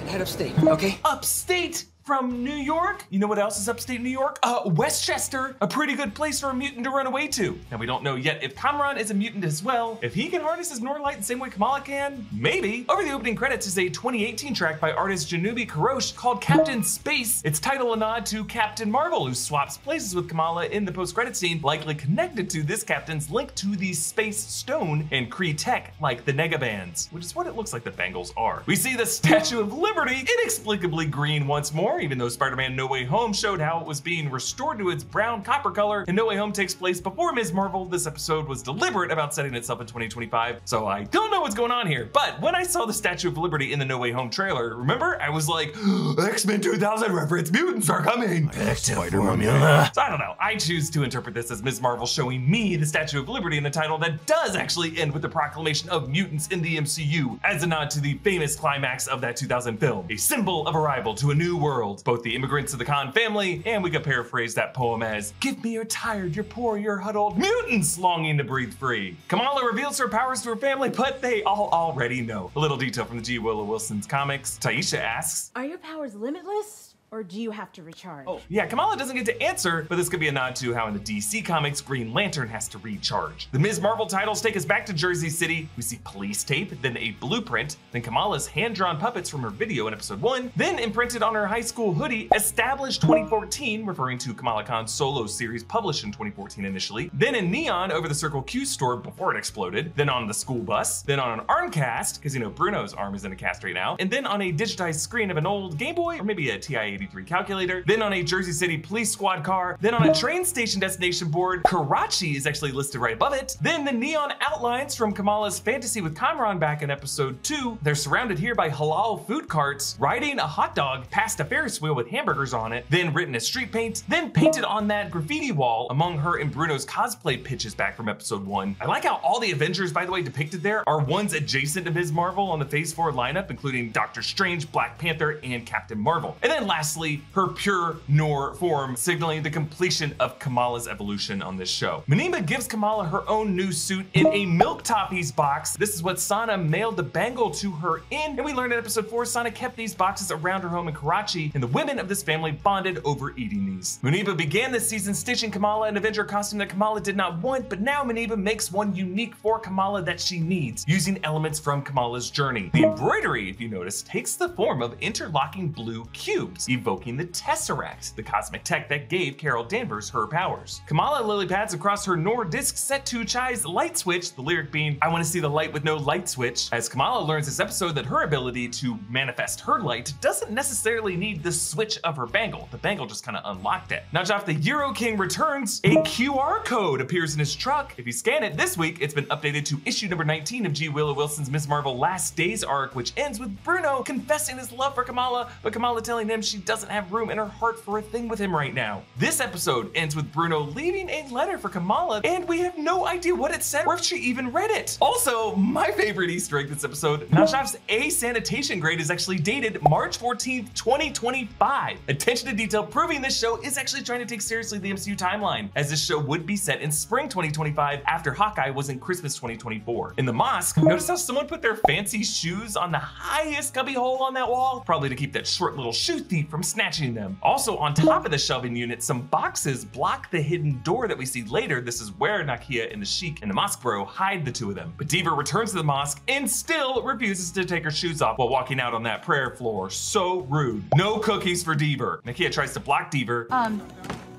and head upstate, okay? Upstate? From New York? You know what else is upstate New York? Uh, Westchester, a pretty good place for a mutant to run away to. Now we don't know yet if Kamran is a mutant as well. If he can harness his Norlight the same way Kamala can, maybe. Over the opening credits is a 2018 track by artist Janubi Karosh called Captain Space. Its title a nod to Captain Marvel, who swaps places with Kamala in the post-credit scene, likely connected to this captain's link to the Space Stone and Kree tech like the Negabands, which is what it looks like the bangles are. We see the Statue of Liberty inexplicably green once more, even though Spider-Man No Way Home showed how it was being restored to its brown copper color, and No Way Home takes place before Ms. Marvel. This episode was deliberate about setting itself in 2025, so I don't know what's going on here. But when I saw the Statue of Liberty in the No Way Home trailer, remember, I was like, X-Men 2000 reference, mutants are coming. Spider formula. So I don't know. I choose to interpret this as Ms. Marvel showing me the Statue of Liberty in a title that does actually end with the proclamation of mutants in the MCU as a nod to the famous climax of that 2000 film, a symbol of arrival to a new world. Both the immigrants of the Khan family, and we could paraphrase that poem as, Give me your tired, your poor, your huddled mutants longing to breathe free. Kamala reveals her powers to her family, but they all already know. A little detail from the G. Willow Wilson's comics. Taisha asks, Are your powers limitless? Or do you have to recharge? Oh, yeah, Kamala doesn't get to answer, but this could be a nod to how in the DC comics, Green Lantern has to recharge. The Ms. Marvel titles take us back to Jersey City. We see police tape, then a blueprint, then Kamala's hand-drawn puppets from her video in episode one, then imprinted on her high school hoodie, established 2014, referring to Kamala Khan's solo series published in 2014 initially, then in neon over the Circle Q store before it exploded, then on the school bus, then on an arm cast, because you know Bruno's arm is in a cast right now, and then on a digitized screen of an old Game Boy, or maybe a TI-83 calculator, then on a Jersey City police squad car, then on a train station destination board, Karachi is actually listed right above it, then the neon outlines from Kamala's fantasy with Kamran back in episode 2, they're surrounded here by halal food carts, riding a hot dog past a Ferris wheel with hamburgers on it, then written as street paint, then painted on that graffiti wall among her and Bruno's cosplay pitches back from episode 1. I like how all the Avengers, by the way, depicted there are ones adjacent to Ms. Marvel on the Phase 4 lineup, including Doctor Strange, Black Panther, and Captain Marvel. And then lastly, her pure Noor form, signaling the completion of Kamala's evolution on this show. Manima gives Kamala her own new suit in a Milk Toppie's box. This is what Sana mailed the bangle to her in, and we learned in episode 4 Sana kept these boxes around her home in Karachi, and the women of this family bonded over eating these. Muneeba began this season stitching Kamala an Avenger costume that Kamala did not want, but now Muneeba makes one unique for Kamala that she needs, using elements from Kamala's journey. The embroidery, if you notice, takes the form of interlocking blue cubes, evoking the Tesseract, the cosmic tech that gave Carol Danvers her powers. Kamala lily pads across her Noor disc set to Chai's light switch, the lyric being, I want to see the light with no light switch, as Kamala learns this episode that her ability to manifest her light doesn't necessarily need the switch of her bangle. The bangle just kind of unlocked it. Now, Najaf the Euro King returns, a QR code appears in his truck. If you scan it this week, it's been updated to issue number 19 of G. Willow Wilson's Ms. Marvel Last Days arc, which ends with Bruno confessing his love for Kamala, but Kamala telling him she doesn't have room in her heart for a thing with him right now. This episode ends with Bruno leaving a letter for Kamala, and we have no idea what it said or if she even read it. Also, my favorite Easter egg this episode, Najaf's A sanitation grade is actually dated March 14th, 2025. Attention to detail proving this show is actually trying to take seriously the MCU timeline, as this show would be set in spring 2025 after Hawkeye was in Christmas 2024. In the mosque, notice how someone put their fancy shoes on the highest cubby hole on that wall? Probably to keep that short little shoe thief from snatching them. Also, on top of the shelving unit, some boxes block the hidden door that we see later. This is where Nakia and the Sheik and the mosque bro hide the two of them. But Deever returns to the mosque and still refuses to take her shoes off while walking out on that prayer floor. So rude. No cookies for Deever. Nakia tries to block Deever. Um,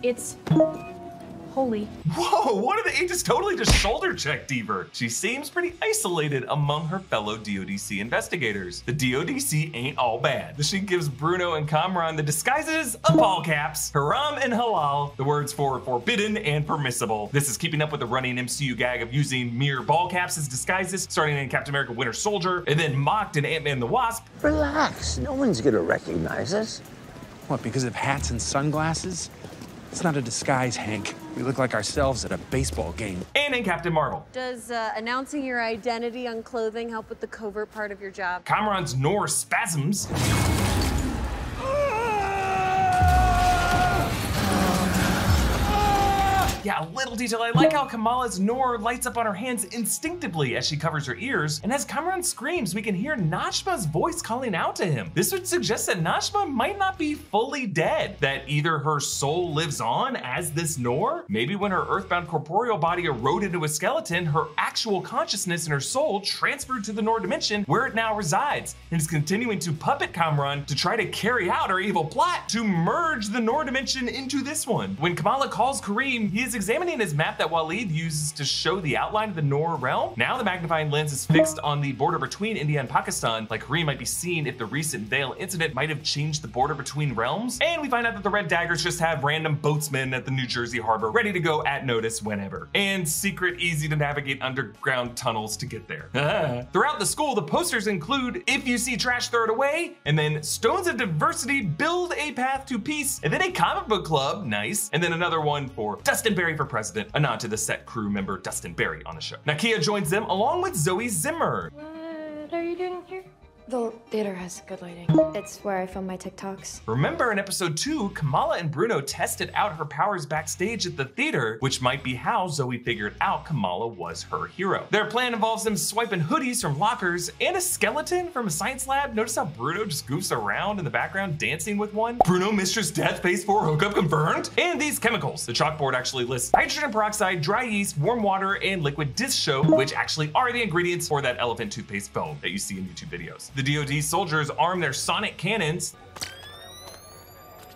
it's holy. Whoa, one of the agents totally just shoulder checked Deever. She seems pretty isolated among her fellow DODC investigators. The DODC ain't all bad. The Sheik gives Bruno and Kamran the disguises of ball caps, haram and halal, the words for forbidden and permissible. This is keeping up with the running MCU gag of using mere ball caps as disguises, starting in Captain America Winter Soldier, and then mocked in Ant-Man the Wasp. Relax, no one's gonna recognize us. What, because of hats and sunglasses? It's not a disguise, Hank. We look like ourselves at a baseball game. And in Captain Marvel. Does uh, announcing your identity on clothing help with the covert part of your job? Kamran's Noor spasms. Yeah, a little detail. I like how Kamala's Noor lights up on her hands instinctively as she covers her ears, and as Kamran screams, we can hear Najma's voice calling out to him. This would suggest that Nashma might not be fully dead, that either her soul lives on as this Noor, maybe when her earthbound corporeal body eroded into a skeleton, her actual consciousness and her soul transferred to the Noor dimension where it now resides, and is continuing to puppet Kamran to try to carry out her evil plot to merge the Noor dimension into this one. When Kamala calls Kareem, he is examining his map that Waleed uses to show the outline of the Noor realm. Now the magnifying lens is fixed on the border between India and Pakistan, like Kareem might be seeing if the recent Veil incident might have changed the border between realms. And we find out that the Red Daggers just have random boatsmen at the New Jersey harbor ready to go at notice whenever. And secret, easy to navigate underground tunnels to get there. Throughout the school, the posters include if you see trash, throw it away, and then stones of diversity build a path to peace, and then a comic book club, nice, and then another one for Dustin Berry for president, a nod to the set crew member Dustin Berry on the show. Nakia joins them along with Zoe Zimmer. What are you doing here? The theater has good lighting. It's where I film my TikToks. Remember in episode 2, Kamala and Bruno tested out her powers backstage at the theater, which might be how Zoe figured out Kamala was her hero. Their plan involves them swiping hoodies from lockers and a skeleton from a science lab. Notice how Bruno just goofs around in the background dancing with one? Bruno Mistress Death Phase 4 hookup confirmed? And these chemicals. The chalkboard actually lists hydrogen peroxide, dry yeast, warm water, and liquid dish soap, which actually are the ingredients for that elephant toothpaste foam that you see in YouTube videos. The DoD soldiers arm their sonic cannons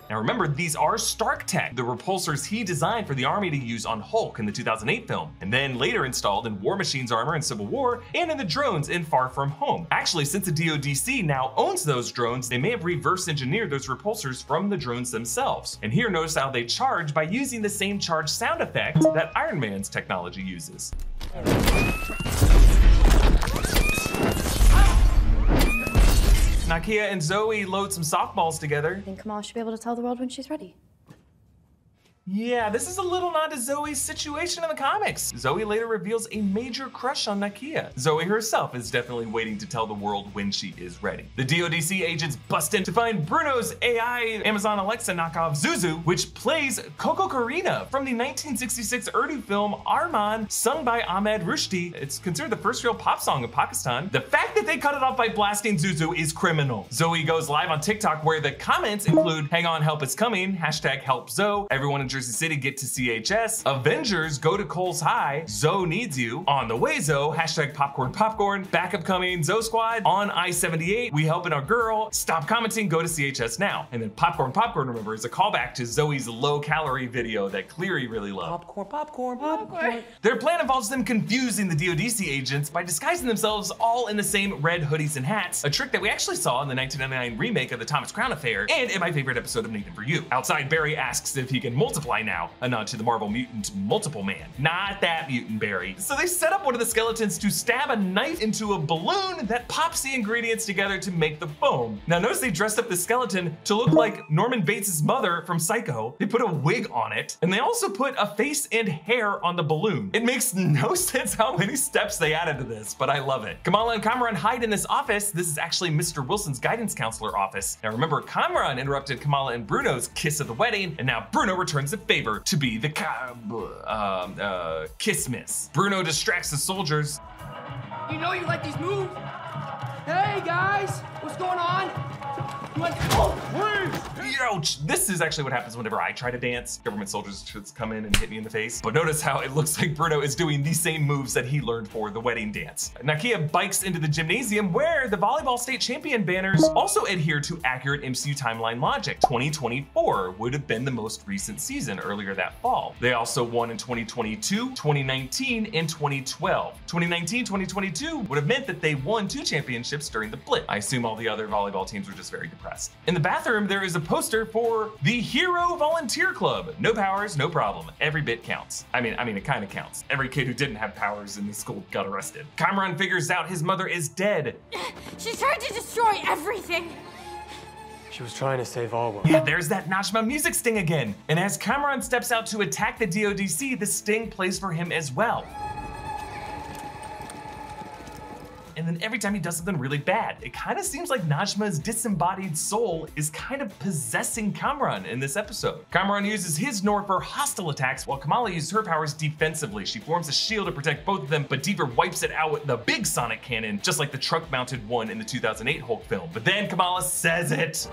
now remember, these are Stark Tech, the repulsors he designed for the army to use on Hulk in the 2008 film, and then later installed in War Machine's armor in Civil War and in the drones in Far From Home. Actually, since the DoDC now owns those drones, they may have reverse engineered those repulsors from the drones themselves. And here notice how they charge by using the same charge sound effect that Iron Man's technology uses. Nakia and Zoe load some softballs together. I think Kamal should be able to tell the world when she's ready. Yeah, this is a little nod to Zoe's situation in the comics. Zoe later reveals a major crush on Nakia. Zoe herself is definitely waiting to tell the world when she is ready. The DoDC agents bust in to find Bruno's AI Amazon Alexa knockoff Zuzu, which plays Ko Ko Korina from the 1966 Urdu film Armaan, sung by Ahmed Rushdi. It's considered the first real pop song of Pakistan. The fact that they cut it off by blasting Zuzu is criminal. Zoe goes live on TikTok where the comments include, hang on, help is coming, hashtag help Zoe, everyone Jersey City get to CHS, Avengers go to Coles High, Zoe needs you, on the way Zoe, hashtag popcorn popcorn, backup coming, Zoe squad, on I-78, we helping our girl, stop commenting, go to CHS now. And then popcorn popcorn, remember, is a callback to Zoe's low calorie video that Cleary really loved. Popcorn, popcorn, popcorn. Their plan involves them confusing the DoDC agents by disguising themselves all in the same red hoodies and hats, a trick that we actually saw in the 1999 remake of the Thomas Crown Affair and in my favorite episode of Nathan For You. Outside, Barry asks if he can multiply now, uh, a nod to the Marvel Mutant Multiple Man. Not that mutant Barry. So they set up one of the skeletons to stab a knife into a balloon that pops the ingredients together to make the foam. Now notice they dressed up the skeleton to look like Norman Bates' mother from Psycho. They put a wig on it, and they also put a face and hair on the balloon. It makes no sense how many steps they added to this, but I love it. Kamala and Kamran hide in this office. This is actually Mr. Wilson's guidance counselor office. Now remember, Kamran interrupted Kamala and Bruno's kiss of the wedding, and now Bruno returns the favor to be the um, uh, kiss miss. Bruno distracts the soldiers. You know you like these moves. Hey guys, what's going on? Ouch! This is actually what happens whenever I try to dance. Government soldiers just come in and hit me in the face. But notice how it looks like Bruno is doing the same moves that he learned for the wedding dance. Nakia bikes into the gymnasium where the volleyball state champion banners also adhere to accurate MCU timeline logic. 2024 would have been the most recent season earlier that fall. They also won in 2022, 2019, and 2012. 2019, 2022 would have meant that they won two championships during the blip. I assume all the other volleyball teams were just very depressed. In the bathroom, there is a poster for the Hero Volunteer Club. No powers, no problem. Every bit counts. I mean, I mean, it kind of counts. Every kid who didn't have powers in the school got arrested. Kamran figures out his mother is dead. She tried to destroy everything. She was trying to save all world. Yeah, there's that Najma music sting again. And as Kamran steps out to attack the DoDC, the sting plays for him as well. And then every time he does something really bad, it kind of seems like Najma's disembodied soul is kind of possessing Kamran in this episode. Kamran uses his Noor for hostile attacks, while Kamala uses her powers defensively. She forms a shield to protect both of them, but Deever wipes it out with the big sonic cannon, just like the truck-mounted one in the 2008 Hulk film. But then Kamala says it.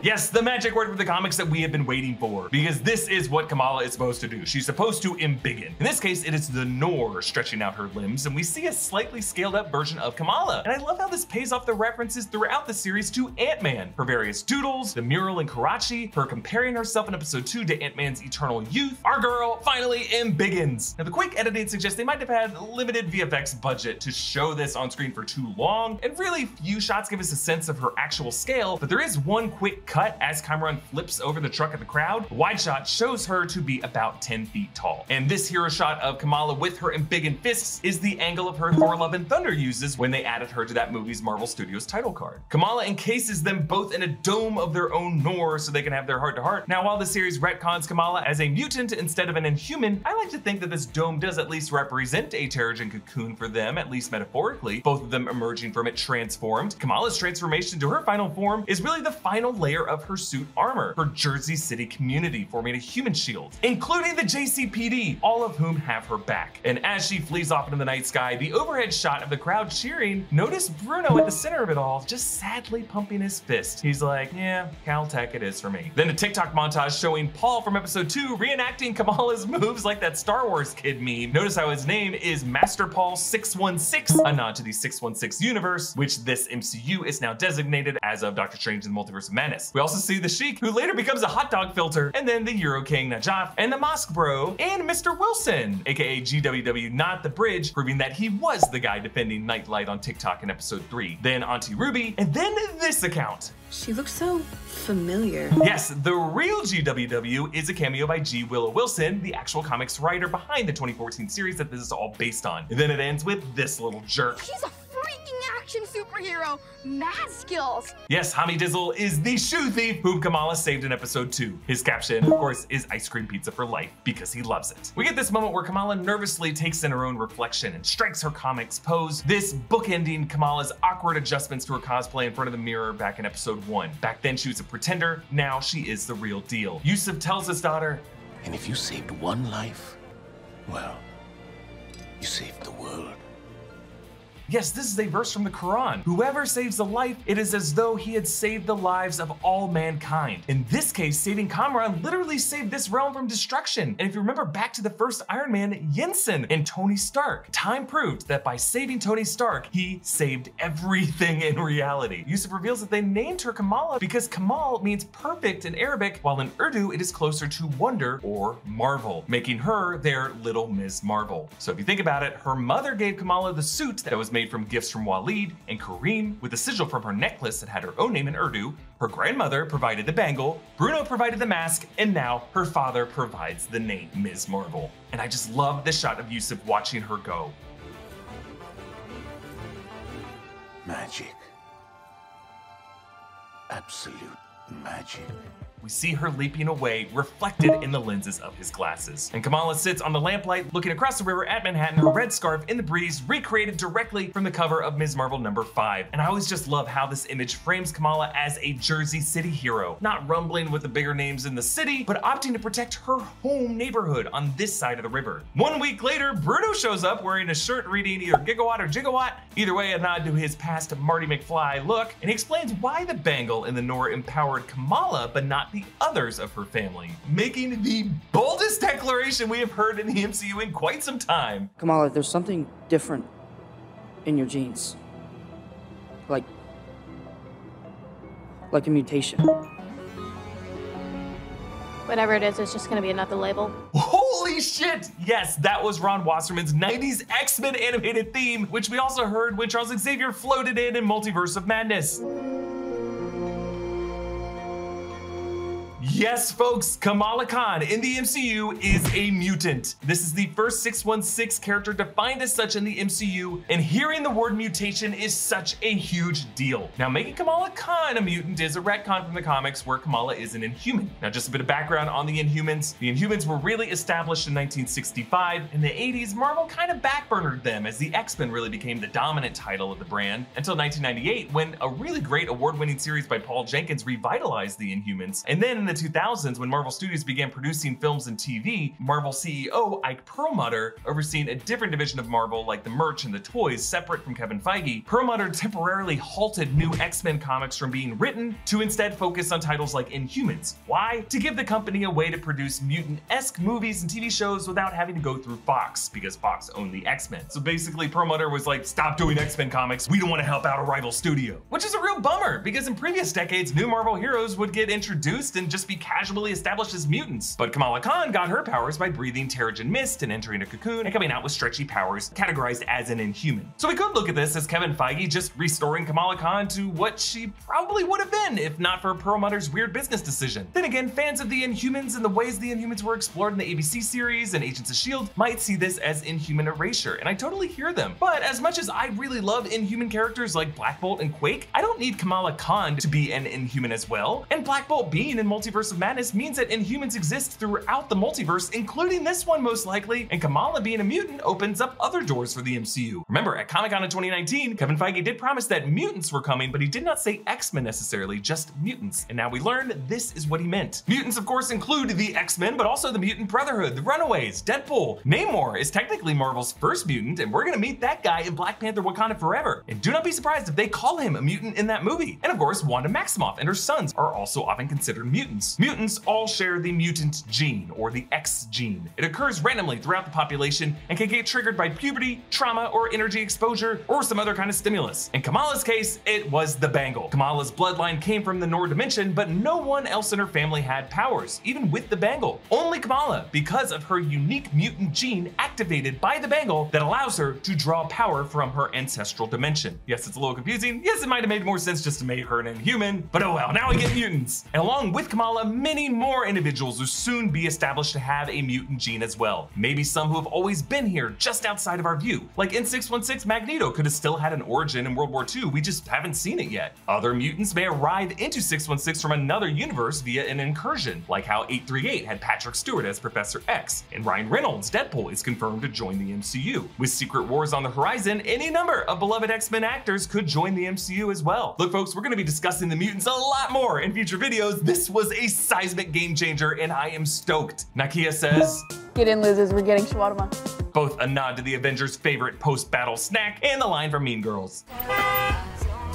Yes, the magic word for the comics that we have been waiting for, because this is what Kamala is supposed to do. She's supposed to embiggen. In this case, it is the Noor stretching out her limbs, and we see a slightly scaled up version of Kamala. And I love how this pays off the references throughout the series to Ant-Man. Her various doodles, the mural in Karachi, her comparing herself in episode 2 to Ant-Man's eternal youth. Our girl finally embiggens. Now the quick editing suggests they might have had limited VFX budget to show this on screen for too long, and really few shots give us a sense of her actual scale, but there is one quick cut as Kamran flips over the truck at the crowd, wide shot shows her to be about 10 feet tall. And this hero shot of Kamala with her embiggen fists is the angle of her Thor Love and Thunder uses when they added her to that movie's Marvel Studios title card. Kamala encases them both in a dome of their own Noor so they can have their heart to heart. Now, while the series retcons Kamala as a mutant instead of an inhuman, I like to think that this dome does at least represent a Terrigen cocoon for them, at least metaphorically, both of them emerging from it transformed. Kamala's transformation to her final form is really the final layer of her suit armor, her Jersey City community forming a human shield, including the JCPD, all of whom have her back. And as she flees off into the night sky, the overhead shot of the crowd cheering, notice Bruno at the center of it all, just sadly pumping his fist. He's like, yeah, Caltech it is for me. Then a TikTok montage showing Paul from episode 2 reenacting Kamala's moves like that Star Wars kid meme. Notice how his name is Master Paul 616, a nod to the 616 universe, which this MCU is now designated as of Doctor Strange in the Multiverse of Madness. We also see the Sheik, who later becomes a hot dog filter, and then the Euro King Najaf, and the Mosque Bro, and Mr. Wilson, aka GWW Not the Bridge, proving that he was the guy defending Nightlight on TikTok in episode 3. Then Auntie Ruby, and then this account. She looks so familiar. Yes, the real GWW is a cameo by G. Willow Wilson, the actual comics writer behind the 2014 series that this is all based on. And then it ends with this little jerk. She's a freaking action superhero. Mad skills. Yes, Hami Dizzle is the shoe thief whom Kamala saved in episode 2. His caption, of course, is ice cream pizza for life because he loves it. We get this moment where Kamala nervously takes in her own reflection and strikes her comics pose, this bookending Kamala's awkward adjustments to her cosplay in front of the mirror back in episode 1. Back then she was a pretender, now she is the real deal. Yusuf tells his daughter, And if you saved one life, well, you saved the world. Yes, this is a verse from the Quran. Whoever saves a life, it is as though he had saved the lives of all mankind. In this case, saving Kamran literally saved this realm from destruction. And if you remember back to the first Iron Man, Yinsen and Tony Stark, time proved that by saving Tony Stark, he saved everything in reality. Yusuf reveals that they named her Kamala because Kamal means perfect in Arabic, while in Urdu it is closer to wonder or marvel, making her their little Ms. Marvel. So if you think about it, her mother gave Kamala the suit that was made from gifts from Waleed and Kareem with a sigil from her necklace that had her own name in Urdu. Her grandmother provided the bangle, Bruno provided the mask, and now her father provides the name Ms. Marvel. And I just love the shot of Yusuf watching her go. Magic. Absolute magic. We see her leaping away, reflected in the lenses of his glasses. And Kamala sits on the lamplight looking across the river at Manhattan, her red scarf in the breeze, recreated directly from the cover of Ms. Marvel number 5. And I always just love how this image frames Kamala as a Jersey City hero, not rumbling with the bigger names in the city, but opting to protect her home neighborhood on this side of the river. One week later, Bruno shows up wearing a shirt reading either gigawatt or gigawatt, either way a nod to his past Marty McFly look, and he explains why the bangle in the Noor empowered Kamala, but not the others of her family, making the boldest declaration we have heard in the MCU in quite some time. Kamala, there's something different in your genes. Like. like a mutation. Whatever it is, it's just gonna be another label. Holy shit! Yes, that was Ron Wasserman's 90s X-Men animated theme, which we also heard when Charles Xavier floated in in Multiverse of Madness. Yes, folks, Kamala Khan in the MCU is a mutant. This is the first 616 character defined as such in the MCU, and hearing the word mutation is such a huge deal. Now, making Kamala Khan a mutant is a retcon from the comics where Kamala is an Inhuman. Now, just a bit of background on the Inhumans. The Inhumans were really established in 1965. In the 80s, Marvel kind of backburnered them as the X-Men really became the dominant title of the brand until 1998 when a really great award-winning series by Paul Jenkins revitalized the Inhumans. And then in the 2000s, when Marvel Studios began producing films and TV, Marvel CEO Ike Perlmutter, overseeing a different division of Marvel like the merch and the toys separate from Kevin Feige, Perlmutter temporarily halted new X-Men comics from being written to instead focus on titles like Inhumans. Why? To give the company a way to produce mutant-esque movies and TV shows without having to go through Fox, because Fox owned the X-Men. So basically, Perlmutter was like, stop doing X-Men comics, we don't want to help out a rival studio. Which is a real bummer, because in previous decades, new Marvel heroes would get introduced and just be casually established as mutants. But Kamala Khan got her powers by breathing Terrigen mist and entering a cocoon and coming out with stretchy powers categorized as an inhuman. So we could look at this as Kevin Feige just restoring Kamala Khan to what she probably would have been if not for Perlmutter's weird business decision. Then again, fans of the Inhumans and the ways the Inhumans were explored in the ABC series and Agents of S.H.I.E.L.D. might see this as Inhuman erasure, and I totally hear them. But as much as I really love Inhuman characters like Black Bolt and Quake, I don't need Kamala Khan to be an Inhuman as well. And Black Bolt being in Multiverse of Madness means that Inhumans exist throughout the multiverse, including this one most likely, and Kamala being a mutant opens up other doors for the MCU. Remember, at Comic-Con in 2019, Kevin Feige did promise that mutants were coming, but he did not say X-Men necessarily, just mutants. And now we learn this is what he meant. Mutants, of course, include the X-Men, but also the Mutant Brotherhood, the Runaways, Deadpool. Namor is technically Marvel's first mutant, and we're gonna meet that guy in Black Panther Wakanda Forever. And do not be surprised if they call him a mutant in that movie. And of course, Wanda Maximoff and her sons are also often considered mutants. Mutants all share the mutant gene, or the X gene. It occurs randomly throughout the population and can get triggered by puberty, trauma, or energy exposure, or some other kind of stimulus. In Kamala's case, it was the bangle. Kamala's bloodline came from the Noor dimension, but no one else in her family had powers, even with the bangle. Only Kamala, because of her unique mutant gene activated by the bangle that allows her to draw power from her ancestral dimension. Yes, it's a little confusing. Yes, it might have made more sense just to make her an inhuman, but oh well, now we get mutants. And along with Kamala, many more individuals will soon be established to have a mutant gene as well. Maybe some who have always been here just outside of our view. Like in 616, Magneto could have still had an origin in World War II, we just haven't seen it yet. Other mutants may arrive into 616 from another universe via an incursion, like how 838 had Patrick Stewart as Professor X, and Ryan Reynolds, Deadpool, is confirmed to join the MCU. With Secret Wars on the horizon, any number of beloved X-Men actors could join the MCU as well. Look folks, we're gonna be discussing the mutants a lot more in future videos. This was a seismic game changer and I am stoked. Nakia says, Get in, losers. We're getting shawarma. both a nod to the Avengers' favorite post-battle snack and the line from Mean Girls.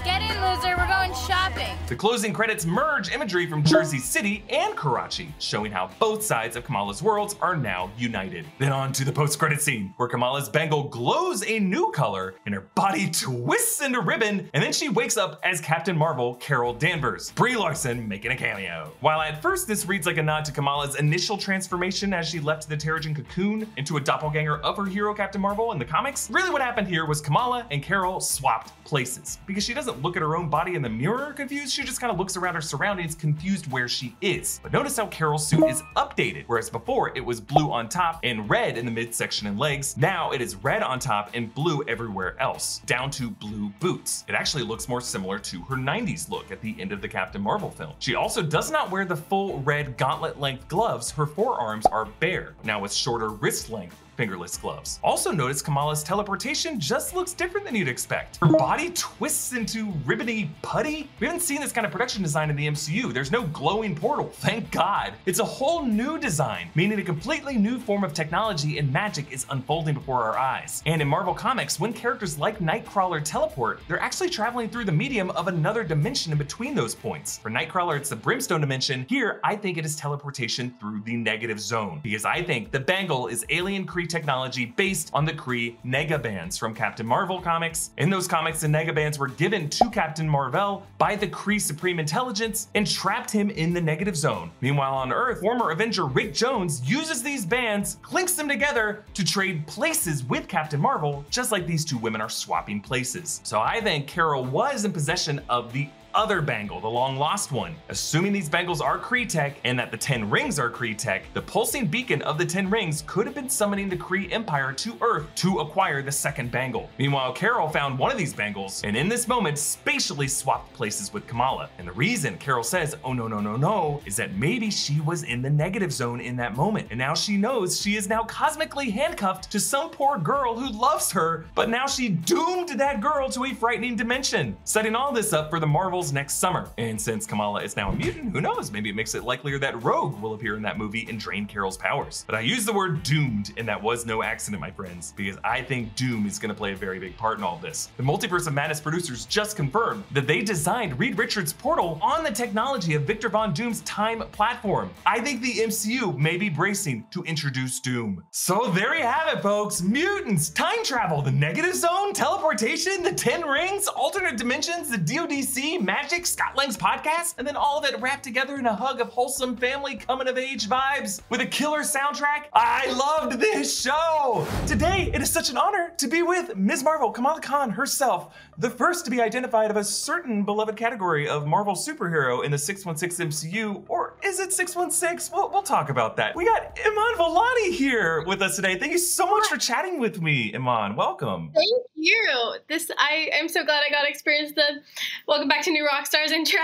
Get in, loser. We're going shopping. The closing credits merge imagery from Jersey City and Karachi, showing how both sides of Kamala's worlds are now united. Then on to the post-credit scene, where Kamala's bangle glows a new color and her body twists into ribbon, and then she wakes up as Captain Marvel Carol Danvers, Brie Larson making a cameo. While at first this reads like a nod to Kamala's initial transformation as she left the Terrigen cocoon into a doppelganger of her hero Captain Marvel in the comics, really what happened here was Kamala and Carol swapped places because she doesn't look at her own body in the mirror confused, she just kind of looks around her surroundings confused where she is. But notice how Carol's suit is updated, whereas before it was blue on top and red in the midsection and legs. Now it is red on top and blue everywhere else, down to blue boots. It actually looks more similar to her 90s look at the end of the Captain Marvel film. She also does not wear the full red gauntlet length gloves, her forearms are bare, now with shorter wrist length fingerless gloves. Also notice Kamala's teleportation just looks different than you'd expect. Her body twists into ribbony putty. We haven't seen this kind of production design in the MCU. There's no glowing portal, thank God. It's a whole new design, meaning a completely new form of technology and magic is unfolding before our eyes. And in Marvel Comics, when characters like Nightcrawler teleport, they're actually traveling through the medium of another dimension in between those points. For Nightcrawler, it's the Brimstone dimension. Here, I think it is teleportation through the negative zone, because I think the bangle is alien Kree technology based on the Kree Negabands from Captain Marvel comics. In those comics, the Negabands were given to Captain Marvel by the Kree Supreme Intelligence and trapped him in the negative zone. Meanwhile, on Earth, former Avenger Rick Jones uses these bands, clinks them together to trade places with Captain Marvel, just like these two women are swapping places. So I think Carol was in possession of the other bangle, the long lost one. Assuming these bangles are Kree tech and that the 10 rings are Kree tech, the pulsing beacon of the 10 rings could have been summoning the Kree Empire to Earth to acquire the second bangle. Meanwhile, Carol found one of these bangles and in this moment spatially swapped places with Kamala. And the reason Carol says, oh no, no, no, no, is that maybe she was in the negative zone in that moment. And now she knows she is now cosmically handcuffed to some poor girl who loves her, but now she doomed that girl to a frightening dimension, setting all this up for the Marvel next summer. And since Kamala is now a mutant, who knows, maybe it makes it likelier that Rogue will appear in that movie and drain Carol's powers. But I use the word doomed, and that was no accident, my friends, because I think Doom is gonna play a very big part in all this. The Multiverse of Madness producers just confirmed that they designed Reed Richards' portal on the technology of Victor Von Doom's time platform. I think the MCU may be bracing to introduce Doom. So there you have it, folks. Mutants, time travel, the negative zone, teleportation, the 10 rings, alternate dimensions, the DODC, magic, Scott Lang's podcast, and then all of it wrapped together in a hug of wholesome family coming of age vibes with a killer soundtrack. I loved this show. Today, it is such an honor to be with Ms. Marvel, Kamala Khan herself, the first to be identified of a certain beloved category of Marvel superhero in the 616 MCU, or is it 616? We'll, we'll talk about that. We got Iman Vellani here with us today. Thank you so much for chatting with me, Iman. Welcome. Thank you. This I am so glad I got to experience the welcome back to New Rockstars intro.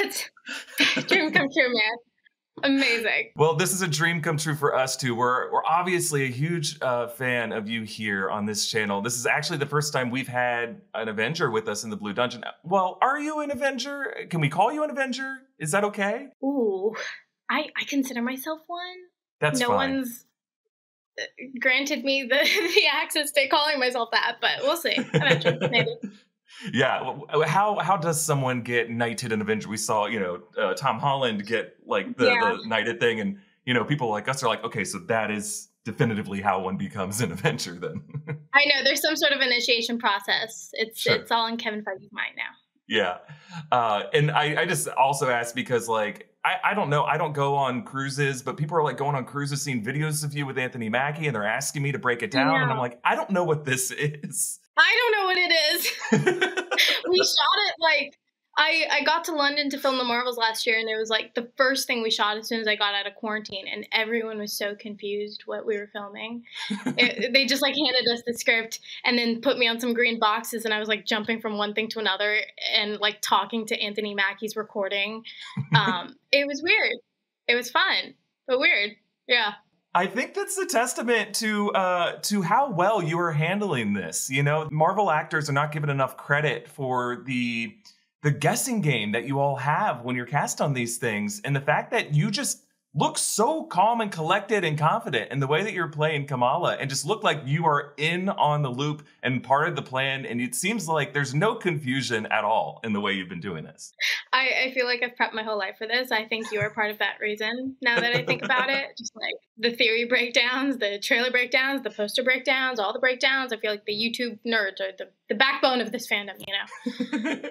That's dream come true, man. Amazing. Well, this is a dream come true for us too. We're we're obviously a huge uh, fan of you here on this channel. This is actually the first time we've had an Avenger with us in the Blue Dungeon. Well, are you an Avenger? Can we call you an Avenger? Is that okay? Ooh, I I consider myself one. That's no fine. one's uh, granted me the the access to calling myself that, but we'll see. Eventually, maybe. Yeah. How how does someone get knighted in Avenger? We saw you know uh, Tom Holland get like the, Yeah. the knighted thing, and you know people like us are like, okay, so that is definitively how one becomes an Avenger then. I know there's some sort of initiation process. It's Sure. it's all in Kevin Feige's mind now. Yeah. Uh, and I, I just also asked because, like, I, I don't know, I don't go on cruises, but people are like going on cruises, seeing videos of you with Anthony Mackie, and they're asking me to break it down. And I'm like, I don't know what this is. I don't know what it is. we shot it like I I got to London to film the Marvels last year, and it was like the first thing we shot as soon as I got out of quarantine, and everyone was so confused what we were filming. It- they just like handed us the script and then put me on some green boxes, and I was like jumping from one thing to another and like talking to Anthony Mackie's recording. Um, it was weird. It was fun, but weird. Yeah. I think that's a testament to uh, to how well you are handling this. You know, Marvel actors are not given enough credit for the the guessing game that you all have when you're cast on these things, and the fact that you just look so calm and collected and confident in the way that you're playing Kamala, and just look like you are in on the loop and part of the plan. And it seems like there's no confusion at all in the way you've been doing this. I, I feel like I've prepped my whole life for this. I think you are part of that reason. Now that I think about it, just like the theory breakdowns, the trailer breakdowns, the poster breakdowns, all the breakdowns. I feel like the YouTube nerds are the, the backbone of this fandom. You know.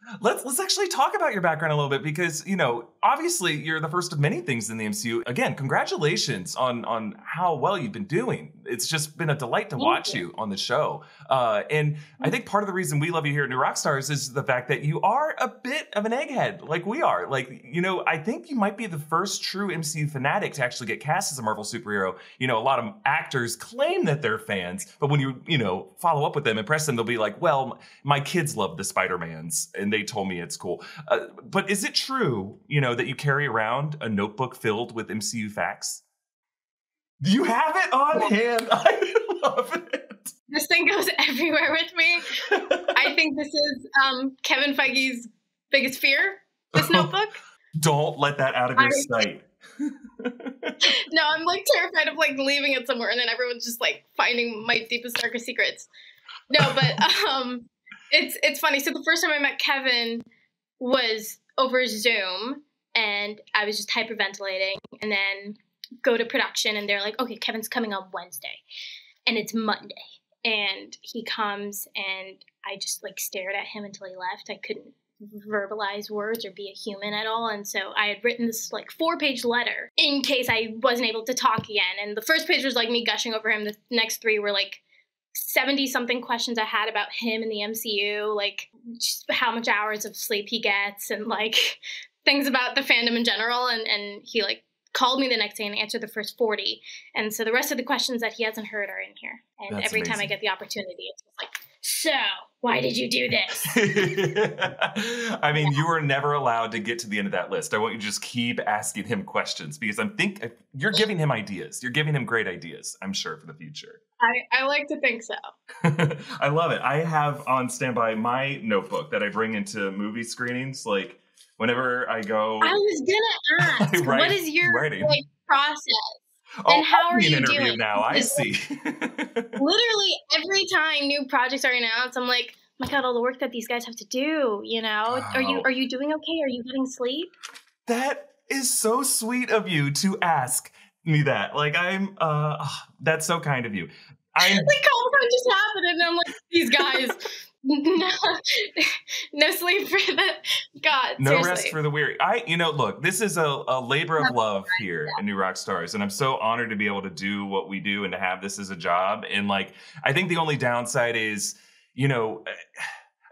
let's let's actually talk about your background a little bit because you know obviously you're the first of many things in the MCU. Again, congratulations on on how well you've been doing. It's just been a delight to Thank watch you. you on the show. Uh, and I think part of the reason we love you here at New Rockstars is the fact that you are a bit of an egghead, like we are. Like you know, I think you might be the first true MCU fanatic to actually get cast as a Marvel superhero. You know, a lot of actors claim that they're fans, but when you you know follow up with them and press them, they'll be like, "Well, my kids love the Spider Mans, and they told me it's cool." Uh, but is it true, you know, that you carry around a notebook filled with MCU facts? Do you have it on hand? I love it. this thing goes everywhere with me. I think this is um, Kevin Feige's biggest fear. This notebook. Don't let that out of your I- sight. no, I'm like terrified of like leaving it somewhere and then everyone's just like finding my deepest darkest secrets. No, but um it's it's funny. So the first time I met Kevin was over Zoom and I was just hyperventilating and then go to production and they're like, "Okay, Kevin's coming on Wednesday." And it's Monday. And he comes and I just like stared at him until he left. I couldn't verbalize words or be a human at all. And so I had written this like four page letter in case I wasn't able to talk again. And the first page was like me gushing over him. The next three were like 70 something questions I had about him in the MCU, like just how much hours of sleep he gets and like things about the fandom in general. And, and he like called me the next day and answered the first 40. And so the rest of the questions that he hasn't heard are in here. And That's every time I get the opportunity, it's just like, so why did you do this? I mean, you were never allowed to get to the end of that list. I want you to just keep asking him questions because I'm think you're giving him ideas. You're giving him great ideas, I'm sure, for the future. I, I like to think so. I love it. I have on standby my notebook that I bring into movie screenings. Like whenever I go, I was gonna ask, Right- what is your writing. like process? Oh, and how I'll are you doing? now. I see. Literally every time new projects are announced, I'm like, my god, all the work that these guys have to do. You know, are you are you doing okay? Are you getting sleep? That is so sweet of you to ask me that. Like I'm uh that's so kind of you. I'm like Comic Con just happened, and I'm like, these guys, no, no sleep for the God. No seriously. rest for the weary. I, you know, look, this is a, a labor of love here in New Rockstars, and I'm so honored to be able to do what we do and to have this as a job. And like, I think the only downside is, you know, eh,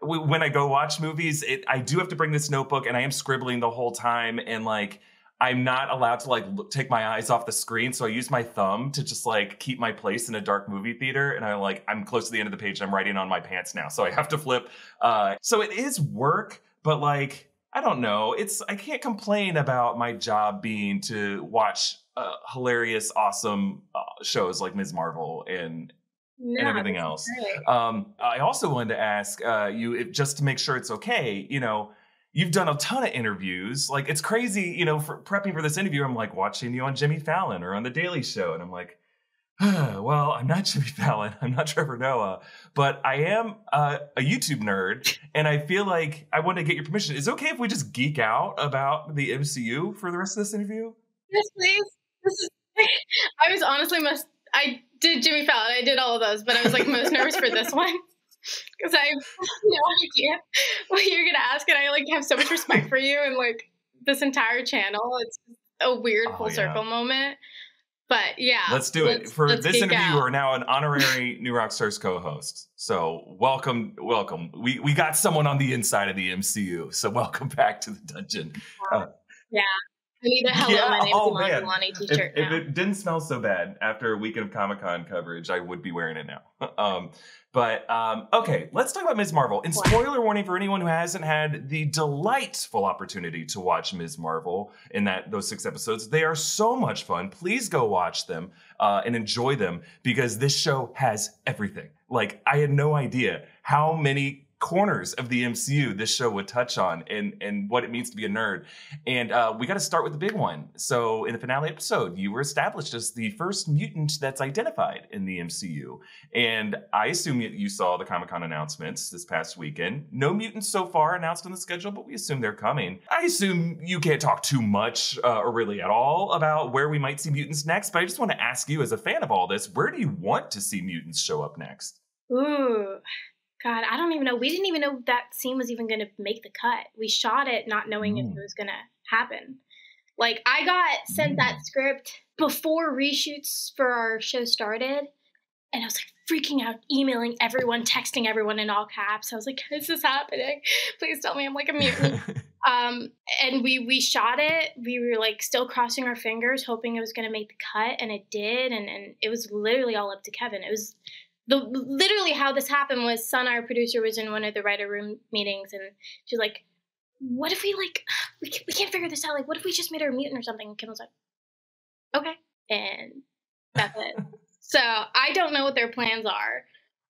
when I go watch movies, it, I do have to bring this notebook, and I am scribbling the whole time, and like. I'm not allowed to like look, take my eyes off the screen, so I use my thumb to just like keep my place in a dark movie theater. And I'm like I'm close to the end of the page. I'm writing on my pants now, so I have to flip. Uh, so it is work, but like I don't know. It's I can't complain about my job being to watch uh, hilarious, awesome uh, shows like Ms. Marvel and and everything else. Um, I also wanted to ask uh, you if, just to make sure it's okay. You know, you've done a ton of interviews. Like it's crazy. You know, for prepping for this interview, I'm like watching you on Jimmy Fallon or on The Daily Show, and I'm like. Well, I'm not Jimmy Fallon. I'm not Trevor Noah, but I am uh, a YouTube nerd, and I feel like I want to get your permission. Is it okay if we just geek out about the MCU for the rest of this interview? Yes, please. This is. I was honestly most. I did Jimmy Fallon. I did all of those, but I was like most nervous for this one because I have no idea what you're gonna ask, and I like have so much respect for you and like this entire channel. It's a weird full Oh, yeah. circle moment, but yeah. Let's do it. let's- For this interview, out. you are now an honorary New Rockstars co-host. So welcome, welcome. We we got someone on the inside of the MCU. So welcome back to the dungeon. Uh, Yeah. I need a hello. Yeah, my name's oh, Iman man. If, t-shirt if now. it didn't smell so bad after a weekend of Comic Con coverage, I would be wearing it now. um, but um, okay, let's talk about Ms. Marvel. And spoiler warning for anyone who hasn't had the delightful opportunity to watch Ms. Marvel in that those six episodes. They are so much fun. Please go watch them uh, and enjoy them because this show has everything. Like I had no idea how many corners of the MCU this show would touch on and and what it means to be a nerd. And uh, we got to start with the big one. So in the finale episode, you were established as the first mutant that's identified in the MCU. And I assume that you saw the Comic Con announcements this past weekend. No mutants so far announced on the schedule, but we assume they're coming. I assume you can't talk too much uh, or really at all about where we might see mutants next. But I just want to ask you, as a fan of all this, where do you want to see mutants show up next? Ooh, God, I don't even know. We didn't even know that scene was even going to make the cut. We shot it not knowing if Mm. it was going to happen. Like, I got sent that script before reshoots for our show started, and I was like freaking out, emailing everyone, texting everyone in all caps. I was like, "This "Is happening? Please tell me I'm like a mutant." um, and we we shot it. We were like still crossing our fingers, hoping it was going to make the cut, and it did. And and it was literally all up to Kevin. It was the literally how this happened was Sun, our producer, was in one of the writer room meetings, and she's like, "What if we like we can't, we can't figure this out? Like, what if we just made her a mutant or something?" And Kim was like, "Okay," and that's it. so I don't know what their plans are.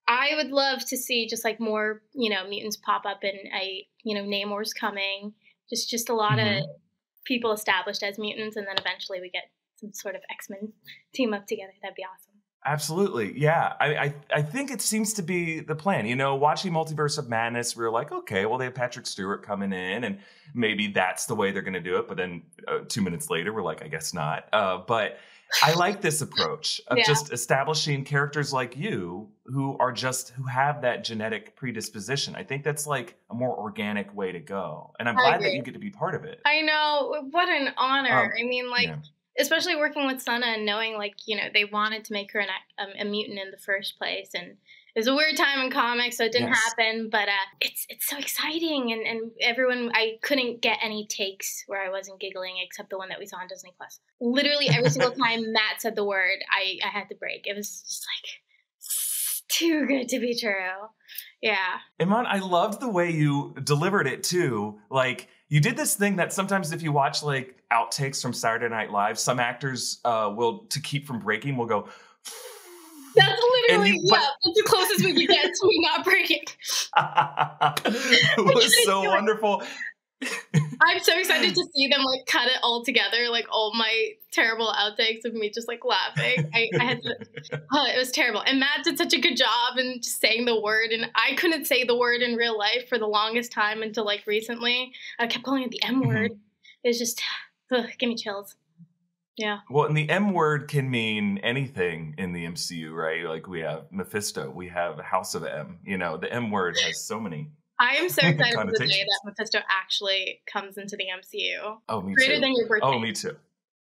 I would love to see just like more, you know, mutants pop up and I, you know, Namor's coming. Just just a lot Mhm. of people established as mutants, and then eventually we get some sort of X Men team up together. That'd be awesome. Absolutely, yeah. I, I I think it seems to be the plan. You know, watching Multiverse of Madness, we were like, okay, well, they have Patrick Stewart coming in, and maybe that's the way they're going to do it. But then uh, two minutes later, we're like, I guess not. Uh, but I like this approach of Yeah. just establishing characters like you who are just who have that genetic predisposition. I think that's like a more organic way to go, and I'm I glad that you get to be part of it. I know. What an honor. Um, I mean, like, yeah. Especially working with Sana and knowing, like, you know, they wanted to make her an, a, a mutant in the first place. And it was a weird time in comics, so it didn't Yes. happen. But uh, it's it's so exciting. And, and everyone, I couldn't get any takes where I wasn't giggling except the one that we saw on Disney Plus. Literally every single time Matt said the word, I, I had to break. It was just like, too good to be true. Yeah. Iman, I loved the way you delivered it too. Like you did this thing that sometimes if you watch like outtakes from Saturday Night Live, some actors uh, will to keep from breaking will go. That's literally, you- but- yeah, that's the closest we can get to me not breaking. it was so wonderful. I'm so excited to see them like cut it all together, like all my terrible outtakes of me just like laughing. I, I had to, oh, it was terrible. And Matt did such a good job in just saying the word, and I couldn't say the word in real life for the longest time until like recently. I kept calling it the M mm-hmm. word. It was just, ugh, give me chills. Yeah. Well, and the M word can mean anything in the MCU, right? Like we have Mephisto, we have House of M. You know, the M word has so many. I am so excited for the day that Mephisto actually comes into the MCU. Oh, me Greater too. than your birthday. Oh, me too.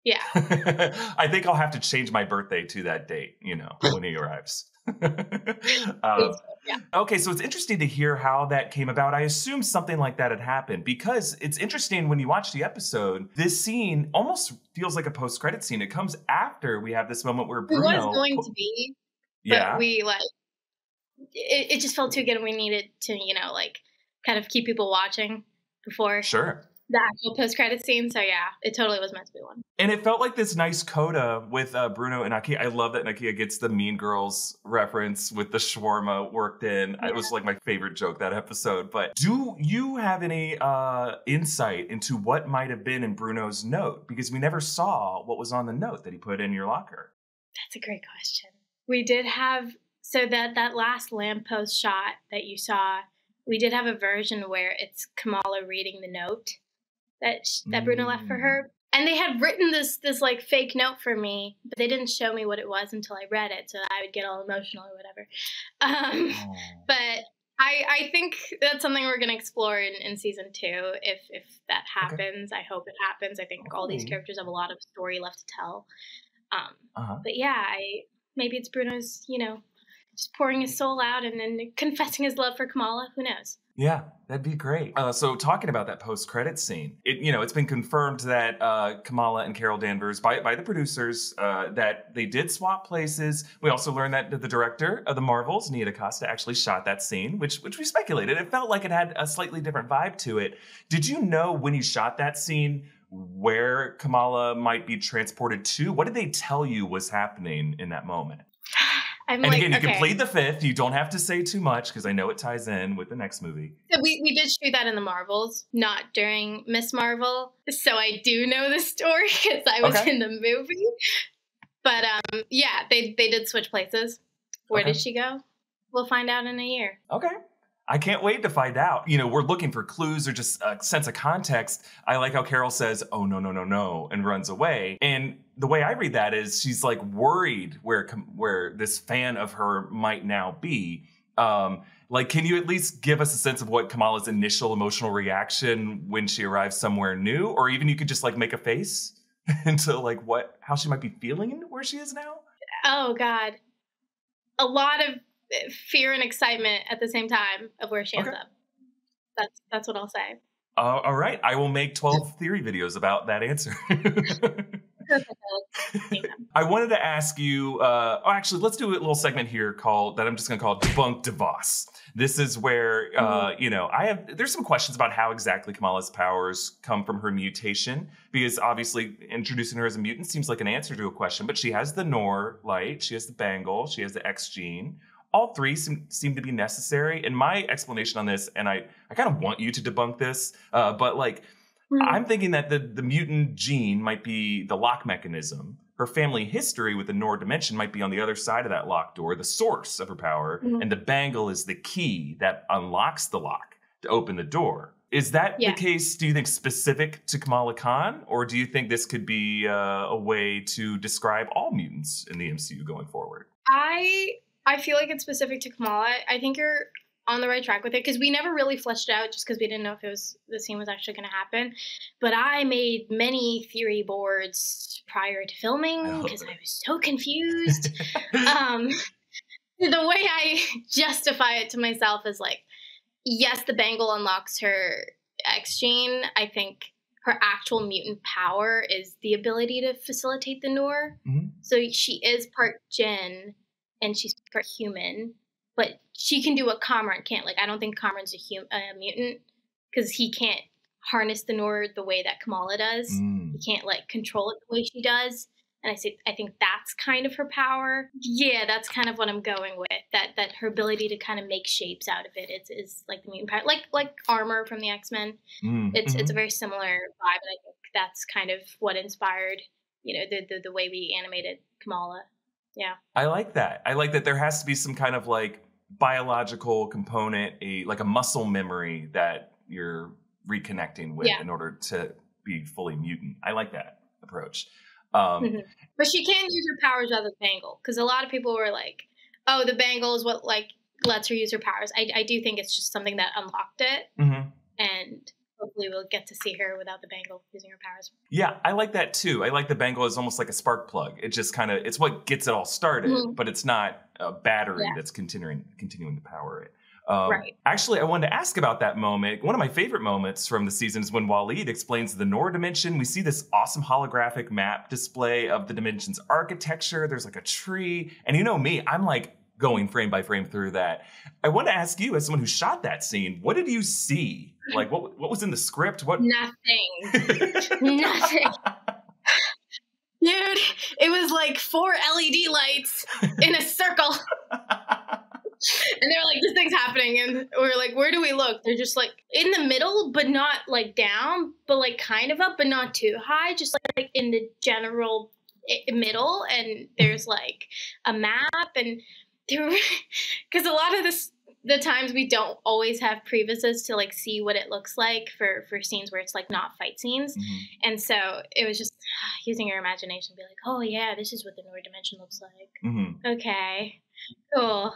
Yeah. I think I'll have to change my birthday to that date, you know, when he arrives. Um, yeah. Okay, so it's interesting to hear how that came about. I assume something like that had happened because it's interesting when you watch the episode. This scene almost feels like a post-credit scene. It comes after we have this moment where It Bruno. was going to be, but yeah, we like it, it just felt too good and we needed to, you know, like kind of keep people watching before sure. the actual post credit scene. So yeah, it totally was meant to be one. And it felt like this nice coda with uh, Bruno and Nakia. I love that Nakia gets the Mean Girls reference with the shawarma worked in. It was like my favorite joke that episode. But do you have any uh, insight into what might have been in Bruno's note? Because we never saw what was on the note that he put in your locker. That's a great question. We did have so that that last lamppost shot that you saw, we did have a version where it's Kamala reading the note that sh- that Bruno left for her. And they had written this this like fake note for me, but they didn't show me what it was until I read it, so I would get all emotional or whatever. Um, but I I think that's something we're gonna explore in, in season two if if that happens. I hope it happens. I think all these characters have a lot of story left to tell. Um, Uh-huh. but yeah, I maybe it's Bruno's, you know, just pouring his soul out and then confessing his love for Kamala. Who knows? Yeah, that'd be great. Uh, so, talking about that post-credit scene, it you know it's been confirmed that uh, Kamala and Carol Danvers by by the producers uh, that they did swap places. We also learned that the director of the Marvels, Nia DaCosta, actually shot that scene, which which we speculated. It felt like it had a slightly different vibe to it. Did you know when you shot that scene where Kamala might be transported to? What did they tell you was happening in that moment? I'm and like, again, you okay. can plead the fifth. You don't have to say too much because I know it ties in with the next movie. So we, we did shoot that in the Marvels, not during Miss Marvel. So I do know the story because I was Okay. in the movie. But um, yeah, they they did switch places. Where Okay. did she go? We'll find out in a year. Okay. I can't wait to find out. You know, we're looking for clues or just a sense of context. I like how Carol says, "Oh no, no, no, no," and runs away. And the way I read that is she's like worried where where this fan of her might now be. Um, like, can you at least give us a sense of what Kamala's initial emotional reaction when she arrives somewhere new, or even you could just like make a face into like what how she might be feeling where she is now? Oh God, a lot of uh, fear and excitement at the same time of where she ends Okay. up. That's that's what I'll say. Uh, all right, I will make twelve theory videos about that answer. I wanted to ask you. Uh, oh, actually, let's do a little segment here called that I'm just going to call "Debunk DeVos." This is where uh, you know I have. There's some questions about how exactly Kamala's powers come from her mutation, because obviously introducing her as a mutant seems like an answer to a question. But she has the Noor light, she has the Bangle, she has the X gene. All three seem, seem to be necessary. And my explanation on this, and I, I kind of want you to debunk this, uh, but like I'm thinking that the, the mutant gene might be the lock mechanism. Her family history with the Noor dimension might be on the other side of that locked door, the source of her power, Mhm. and the bangle is the key that unlocks the lock to open the door. Is that Yeah. the case, do you think, specific to Kamala Khan? Or do you think this could be uh, a way to describe all mutants in the MCU going forward? I I feel like it's specific to Kamala. I think you're on the right track with it because we never really fleshed it out just because we didn't know if it was the scene was actually going to happen. But I made many theory boards prior to filming because I was so confused. um, the way I justify it to myself is like, yes, the bangle unlocks her X gene. I think her actual mutant power is the ability to facilitate the Noor. Mhm. So she is part Jinn and she's part human, but she can do what Kamran can't. Like I don't think Kamran's a, hum- a mutant because he can't harness the Noor the way that Kamala does. Mm. He can't like control it the way she does. And I say I think that's kind of her power. Yeah, that's kind of what I'm going with. That that her ability to kind of make shapes out of it. is is like the mutant power, like like armor from the X Men. Mm, It's it's a mhm. very similar vibe, and I think that's kind of what inspired you know the the, the way we animated Kamala. Yeah. I like that. I like that there has to be some kind of like biological component, a like a muscle memory that you're reconnecting with Yeah. in order to be fully mutant. I like that approach. Um, Mhm. But she can use her powers without the bangle because a lot of people were like, "Oh, the bangle is what like lets her use her powers." I, I do think it's just something that unlocked it, mhm. and hopefully we'll get to see her without the bangle using her powers. Yeah, I like that too. I like the bangle as almost like a spark plug. It just kind of it's what gets it all started, Mhm. but it's not a battery Yeah. that's continuing continuing to power it. Um, Right. Actually, I wanted to ask about that moment. One of my favorite moments from the season is when Waleed explains the Noor dimension. We see this awesome holographic map display of the dimension's architecture. There's like a tree, and you know me, I'm like going frame by frame through that. I want to ask you, as someone who shot that scene, what did you see? Like, what what was in the script? What Nothing. Nothing. Dude, it was like four LED lights in a circle. and they're like, this thing's happening. And we're like, where do we look? They're just like in the middle, but not like down, but like kind of up, but not too high, just like in the general middle. And there's like a map. And there because a lot of this, the times we don't always have previses to like see what it looks like for for scenes where it's like not fight scenes. And so it was just using your imagination be like oh yeah this is what the Noor dimension looks like. Mhm. okay. Cool.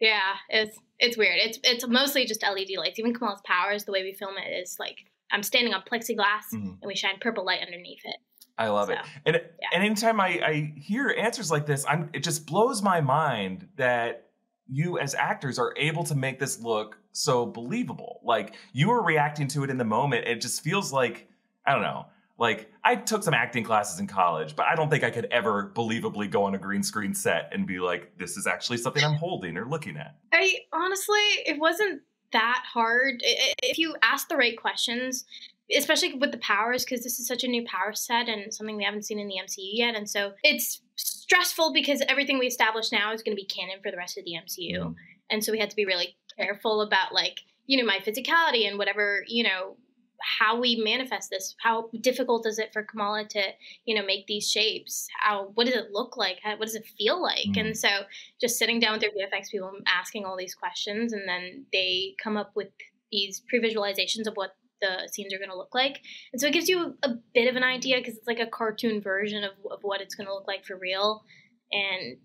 Yeah it's it's weird. It's it's mostly just led lights. Even kamala's powers the way we film it is like i'm standing on plexiglass Mhm. and we shine purple light underneath it. I love it. And and anytime I, I hear answers like this, I'm it just blows my mind that you as actors are able to make this look so believable. Like you are reacting to it in the moment. It just feels like I don't know. Like I took some acting classes in college, but I don't think I could ever believably go on a green screen set and be like, this is actually something I'm holding or looking at. I honestly, it wasn't that hard. If you ask the right questions, especially with the powers, because this is such a new power set and something we haven't seen in the MCU yet, and so it's stressful because everything we establish now is going to be canon for the rest of the MCU, mm-hmm. and so we had to be really careful about like you know my physicality and whatever you know how we manifest this. How difficult is it for kamala to you know make these shapes? How what does it look like? How, what does it feel like? And mm-hmm. so just sitting down with their vfx people asking all these questions and then they come up with these pre-visualizations of what the scenes are going to look like and so it gives you a bit of an idea because it's like a cartoon version of, of what it's going to look like for real and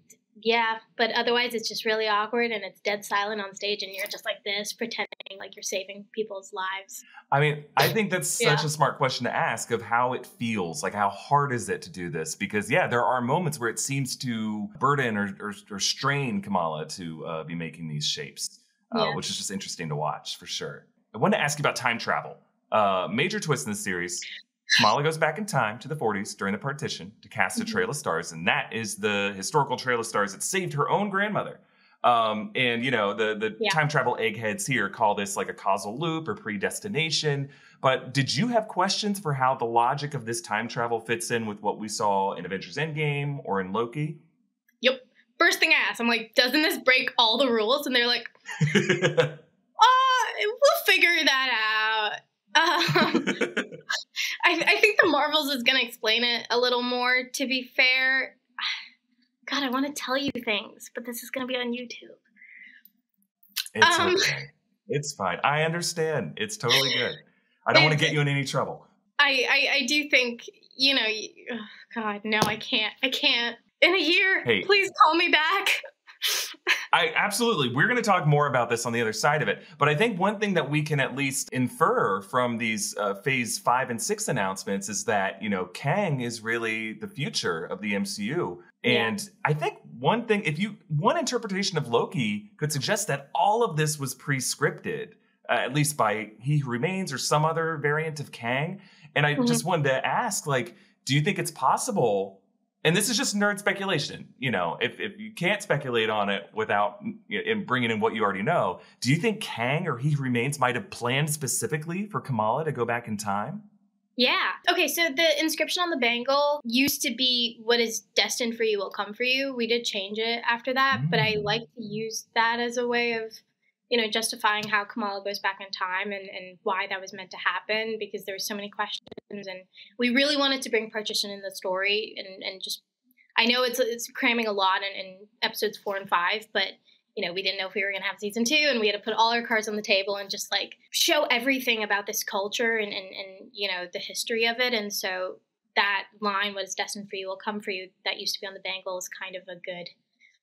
yeah but otherwise it's just really awkward and it's dead silent on stage and you're just like this pretending like you're saving people's lives I mean, I think that's such a smart question to ask of how it feels. Like, how hard is it to do this? Because, yeah, there are moments where it seems to burden or, or, or strain Kamala to uh, be making these shapes, uh, Yeah. which is just interesting to watch for sure. I want to ask you about time travel. Uh, major twist in the series. Kamala goes back in time to the 40s during the partition to cast a Mhm. trail of stars, and that is the historical trail of stars that saved her own grandmother. Um, and you know the the Yeah. time travel eggheads here call this like a causal loop or predestination. But did you have questions for how the logic of this time travel fits in with what we saw in Avengers Endgame or in Loki? Yep. First thing I asked, I'm like, doesn't this break all the rules? And they're like, we'll figure that out. Um, I, I think the Marvels is going to explain it a little more, to be fair. God, I want to tell you things, but this is going to be on YouTube. It's Um, okay. It's fine. I understand. It's totally good. I don't want to get you in any trouble. I, I, I do think, you know, ugh, God, no, I can't. I can't. In a year, Hey. please call me back. I absolutely. We're going to talk more about this on the other side of it. But I think one thing that we can at least infer from these uh, phase five and six announcements is that, you know, Kang is really the future of the MCU. And I think one thing, if you, one interpretation of Loki could suggest that all of this was pre scripted, uh, at least by He Who Remains or some other variant of Kang. And I Mhm. just wanted to ask, like, do you think it's possible and this is just nerd speculation you know if, if you can't speculate on it without mm, in bringing in what you already know do you think kang or he remains might have planned specifically for kamala to go back in time Yeah. Okay, so the inscription on the bangle used to be what is destined for you will come for you. We did change it after that, but I mm. like to use that as a way of, you know, justifying how Kamala goes back in time and, and why that was meant to happen because there were so many questions and we really wanted to bring partition in the story and, and just I know it's it's cramming a lot in, in episodes four and five, but you know, we didn't know if we were going to have season two, and we had to put all our cards on the table and just like show everything about this culture and, and, and you know, the history of it. And so that line, "What is destined for you will come for you," that used to be on the bangle is kind of a good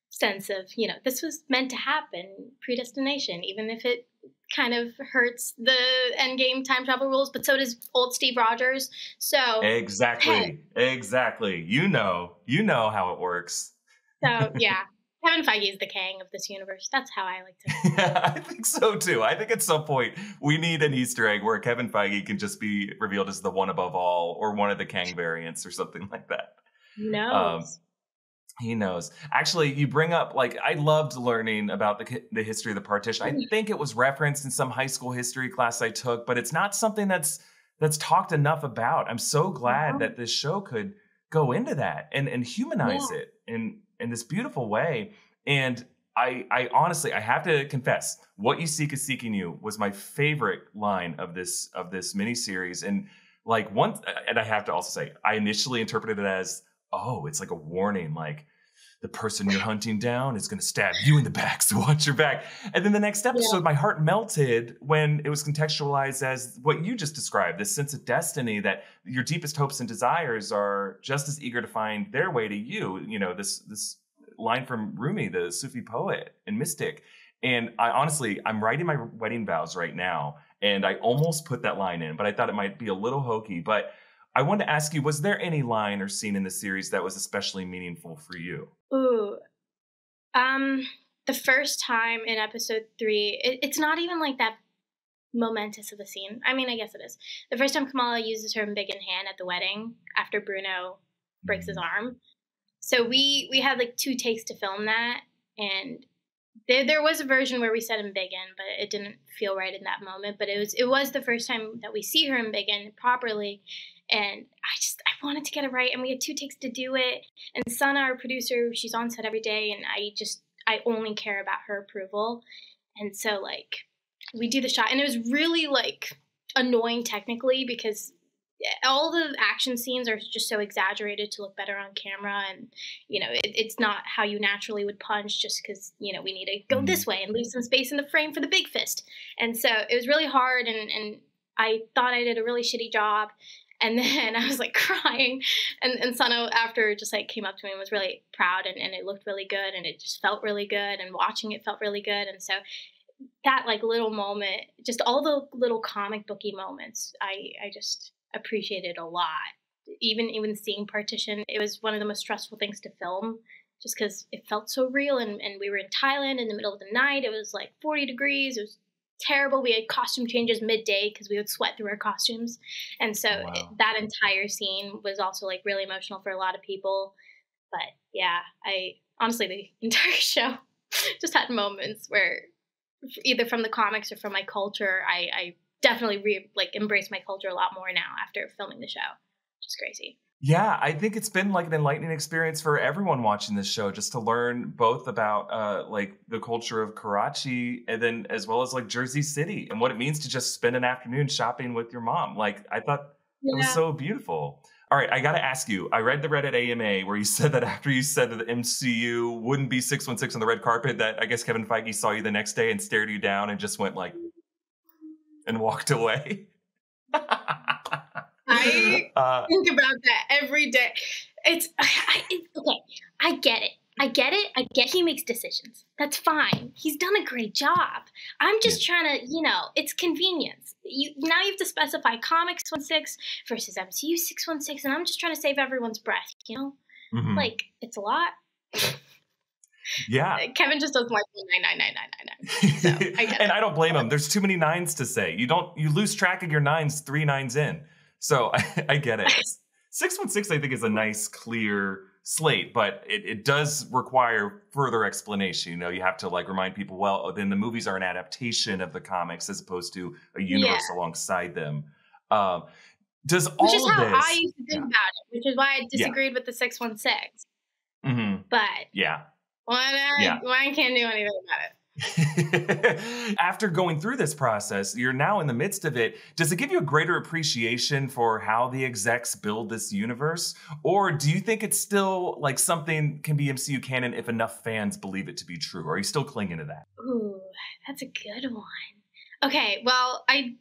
sense of you know this was meant to happen, predestination, even if it kind of hurts the end game time travel rules, but so does old Steve Rogers. So Exactly. Exactly. You know. You know how it works. So yeah, Kevin Feige is the king of this universe. That's how I like to. yeah, I think so too. I think at some point we need an Easter egg where Kevin Feige can just be revealed as the one above all, or one of the Kang variants, or something like that. No. Um, he knows. Actually, you bring up like I loved learning about the the history of the partition. I think it was referenced in some high school history class I took, but it's not something that's that's talked enough about. I'm so glad uh-huh. that this show could go into that and and humanize Yeah. it in in this beautiful way. And I I honestly I have to confess, what you seek is seeking you was my favorite line of this of this miniseries. And like one and I have to also say, I initially interpreted it as, oh, it's like a warning, like the person you're hunting down is going to stab you in the back, so watch your back. And then the next episode, my heart melted when it was contextualized as what you just described this sense of destiny that your deepest hopes and desires are just as eager to find their way to you. You know, this, this line from Rumi, the Sufi poet and mystic. And I honestly, I'm writing my wedding vows right now, and I almost put that line in, but I thought it might be a little hokey. But I wanted to ask you, was there any line or scene in the series that was especially meaningful for you? Ooh. Um, the first time in episode three, it, it's not even like that momentous of a scene. I mean, I guess it is. The first time Kamala uses her big in hand at the wedding after Bruno breaks his arm. So we we had like two takes to film that, and there there was a version where we said embiggen, but it didn't feel right in that moment. But it was it was the first time that we see her embiggen properly, and I just I wanted to get it right, and we had two takes to do it. And Sana, our producer, she's on set every day, and I just I only care about her approval, and so like we do the shot, and it was really like annoying technically because eh, all the action scenes are just so exaggerated to look better on camera and you know it, it's not how you naturally would punch just because you know we need to go mm-hmm. this way and leave some space in the frame for the big fist. And so it was really hard and, and i thought i did a really shitty job and then i was like crying. And, and Sana after just like came up to me and was really proud and, and it looked really good and it just felt really good and watching it felt really good. And so that like little moment just all the little comic booky moments i i just appreciated a lot. Even even seeing partition it was one of the most stressful things to film just because it felt so real and, and we were in thailand in the middle of the night. It was like 40 degrees. It was terrible. We had costume changes midday because we would sweat through our costumes. And so oh, it, that entire scene was also like really emotional for a lot of people. But yeah i honestly the entire show just had moments where either from the comics or from my culture i, I definitely re- like embrace my culture a lot more now after filming the show which is crazy Yeah, I think it's been like an enlightening experience for everyone watching this show just to learn both about uh, like the culture of Karachi and then as well as like Jersey City and what it means to just spend an afternoon shopping with your mom. Like I thought it was so beautiful. All right, I got to ask you. I read the Reddit AMA where you said that after you said that the MCU wouldn't be 616 on the red carpet, that I guess Kevin Feige saw you the next day and stared you down and just went like and walked away. I Uh, think about that every day. It's I, I, okay. I get it. I get it. I get he makes decisions. That's fine. He's done a great job. I'm just trying to, you know, it's convenience. You now you have to specify comics one six versus MCU six one six, and I'm just trying to save everyone's breath. You know, Mhm. like it's a lot. yeah. Kevin just doesn't like nine nine nine nine nine nine. and I don't blame him. There's too many nines to say. You don't you lose track of your nines three nines in. So I, I get it. Six one six, I think, is a nice, clear slate, but it, it does require further explanation. You know, you have to like remind people, well, then the movies are an adaptation of the comics as opposed to a universe Yeah. alongside them. Um, does Which all is of how this? I used to think about it. Which is why I disagreed with the six one six. Mhm. But Yeah. why Yeah. why I can't do anything about it? After going through this process, you're now in the midst of it. Does it give you a greater appreciation for how the execs build this universe? Or do you think it's still like something can be MCU canon if enough fans believe it to be true? Or are you still clinging to that? Ooh, that's a good one. Okay, well, I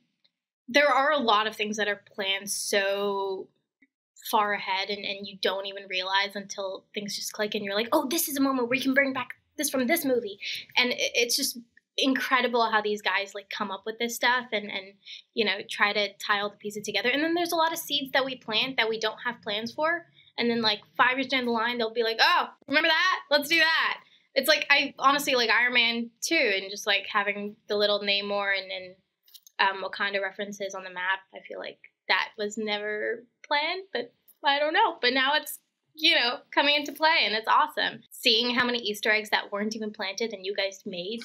there are a lot of things that are planned so far ahead and, and you don't even realize until things just click and you're like, oh, this is a moment where we can bring back this from this movie. And it's just incredible how these guys like come up with this stuff and and you know try to tie all the pieces together. And then there's a lot of seeds that we plant that we don't have plans for. And then like five years down the line they'll be like oh remember that? Let's do that. It's like i honestly like iron man 2 and just like having the little namor and, and um, wakanda references on the map i feel like that was never planned but i don't know. But now it's you know coming into play and it's awesome seeing how many easter eggs that weren't even planted and you guys made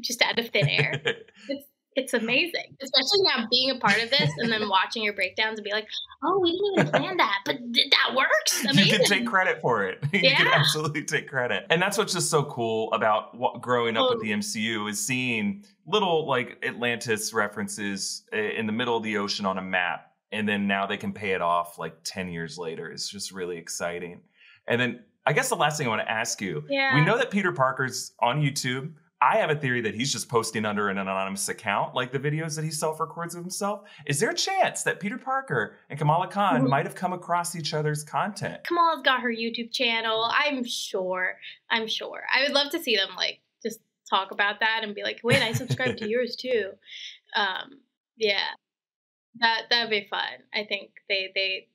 just out of thin air. it's it's amazing, especially now being a part of this and then watching your breakdowns and be like, "Oh, we didn't even plan that, but th- that works." Amazing. You can take credit for it. you can Yeah. absolutely take credit. And that's what's just so cool about what, growing up with the MCU is seeing little like Atlantis references in the middle of the ocean on a map. And then now they can pay it off like 10 years later. It's just really exciting. And then I guess the last thing I want to ask you Yeah. we know that Peter Parker's on YouTube. I have a theory that he's just posting under an anonymous account, like the videos that he self records of himself. Is there a chance that Peter Parker and Kamala Khan Mhm. might have come across each other's content? Kamala's got her YouTube channel. I'm sure. I'm sure. I would love to see them like just talk about that and be like, "Wait, I subscribe to yours too." Um, yeah, that that'd be fun. I think they they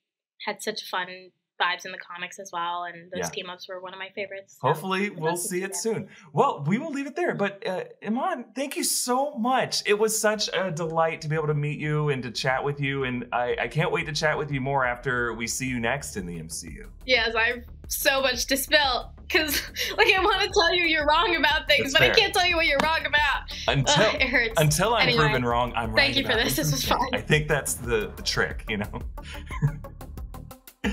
had such fun vibes in the comics as well, and those Yeah. team ups were one of my favorites. Hopefully, we'll see it soon. Well, we will leave it there. But uh, Iman, thank you so much. It was such a delight to be able to meet you and to chat with you. And I, I can't wait to chat with you more after we see you next in the MCU. Yes, I have so much to spill because, like, I want to tell you you're wrong about things, That's but fair. I can't tell you what you're wrong about. Until Ugh, it hurts. until I'm Anyway, proven wrong, I'm right. Thank you for this. it. This was fun. I think that's the, the trick, you know.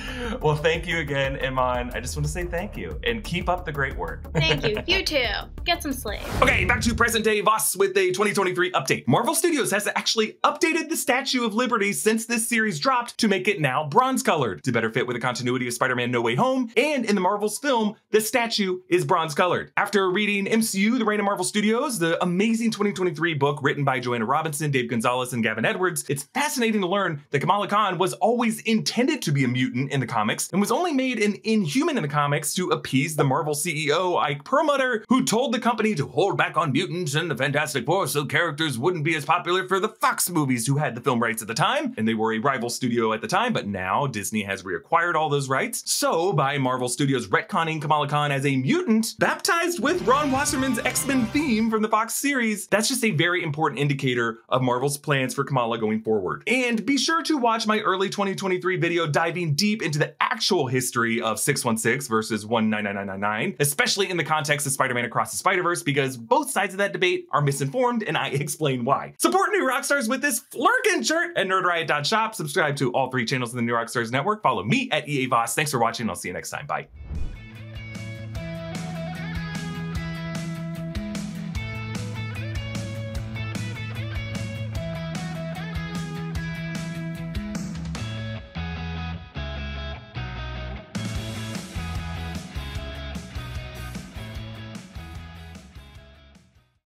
well, thank you again, Iman. I just want to say thank you and keep up the great work. Thank you. You too. Get some sleep. Okay, back to present day Voss with a 2023 update. Marvel Studios has actually updated the Statue of Liberty since this series dropped to make it now bronze colored to better fit with the continuity of Spider Man No Way Home. And in the Marvels film, the statue is bronze colored. After reading MCU, The Reign of Marvel Studios, the amazing 2023 book written by Joanna Robinson, Dave Gonzalez, and Gavin Edwards, it's fascinating to learn that Kamala Khan was always intended to be a mutant in the comics and was only made an inhuman in the comics to appease the Marvel CEO Ike Perlmutter, who told the company to hold back on mutants and the Fantastic Four so characters wouldn't be as popular for the Fox movies who had the film rights at the time, and they were a rival studio at the time, but now Disney has reacquired all those rights. So, by Marvel Studios retconning Kamala Khan as a mutant, baptized with Ron Wasserman's X-Men theme from the Fox series, that's just a very important indicator of Marvel's plans for Kamala going forward. And be sure to watch my early 2023 video diving deep into the actual history of 616 versus 199999, especially in the context of Spider-Man Across the Spider-Verse, because both sides of that debate are misinformed, and I explain why. Support New Rockstars with this Flerken shirt at nerdriot.shop. Subscribe to all three channels in the New Rockstars network. Follow me at EA Voss. Thanks for watching. I'll see you next time. Bye.